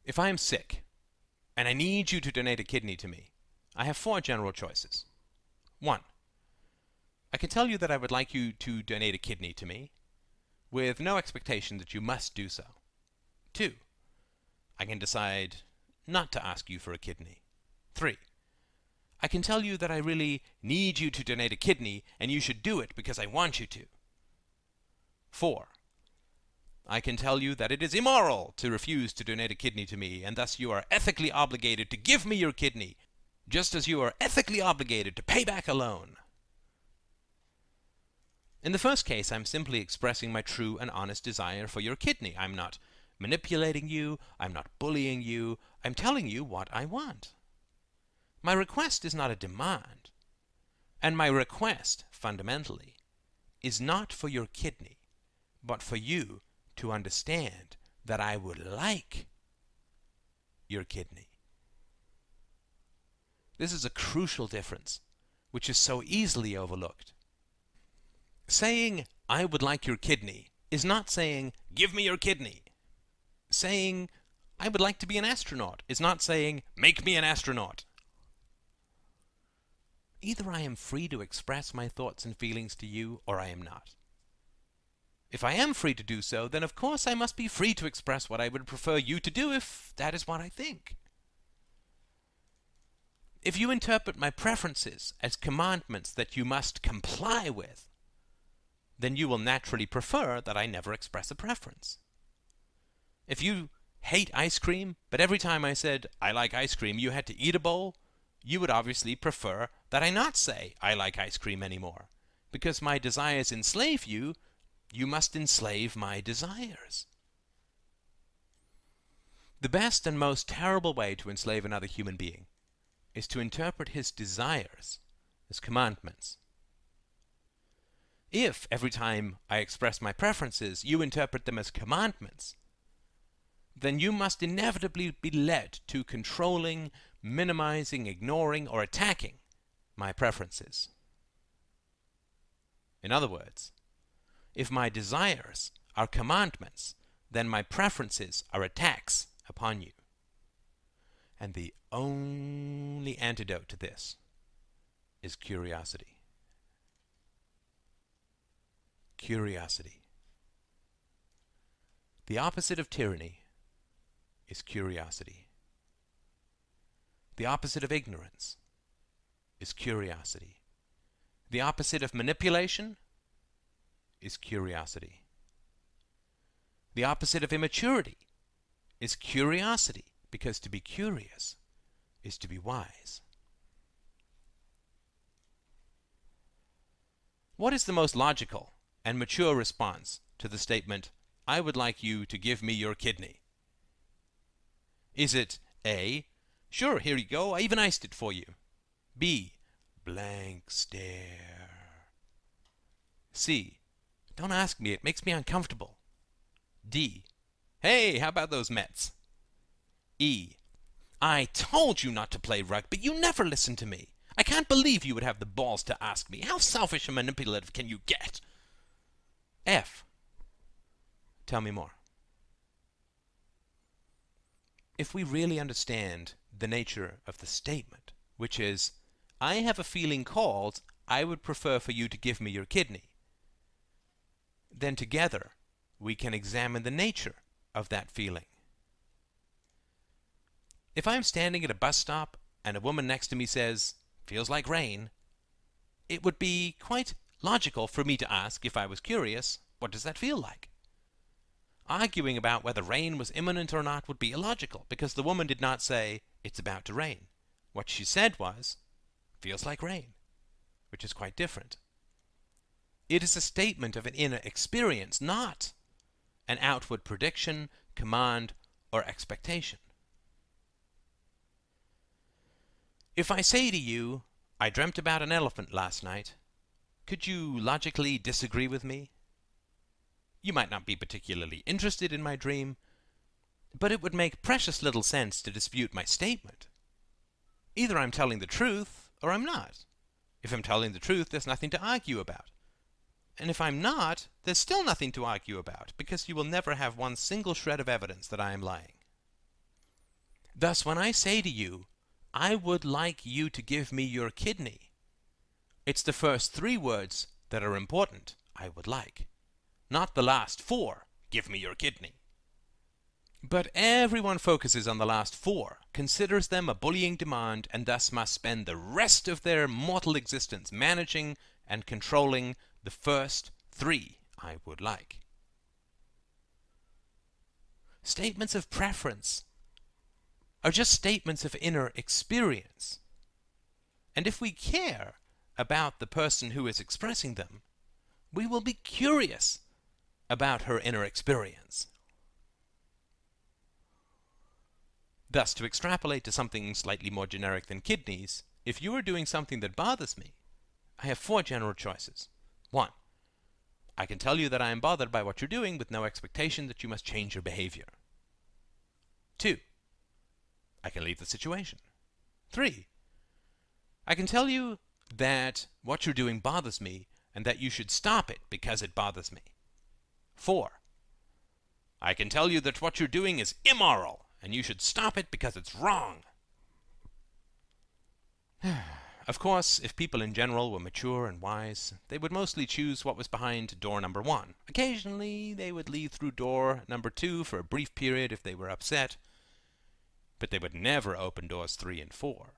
Speaker 1: If I am sick, and I need you to donate a kidney to me, I have four general choices. 1. I can tell you that I would like you to donate a kidney to me, with no expectation that you must do so. 2. I can decide not to ask you for a kidney. 3. I can tell you that I really need you to donate a kidney, and you should do it because I want you to. 4. I can tell you that it is immoral to refuse to donate a kidney to me, and thus you are ethically obligated to give me your kidney, just as you are ethically obligated to pay back a loan. In the first case, I'm simply expressing my true and honest desire for your kidney. I'm not manipulating you, I'm not bullying you, I'm telling you what I want. My request is not a demand, and my request, fundamentally, is not for your kidney, but for you to understand that I would like your kidney. This is a crucial difference, which is so easily overlooked. Saying, I would like your kidney, is not saying, give me your kidney. Saying, I would like to be an astronaut, is not saying, make me an astronaut. Either I am free to express my thoughts and feelings to you, or I am not. If I am free to do so, then of course I must be free to express what I would prefer you to do if that is what I think. If you interpret my preferences as commandments that you must comply with, then you will naturally prefer that I never express a preference. If you hate ice cream, but every time I said, I like ice cream, you had to eat a bowl, you would obviously prefer that I not say, I like ice cream anymore. Because my desires enslave you, you must enslave my desires. The best and most terrible way to enslave another human being is to interpret his desires as commandments. If, every time I express my preferences, you interpret them as commandments, then you must inevitably be led to controlling, minimizing, ignoring, or attacking my preferences. In other words, if my desires are commandments, then my preferences are attacks upon you. And the only antidote to this is curiosity. Curiosity. The opposite of tyranny is curiosity. The opposite of ignorance is curiosity. The opposite of manipulation is curiosity. The opposite of immaturity is curiosity, because to be curious is to be wise. What is the most logical and mature response to the statement, I would like you to give me your kidney? Is it A. Sure, here you go, I even iced it for you. B. Blank stare. C. Don't ask me, it makes me uncomfortable. D. Hey, how about those Mets? E. I told you not to play rugby. You never listen to me. I can't believe you would have the balls to ask me. How selfish and manipulative can you get? F. Tell me more. If we really understand the nature of the statement, which is, I have a feeling called, I would prefer for you to give me your kidney, then together we can examine the nature of that feeling. If I'm standing at a bus stop and a woman next to me says, feels like rain, it would be quite logical for me to ask, if I was curious, what does that feel like? Arguing about whether rain was imminent or not would be illogical, because the woman did not say, it's about to rain. What she said was, feels like rain, which is quite different. It is a statement of an inner experience, not an outward prediction, command, or expectation. If I say to you, I dreamt about an elephant last night, could you logically disagree with me? You might not be particularly interested in my dream, but it would make precious little sense to dispute my statement. Either I'm telling the truth, or I'm not. If I'm telling the truth, there's nothing to argue about. And if I'm not, there's still nothing to argue about, because you will never have one single shred of evidence that I am lying. Thus, when I say to you, I would like you to give me your kidney. It's the first three words that are important, I would like. Not the last four, give me your kidney. But everyone focuses on the last four, considers them a bullying demand, and thus must spend the rest of their mortal existence managing and controlling the first three I would like. Statements of preference are just statements of inner experience. And if we care about the person who is expressing them, we will be curious about her inner experience. Thus, to extrapolate to something slightly more generic than kidneys, if you are doing something that bothers me, I have four general choices. One, I can tell you that I am bothered by what you're doing with no expectation that you must change your behavior. Two, I can leave the situation. Three, I can tell you that what you're doing bothers me, and that you should stop it because it bothers me. 4. I can tell you that what you're doing is immoral, and you should stop it because it's wrong. of course, if people in general were mature and wise, they would mostly choose what was behind door number one. Occasionally, they would leave through door number two for a brief period if they were upset, but they would never open doors three and four.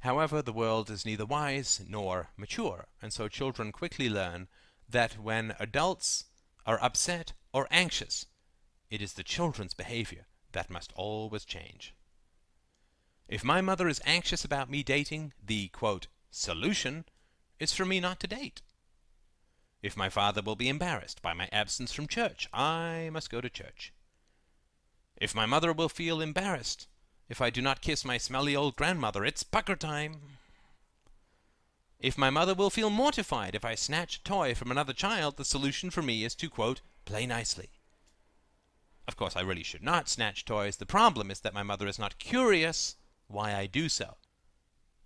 Speaker 1: However, the world is neither wise nor mature, and so children quickly learn that when adults are upset or anxious, it is the children's behavior that must always change. If my mother is anxious about me dating, the, quote, solution is for me not to date. If my father will be embarrassed by my absence from church, I must go to church. If my mother will feel embarrassed if I do not kiss my smelly old grandmother, it's pucker time. If my mother will feel mortified if I snatch a toy from another child, the solution for me is to, quote, play nicely. Of course, I really should not snatch toys. The problem is that my mother is not curious why I do so,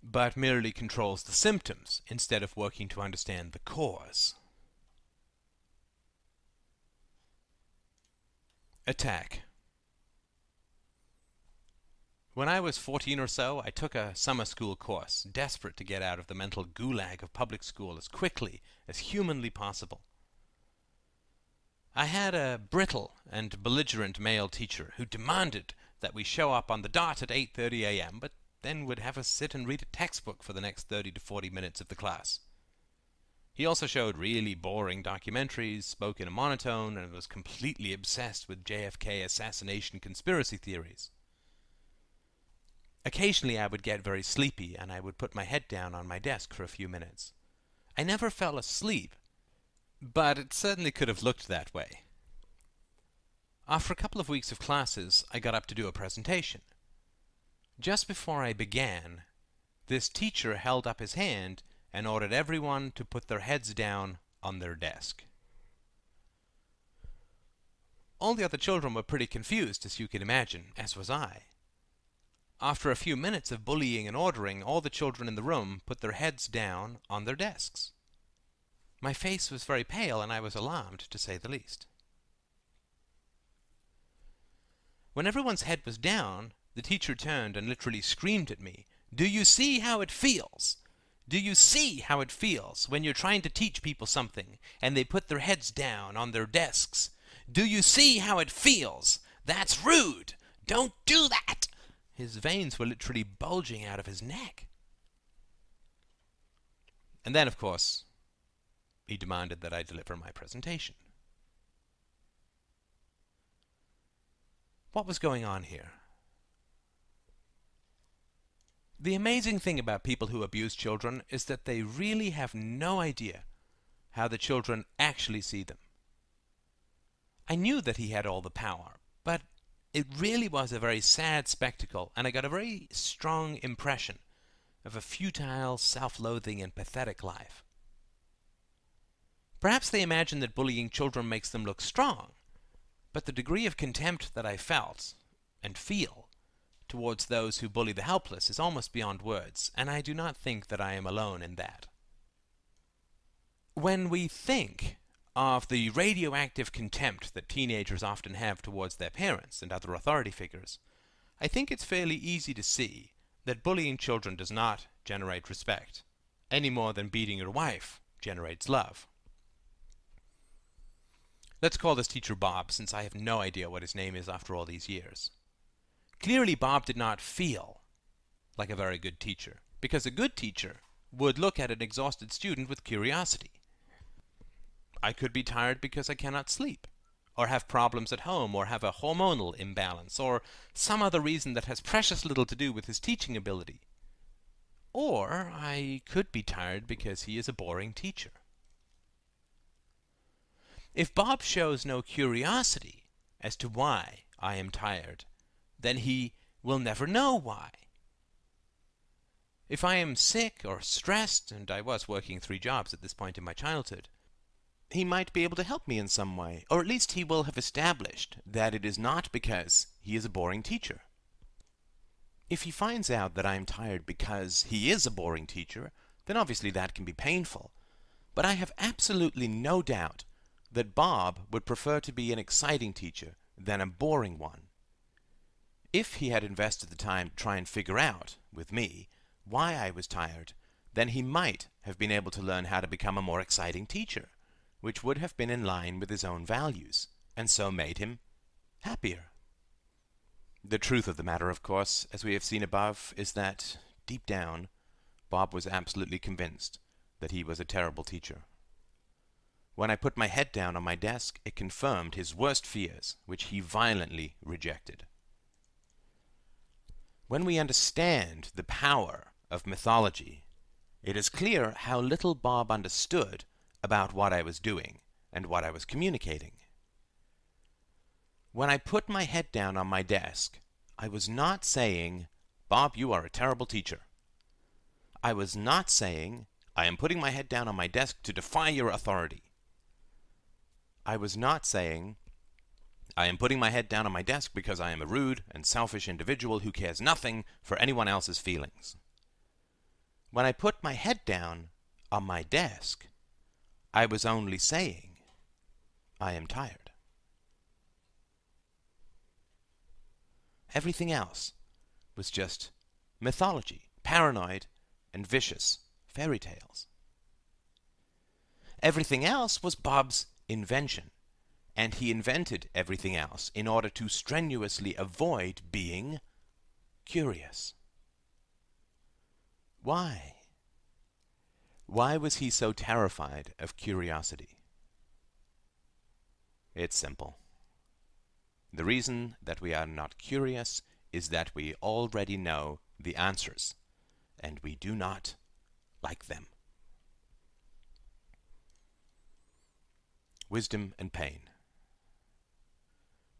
Speaker 1: but merely controls the symptoms instead of working to understand the cause. Attack. When I was 14 or so, I took a summer school course, desperate to get out of the mental gulag of public school as quickly as humanly possible. I had a brittle and belligerent male teacher who demanded that we show up on the dot at 8:30 a.m., but then would have us sit and read a textbook for the next 30 to 40 minutes of the class. He also showed really boring documentaries, spoke in a monotone, and was completely obsessed with JFK assassination conspiracy theories. Occasionally I would get very sleepy and I would put my head down on my desk for a few minutes. I never fell asleep, but it certainly could have looked that way. After a couple of weeks of classes, I got up to do a presentation. Just before I began, this teacher held up his hand and ordered everyone to put their heads down on their desk. All the other children were pretty confused, as you can imagine, as was I. After a few minutes of bullying and ordering, all the children in the room put their heads down on their desks. My face was very pale, and I was alarmed, to say the least. When everyone's head was down, the teacher turned and literally screamed at me, Do you see how it feels? Do you see how it feels when you're trying to teach people something and they put their heads down on their desks? Do you see how it feels? That's rude! Don't do that! His veins were literally bulging out of his neck. And then, of course, he demanded that I deliver my presentation. What was going on here? The amazing thing about people who abuse children is that they really have no idea how the children actually see them. I knew that he had all the power, but it really was a very sad spectacle, and I got a very strong impression of a futile, self-loathing, and pathetic life. Perhaps they imagine that bullying children makes them look strong, but the degree of contempt that I felt and feel towards those who bully the helpless is almost beyond words, and I do not think that I am alone in that. When we think of the radioactive contempt that teenagers often have towards their parents and other authority figures, I think it's fairly easy to see that bullying children does not generate respect, any more than beating your wife generates love. Let's call this teacher Bob, since I have no idea what his name is after all these years. Clearly, Bob did not feel like a very good teacher, because a good teacher would look at an exhausted student with curiosity. I could be tired because I cannot sleep, or have problems at home, or have a hormonal imbalance, or some other reason that has precious little to do with his teaching ability. Or I could be tired because he is a boring teacher. If Bob shows no curiosity as to why I am tired, then he will never know why. If I am sick or stressed, and I was working three jobs at this point in my childhood, he might be able to help me in some way, or at least he will have established that it is not because he is a boring teacher. If he finds out that I am tired because he is a boring teacher, then obviously that can be painful. But I have absolutely no doubt that Bob would prefer to be an exciting teacher than a boring one. If he had invested the time to try and figure out, with me, why I was tired, then he might have been able to learn how to become a more exciting teacher, which would have been in line with his own values, and so made him happier. The truth of the matter, of course, as we have seen above, is that, deep down, Bob was absolutely convinced that he was a terrible teacher. When I put my head down on my desk, it confirmed his worst fears, which he violently rejected. When we understand the power of mythology, it is clear how little Bob understood about what I was doing and what I was communicating. When I put my head down on my desk, I was not saying, Bob, you are a terrible teacher. I was not saying, I am putting my head down on my desk to defy your authority. I was not saying, I am putting my head down on my desk because I am a rude and selfish individual who cares nothing for anyone else's feelings. When I put my head down on my desk, I was only saying, I am tired. Everything else was just mythology, paranoid, and vicious fairy tales. Everything else was Bob's invention, and he invented everything else in order to strenuously avoid being curious. Why? Why was he so terrified of curiosity? It's simple. The reason that we are not curious is that we already know the answers, and we do not like them. Wisdom and pain.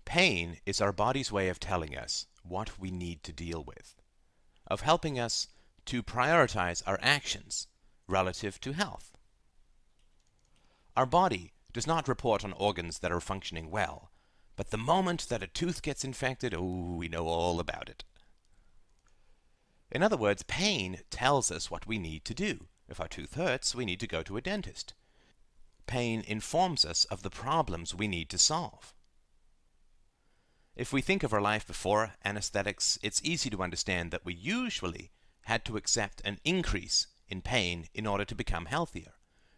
Speaker 1: Pain is our body's way of telling us what we need to deal with, of helping us to prioritize our actions relative to health. Our body does not report on organs that are functioning well, but the moment that a tooth gets infected, oh, we know all about it. In other words, pain tells us what we need to do. If our tooth hurts, we need to go to a dentist. Pain informs us of the problems we need to solve. If we think of our life before anesthetics, it's easy to understand that we usually had to accept an increase in pain in order to become healthier.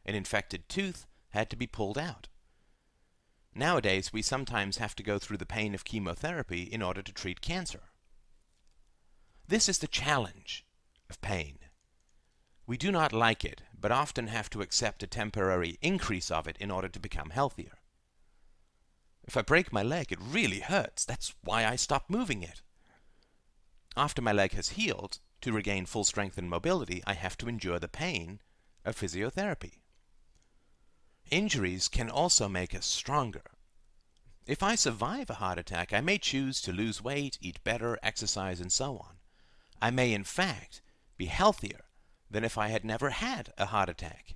Speaker 1: An infected tooth had to be pulled out. Nowadays, we sometimes have to go through the pain of chemotherapy in order to treat cancer. This is the challenge of pain. We do not like it, but often have to accept a temporary increase of it in order to become healthier. If I break my leg, it really hurts. That's why I stop moving it. After my leg has healed, to regain full strength and mobility, I have to endure the pain of physiotherapy. Injuries can also make us stronger. If I survive a heart attack, I may choose to lose weight, eat better, exercise, and so on. I may, in fact, be healthier than if I had never had a heart attack.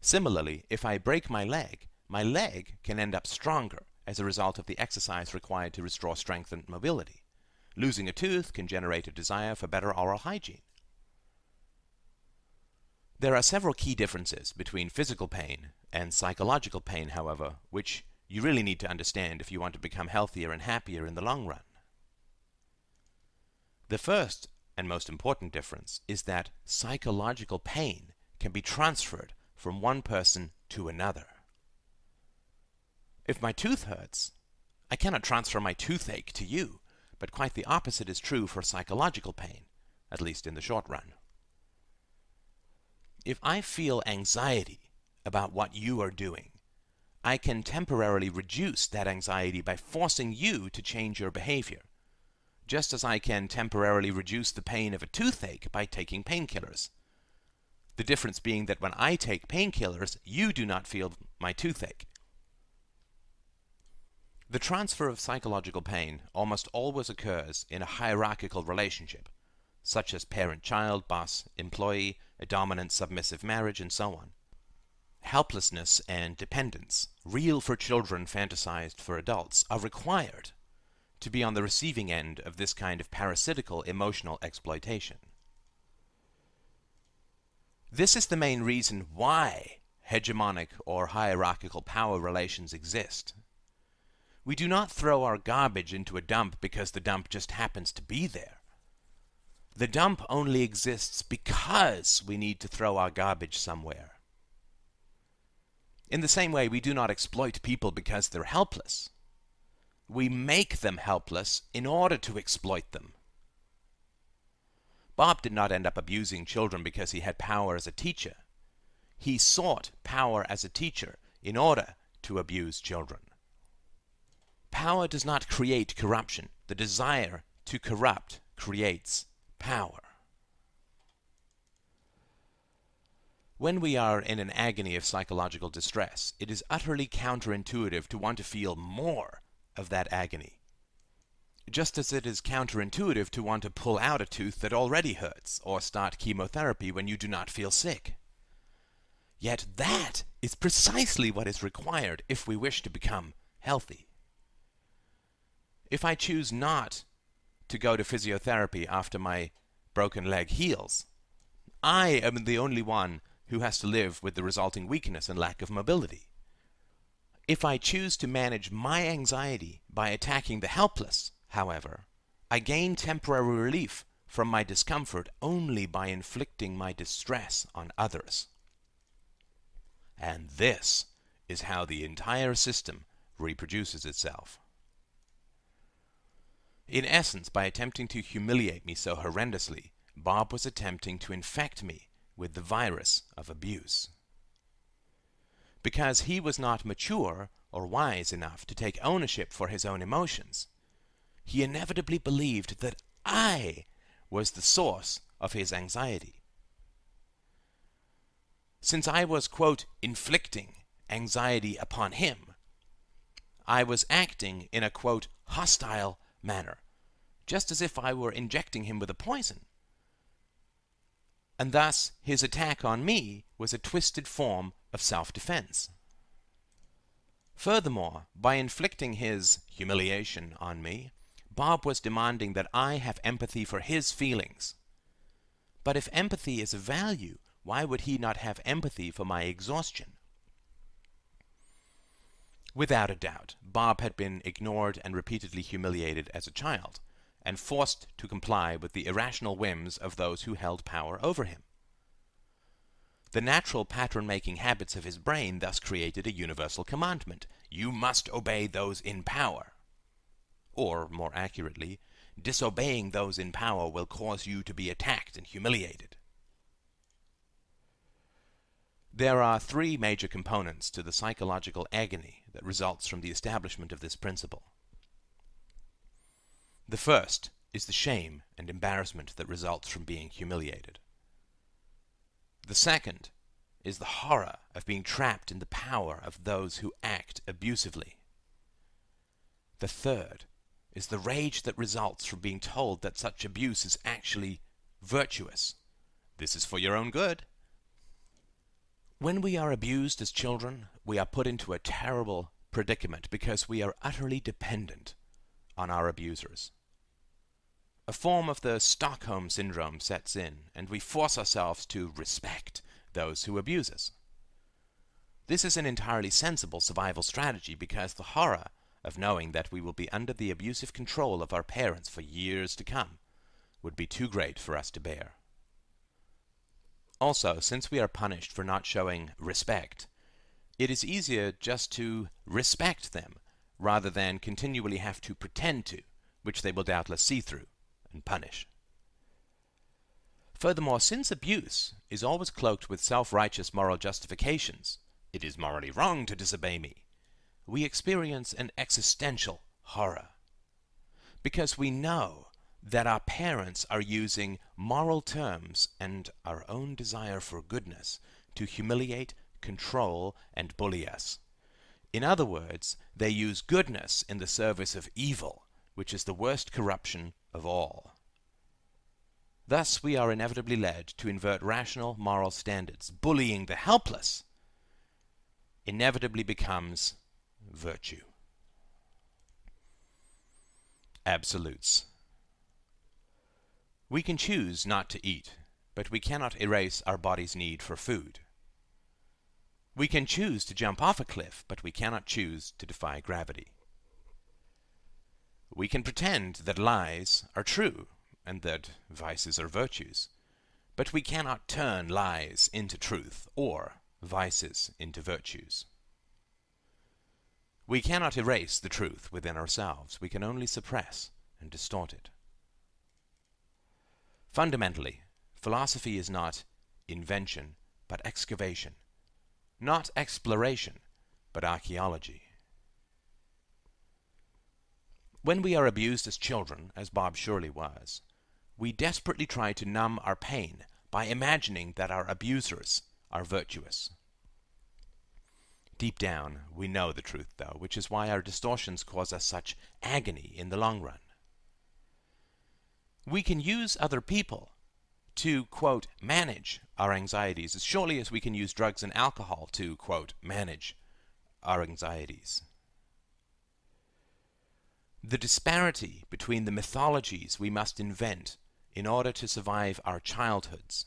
Speaker 1: Similarly, if I break my leg, my leg can end up stronger as a result of the exercise required to restore strength and mobility. Losing a tooth can generate a desire for better oral hygiene. There are several key differences between physical pain and psychological pain, however, which you really need to understand if you want to become healthier and happier in the long run. The first and most important difference is that psychological pain can be transferred from one person to another. If my tooth hurts, I cannot transfer my toothache to you, but quite the opposite is true for psychological pain, at least in the short run. If I feel anxiety about what you are doing, I can temporarily reduce that anxiety by forcing you to change your behavior, just as I can temporarily reduce the pain of a toothache by taking painkillers. The difference being that when I take painkillers, you do not feel my toothache. The transfer of psychological pain almost always occurs in a hierarchical relationship, such as parent-child, boss, employee, a dominant submissive marriage, and so on. Helplessness and dependence, real for children, fantasized for adults, are required to be on the receiving end of this kind of parasitical emotional exploitation. This is the main reason why hegemonic or hierarchical power relations exist. We do not throw our garbage into a dump because the dump just happens to be there. The dump only exists because we need to throw our garbage somewhere. In the same way, we do not exploit people because they're helpless. We make them helpless in order to exploit them. Bob did not end up abusing children because he had power as a teacher. He sought power as a teacher in order to abuse children. Power does not create corruption. The desire to corrupt creates power. When we are in an agony of psychological distress, it is utterly counterintuitive to want to feel more of that agony. Just as it is counterintuitive to want to pull out a tooth that already hurts or start chemotherapy when you do not feel sick. Yet that is precisely what is required if we wish to become healthy. If I choose not to go to physiotherapy after my broken leg heals, I am the only one who has to live with the resulting weakness and lack of mobility. If I choose to manage my anxiety by attacking the helpless, however, I gain temporary relief from my discomfort only by inflicting my distress on others. And this is how the entire system reproduces itself. In essence, by attempting to humiliate me so horrendously, Bob was attempting to infect me with the virus of abuse. Because he was not mature or wise enough to take ownership for his own emotions, he inevitably believed that I was the source of his anxiety. Since I was, quote, inflicting anxiety upon him, I was acting in a, quote, hostile manner, just as if I were injecting him with a poison. And thus his attack on me was a twisted form of self-defense. Furthermore, by inflicting his humiliation on me, Bob was demanding that I have empathy for his feelings. But if empathy is a value, why would he not have empathy for my exhaustion? Without a doubt, Bob had been ignored and repeatedly humiliated as a child, and forced to comply with the irrational whims of those who held power over him. The natural pattern-making habits of his brain thus created a universal commandment. You must obey those in power. Or, more accurately, disobeying those in power will cause you to be attacked and humiliated. There are three major components to the psychological agony that results from the establishment of this principle. The first is the shame and embarrassment that results from being humiliated. The second is the horror of being trapped in the power of those who act abusively. The third is the rage that results from being told that such abuse is actually virtuous. This is for your own good. When we are abused as children, we are put into a terrible predicament because we are utterly dependent on our abusers. A form of the Stockholm Syndrome sets in, and we force ourselves to respect those who abuse us. This is an entirely sensible survival strategy because the horror of knowing that we will be under the abusive control of our parents for years to come would be too great for us to bear. Also, since we are punished for not showing respect, it is easier just to respect them rather than continually have to pretend to, which they will doubtless see through and punish. Furthermore, since abuse is always cloaked with self-righteous moral justifications, it is morally wrong to disobey me, we experience an existential horror. Because we know that our parents are using moral terms and our own desire for goodness to humiliate, control, and bully us. In other words, they use goodness in the service of evil, which is the worst corruption of all. Thus we are inevitably led to invert rational moral standards. Bullying the helpless inevitably becomes virtue. Absolutes. We can choose not to eat but we cannot erase our body's need for food. We can choose to jump off a cliff, but we cannot choose to defy gravity. We can pretend that lies are true and that vices are virtues, but we cannot turn lies into truth or vices into virtues. We cannot erase the truth within ourselves. We can only suppress and distort it. Fundamentally, philosophy is not invention, but excavation. Not exploration, but archaeology. When we are abused as children, as Bob surely was, we desperately try to numb our pain by imagining that our abusers are virtuous. Deep down, we know the truth, though, which is why our distortions cause us such agony in the long run. We can use other people to, quote, manage our anxieties as surely as we can use drugs and alcohol to, quote, manage our anxieties. The disparity between the mythologies we must invent in order to survive our childhoods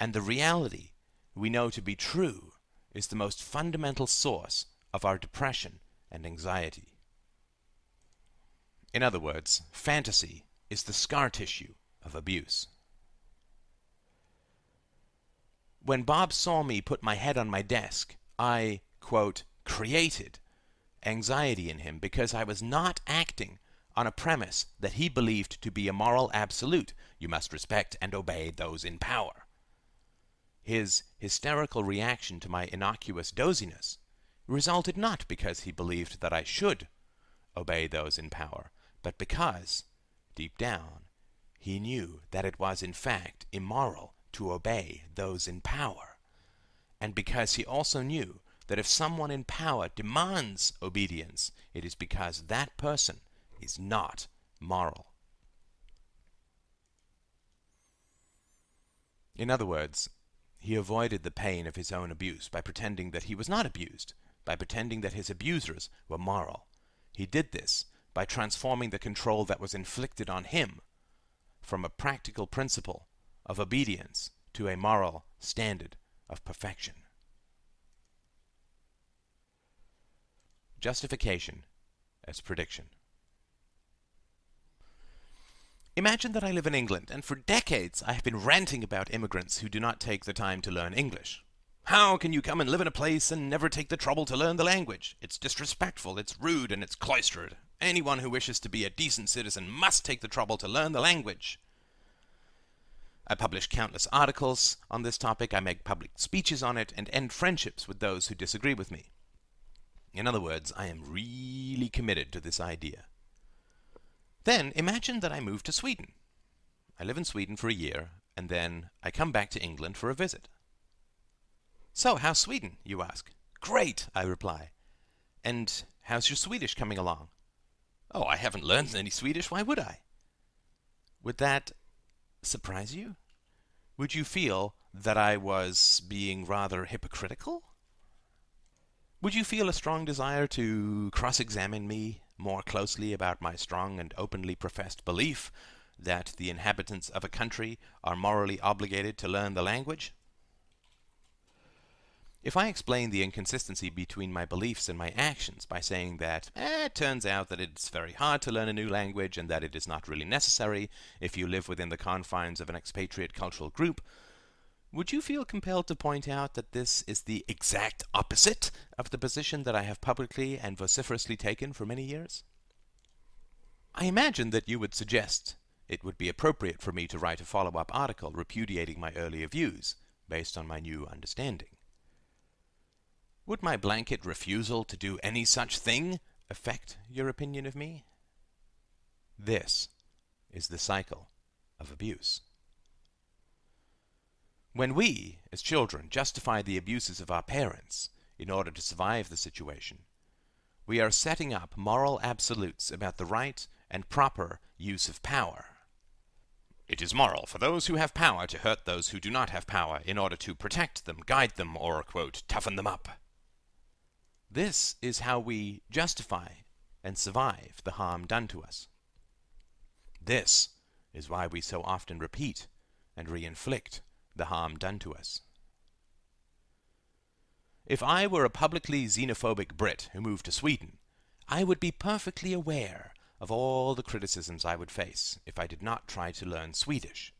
Speaker 1: and the reality we know to be true is the most fundamental source of our depression and anxiety. In other words, fantasy is the scar tissue of abuse. When Bob saw me put my head on my desk, I, quote, created anxiety in him because I was not acting on a premise that he believed to be a moral absolute. You must respect and obey those in power. His hysterical reaction to my innocuous doziness resulted not because he believed that I should obey those in power, but because, deep down, he knew that it was in fact immoral to obey those in power, and because he also knew that if someone in power demands obedience, it is because that person is not moral. In other words, he avoided the pain of his own abuse by pretending that he was not abused, by pretending that his abusers were moral. He did this by transforming the control that was inflicted on him from a practical principle of obedience to a moral standard of perfection. Justification as prediction. Imagine that I live in England, and for decades I have been ranting about immigrants who do not take the time to learn English. How can you come and live in a place and never take the trouble to learn the language? It's disrespectful, it's rude, and it's cloistered. Anyone who wishes to be a decent citizen must take the trouble to learn the language. I publish countless articles on this topic, I make public speeches on it, and end friendships with those who disagree with me. In other words, I am really committed to this idea. Then imagine that I move to Sweden. I live in Sweden for a year, and then I come back to England for a visit. So, how's Sweden, you ask? Great, I reply. And how's your Swedish coming along? Oh, I haven't learned any Swedish, why would I? Would that surprise you? Would you feel that I was being rather hypocritical? Would you feel a strong desire to cross examine me more closely about my strong and openly professed belief that the inhabitants of a country are morally obligated to learn the language? If I explain the inconsistency between my beliefs and my actions by saying that eh, it turns out that it's very hard to learn a new language and that it is not really necessary if you live within the confines of an expatriate cultural group, would you feel compelled to point out that this is the exact opposite of the position that I have publicly and vociferously taken for many years? I imagine that you would suggest it would be appropriate for me to write a follow-up article repudiating my earlier views based on my new understanding. Would my blanket refusal to do any such thing affect your opinion of me? This is the cycle of abuse. When we, as children, justify the abuses of our parents in order to survive the situation, we are setting up moral absolutes about the right and proper use of power. It is moral for those who have power to hurt those who do not have power in order to protect them, guide them, or, quote, toughen them up. This is how we justify and survive the harm done to us. This is why we so often repeat and re-inflict the harm done to us. If I were a publicly xenophobic Brit who moved to Sweden, I would be perfectly aware of all the criticisms I would face if I did not try to learn Swedish.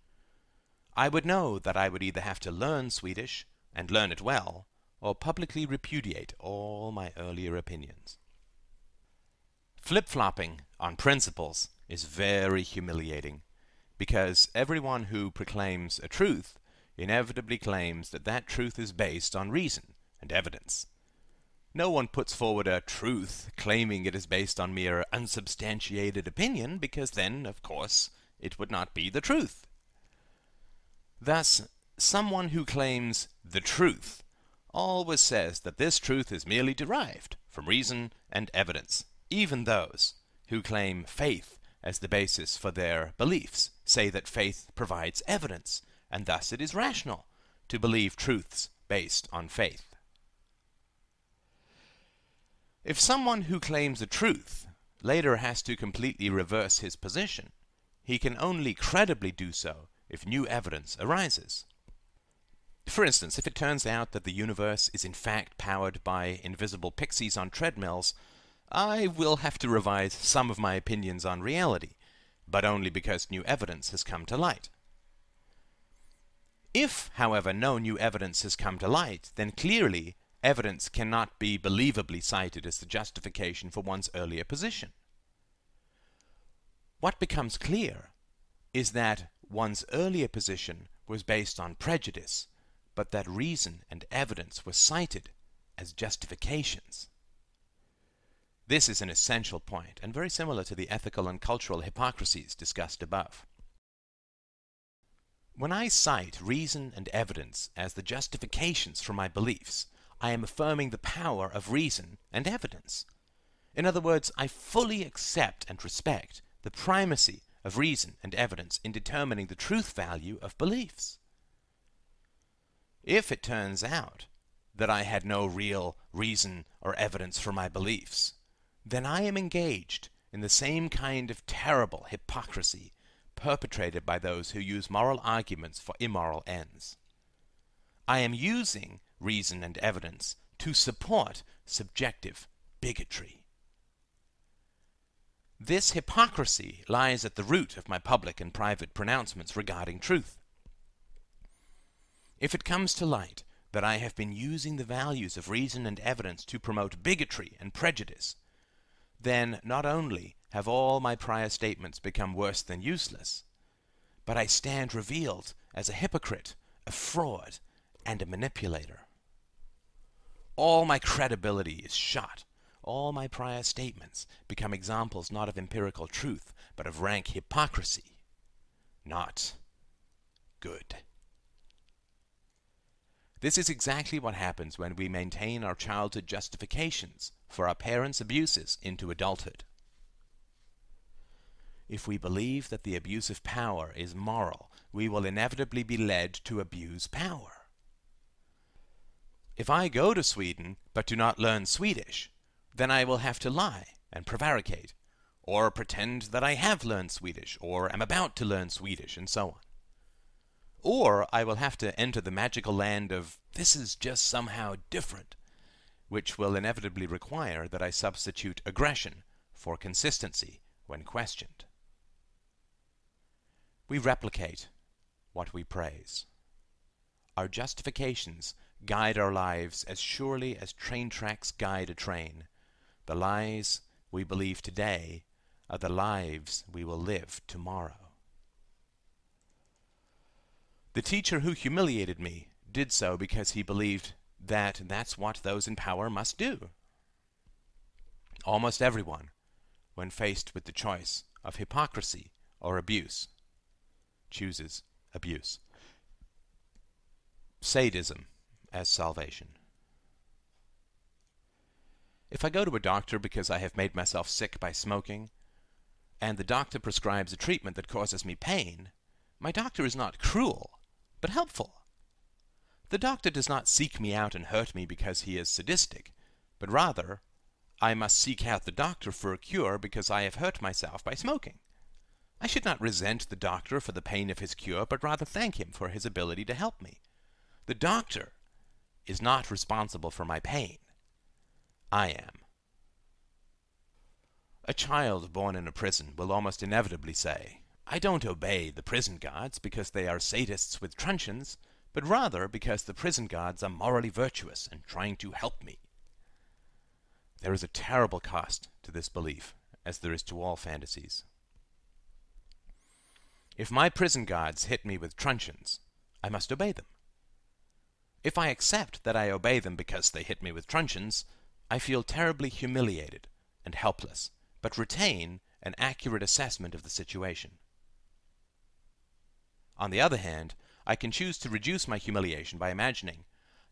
Speaker 1: I would know that I would either have to learn Swedish and learn it well, or publicly repudiate all my earlier opinions. Flip-flopping on principles is very humiliating because everyone who proclaims a truth inevitably claims that that truth is based on reason and evidence. No one puts forward a truth claiming it is based on mere unsubstantiated opinion because then, of course, it would not be the truth. Thus, someone who claims the truth always says that this truth is merely derived from reason and evidence. Even those who claim faith as the basis for their beliefs say that faith provides evidence, and thus it is rational to believe truths based on faith. If someone who claims a truth later has to completely reverse his position, he can only credibly do so if new evidence arises. For instance, if it turns out that the universe is in fact powered by invisible pixies on treadmills, I will have to revise some of my opinions on reality, but only because new evidence has come to light. If, however, no new evidence has come to light, then clearly evidence cannot be believably cited as the justification for one's earlier position. What becomes clear is that one's earlier position was based on prejudice, but that reason and evidence were cited as justifications. This is an essential point, and very similar to the ethical and cultural hypocrisies discussed above. When I cite reason and evidence as the justifications for my beliefs, I am affirming the power of reason and evidence. In other words, I fully accept and respect the primacy of reason and evidence in determining the truth value of beliefs. If it turns out that I had no real reason or evidence for my beliefs, then I am engaged in the same kind of terrible hypocrisy perpetrated by those who use moral arguments for immoral ends. I am using reason and evidence to support subjective bigotry. This hypocrisy lies at the root of my public and private pronouncements regarding truth. If it comes to light that I have been using the values of reason and evidence to promote bigotry and prejudice, then not only have all my prior statements become worse than useless, but I stand revealed as a hypocrite, a fraud, and a manipulator. All my credibility is shot. All my prior statements become examples not of empirical truth, but of rank hypocrisy. Not good. This is exactly what happens when we maintain our childhood justifications for our parents' abuses into adulthood. If we believe that the abuse of power is moral, we will inevitably be led to abuse power. If I go to Sweden but do not learn Swedish, then I will have to lie and prevaricate, or pretend that I have learned Swedish, or am about to learn Swedish, and so on. Or I will have to enter the magical land of this is just somehow different, which will inevitably require that I substitute aggression for consistency when questioned. We replicate what we praise. Our justifications guide our lives as surely as train tracks guide a train. The lies we believe today are the lives we will live tomorrow. The teacher who humiliated me did so because he believed that that's what those in power must do. Almost everyone, when faced with the choice of hypocrisy or abuse, chooses abuse. Sadism as salvation. If I go to a doctor because I have made myself sick by smoking, and the doctor prescribes a treatment that causes me pain, my doctor is not cruel but helpful. The doctor does not seek me out and hurt me because he is sadistic, but rather I must seek out the doctor for a cure because I have hurt myself by smoking. I should not resent the doctor for the pain of his cure, but rather thank him for his ability to help me. The doctor is not responsible for my pain. I am. A child born in a prison will almost inevitably say, I don't obey the prison guards because they are sadists with truncheons, but rather because the prison guards are morally virtuous and trying to help me. There is a terrible cost to this belief, as there is to all fantasies. If my prison guards hit me with truncheons, I must obey them. If I accept that I obey them because they hit me with truncheons, I feel terribly humiliated and helpless, but retain an accurate assessment of the situation. On the other hand, I can choose to reduce my humiliation by imagining,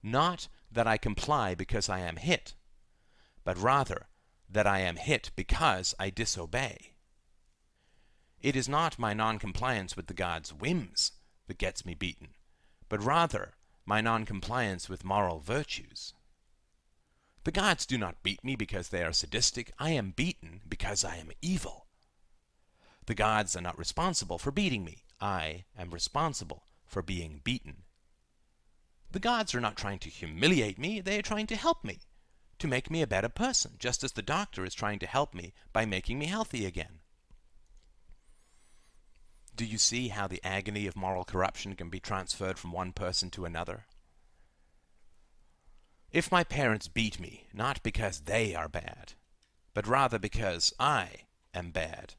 Speaker 1: not that I comply because I am hit, but rather that I am hit because I disobey. It is not my noncompliance with the God's whims that gets me beaten, but rather my noncompliance with moral virtues. The gods do not beat me because they are sadistic. I am beaten because I am evil. The gods are not responsible for beating me. I am responsible for being beaten. The gods are not trying to humiliate me, they are trying to help me, to make me a better person, just as the doctor is trying to help me by making me healthy again. Do you see how the agony of moral corruption can be transferred from one person to another? If my parents beat me, not because they are bad, but rather because I am bad,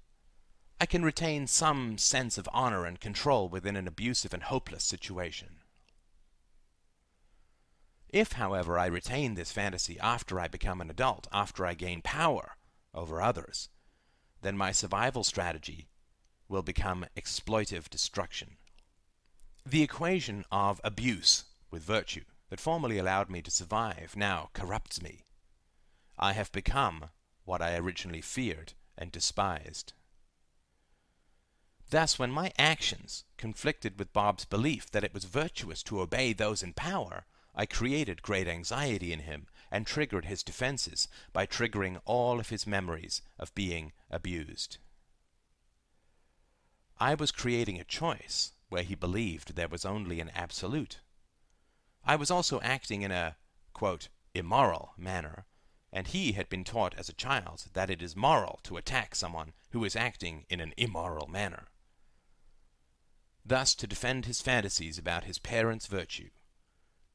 Speaker 1: I can retain some sense of honor and control within an abusive and hopeless situation. If, however, I retain this fantasy after I become an adult, after I gain power over others, then my survival strategy will become exploitive destruction. The equation of abuse with virtue that formerly allowed me to survive now corrupts me. I have become what I originally feared and despised. Thus, when my actions conflicted with Bob's belief that it was virtuous to obey those in power, I created great anxiety in him and triggered his defenses by triggering all of his memories of being abused. I was creating a choice where he believed there was only an absolute. I was also acting in a, quote, immoral manner, and he had been taught as a child that it is moral to attack someone who is acting in an immoral manner thus to defend his fantasies about his parents' virtue,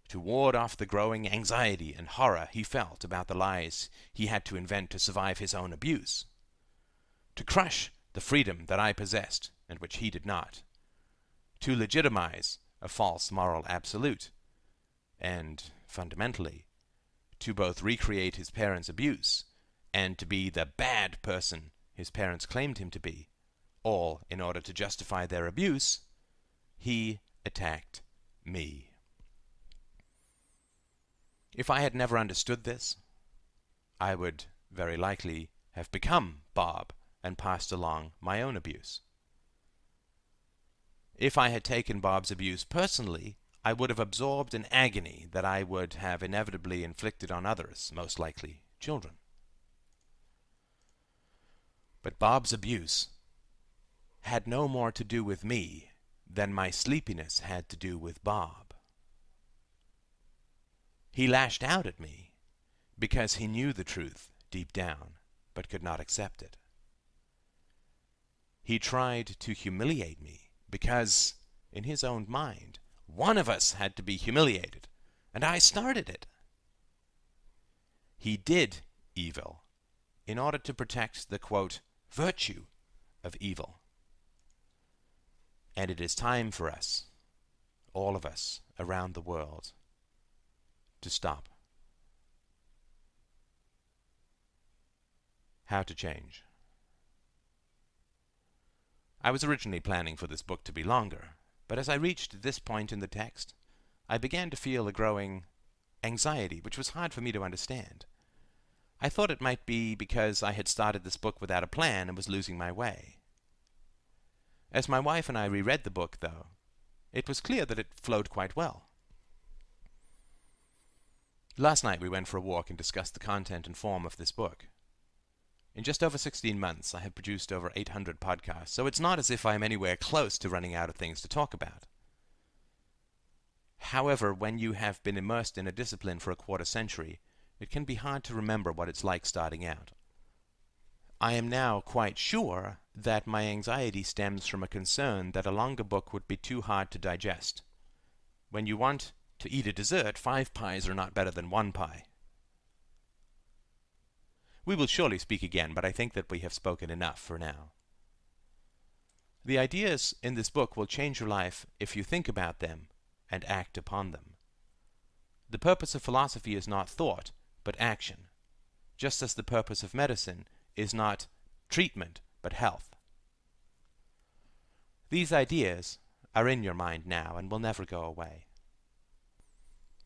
Speaker 1: to ward off the growing anxiety and horror he felt about the lies he had to invent to survive his own abuse, to crush the freedom that I possessed and which he did not, to legitimize a false moral absolute, and, fundamentally, to both recreate his parents' abuse and to be the bad person his parents claimed him to be, all in order to justify their abuse he attacked me. If I had never understood this, I would very likely have become Bob and passed along my own abuse. If I had taken Bob's abuse personally, I would have absorbed an agony that I would have inevitably inflicted on others, most likely children. But Bob's abuse had no more to do with me than my sleepiness had to do with Bob. He lashed out at me because he knew the truth deep down, but could not accept it. He tried to humiliate me because, in his own mind, one of us had to be humiliated, and I started it. He did evil in order to protect the, quote, virtue of evil. And it is time for us, all of us around the world, to stop. How to change. I was originally planning for this book to be longer, but as I reached this point in the text, I began to feel a growing anxiety, which was hard for me to understand. I thought it might be because I had started this book without a plan and was losing my way. As my wife and I reread the book, though, it was clear that it flowed quite well. Last night we went for a walk and discussed the content and form of this book. In just over 16 months, I have produced over 800 podcasts, so it's not as if I am anywhere close to running out of things to talk about. However, when you have been immersed in a discipline for a quarter century, it can be hard to remember what it's like starting out. I am now quite sure that my anxiety stems from a concern that a longer book would be too hard to digest. When you want to eat a dessert, five pies are not better than one pie. We will surely speak again, but I think that we have spoken enough for now. The ideas in this book will change your life if you think about them and act upon them. The purpose of philosophy is not thought, but action, just as the purpose of medicine is not treatment, but health. These ideas are in your mind now and will never go away.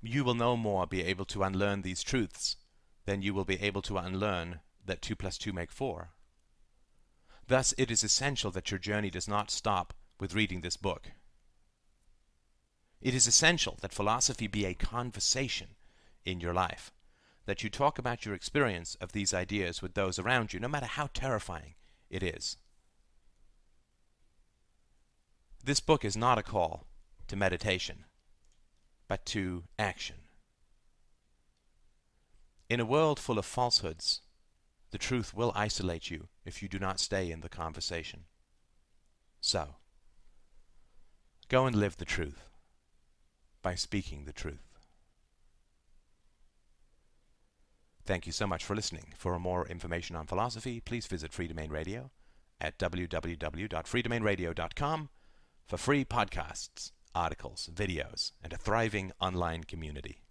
Speaker 1: You will no more be able to unlearn these truths than you will be able to unlearn that 2 plus 2 make 4. Thus, it is essential that your journey does not stop with reading this book. It is essential that philosophy be a conversation in your life, that you talk about your experience of these ideas with those around you, no matter how terrifying it is. This book is not a call to meditation, but to action. In a world full of falsehoods, the truth will isolate you if you do not stay in the conversation. So, go and live the truth by speaking the truth. Thank you so much for listening. For more information on philosophy, please visit Freedomain Radio at www.freedomainradio.com for free podcasts, articles, videos, and a thriving online community.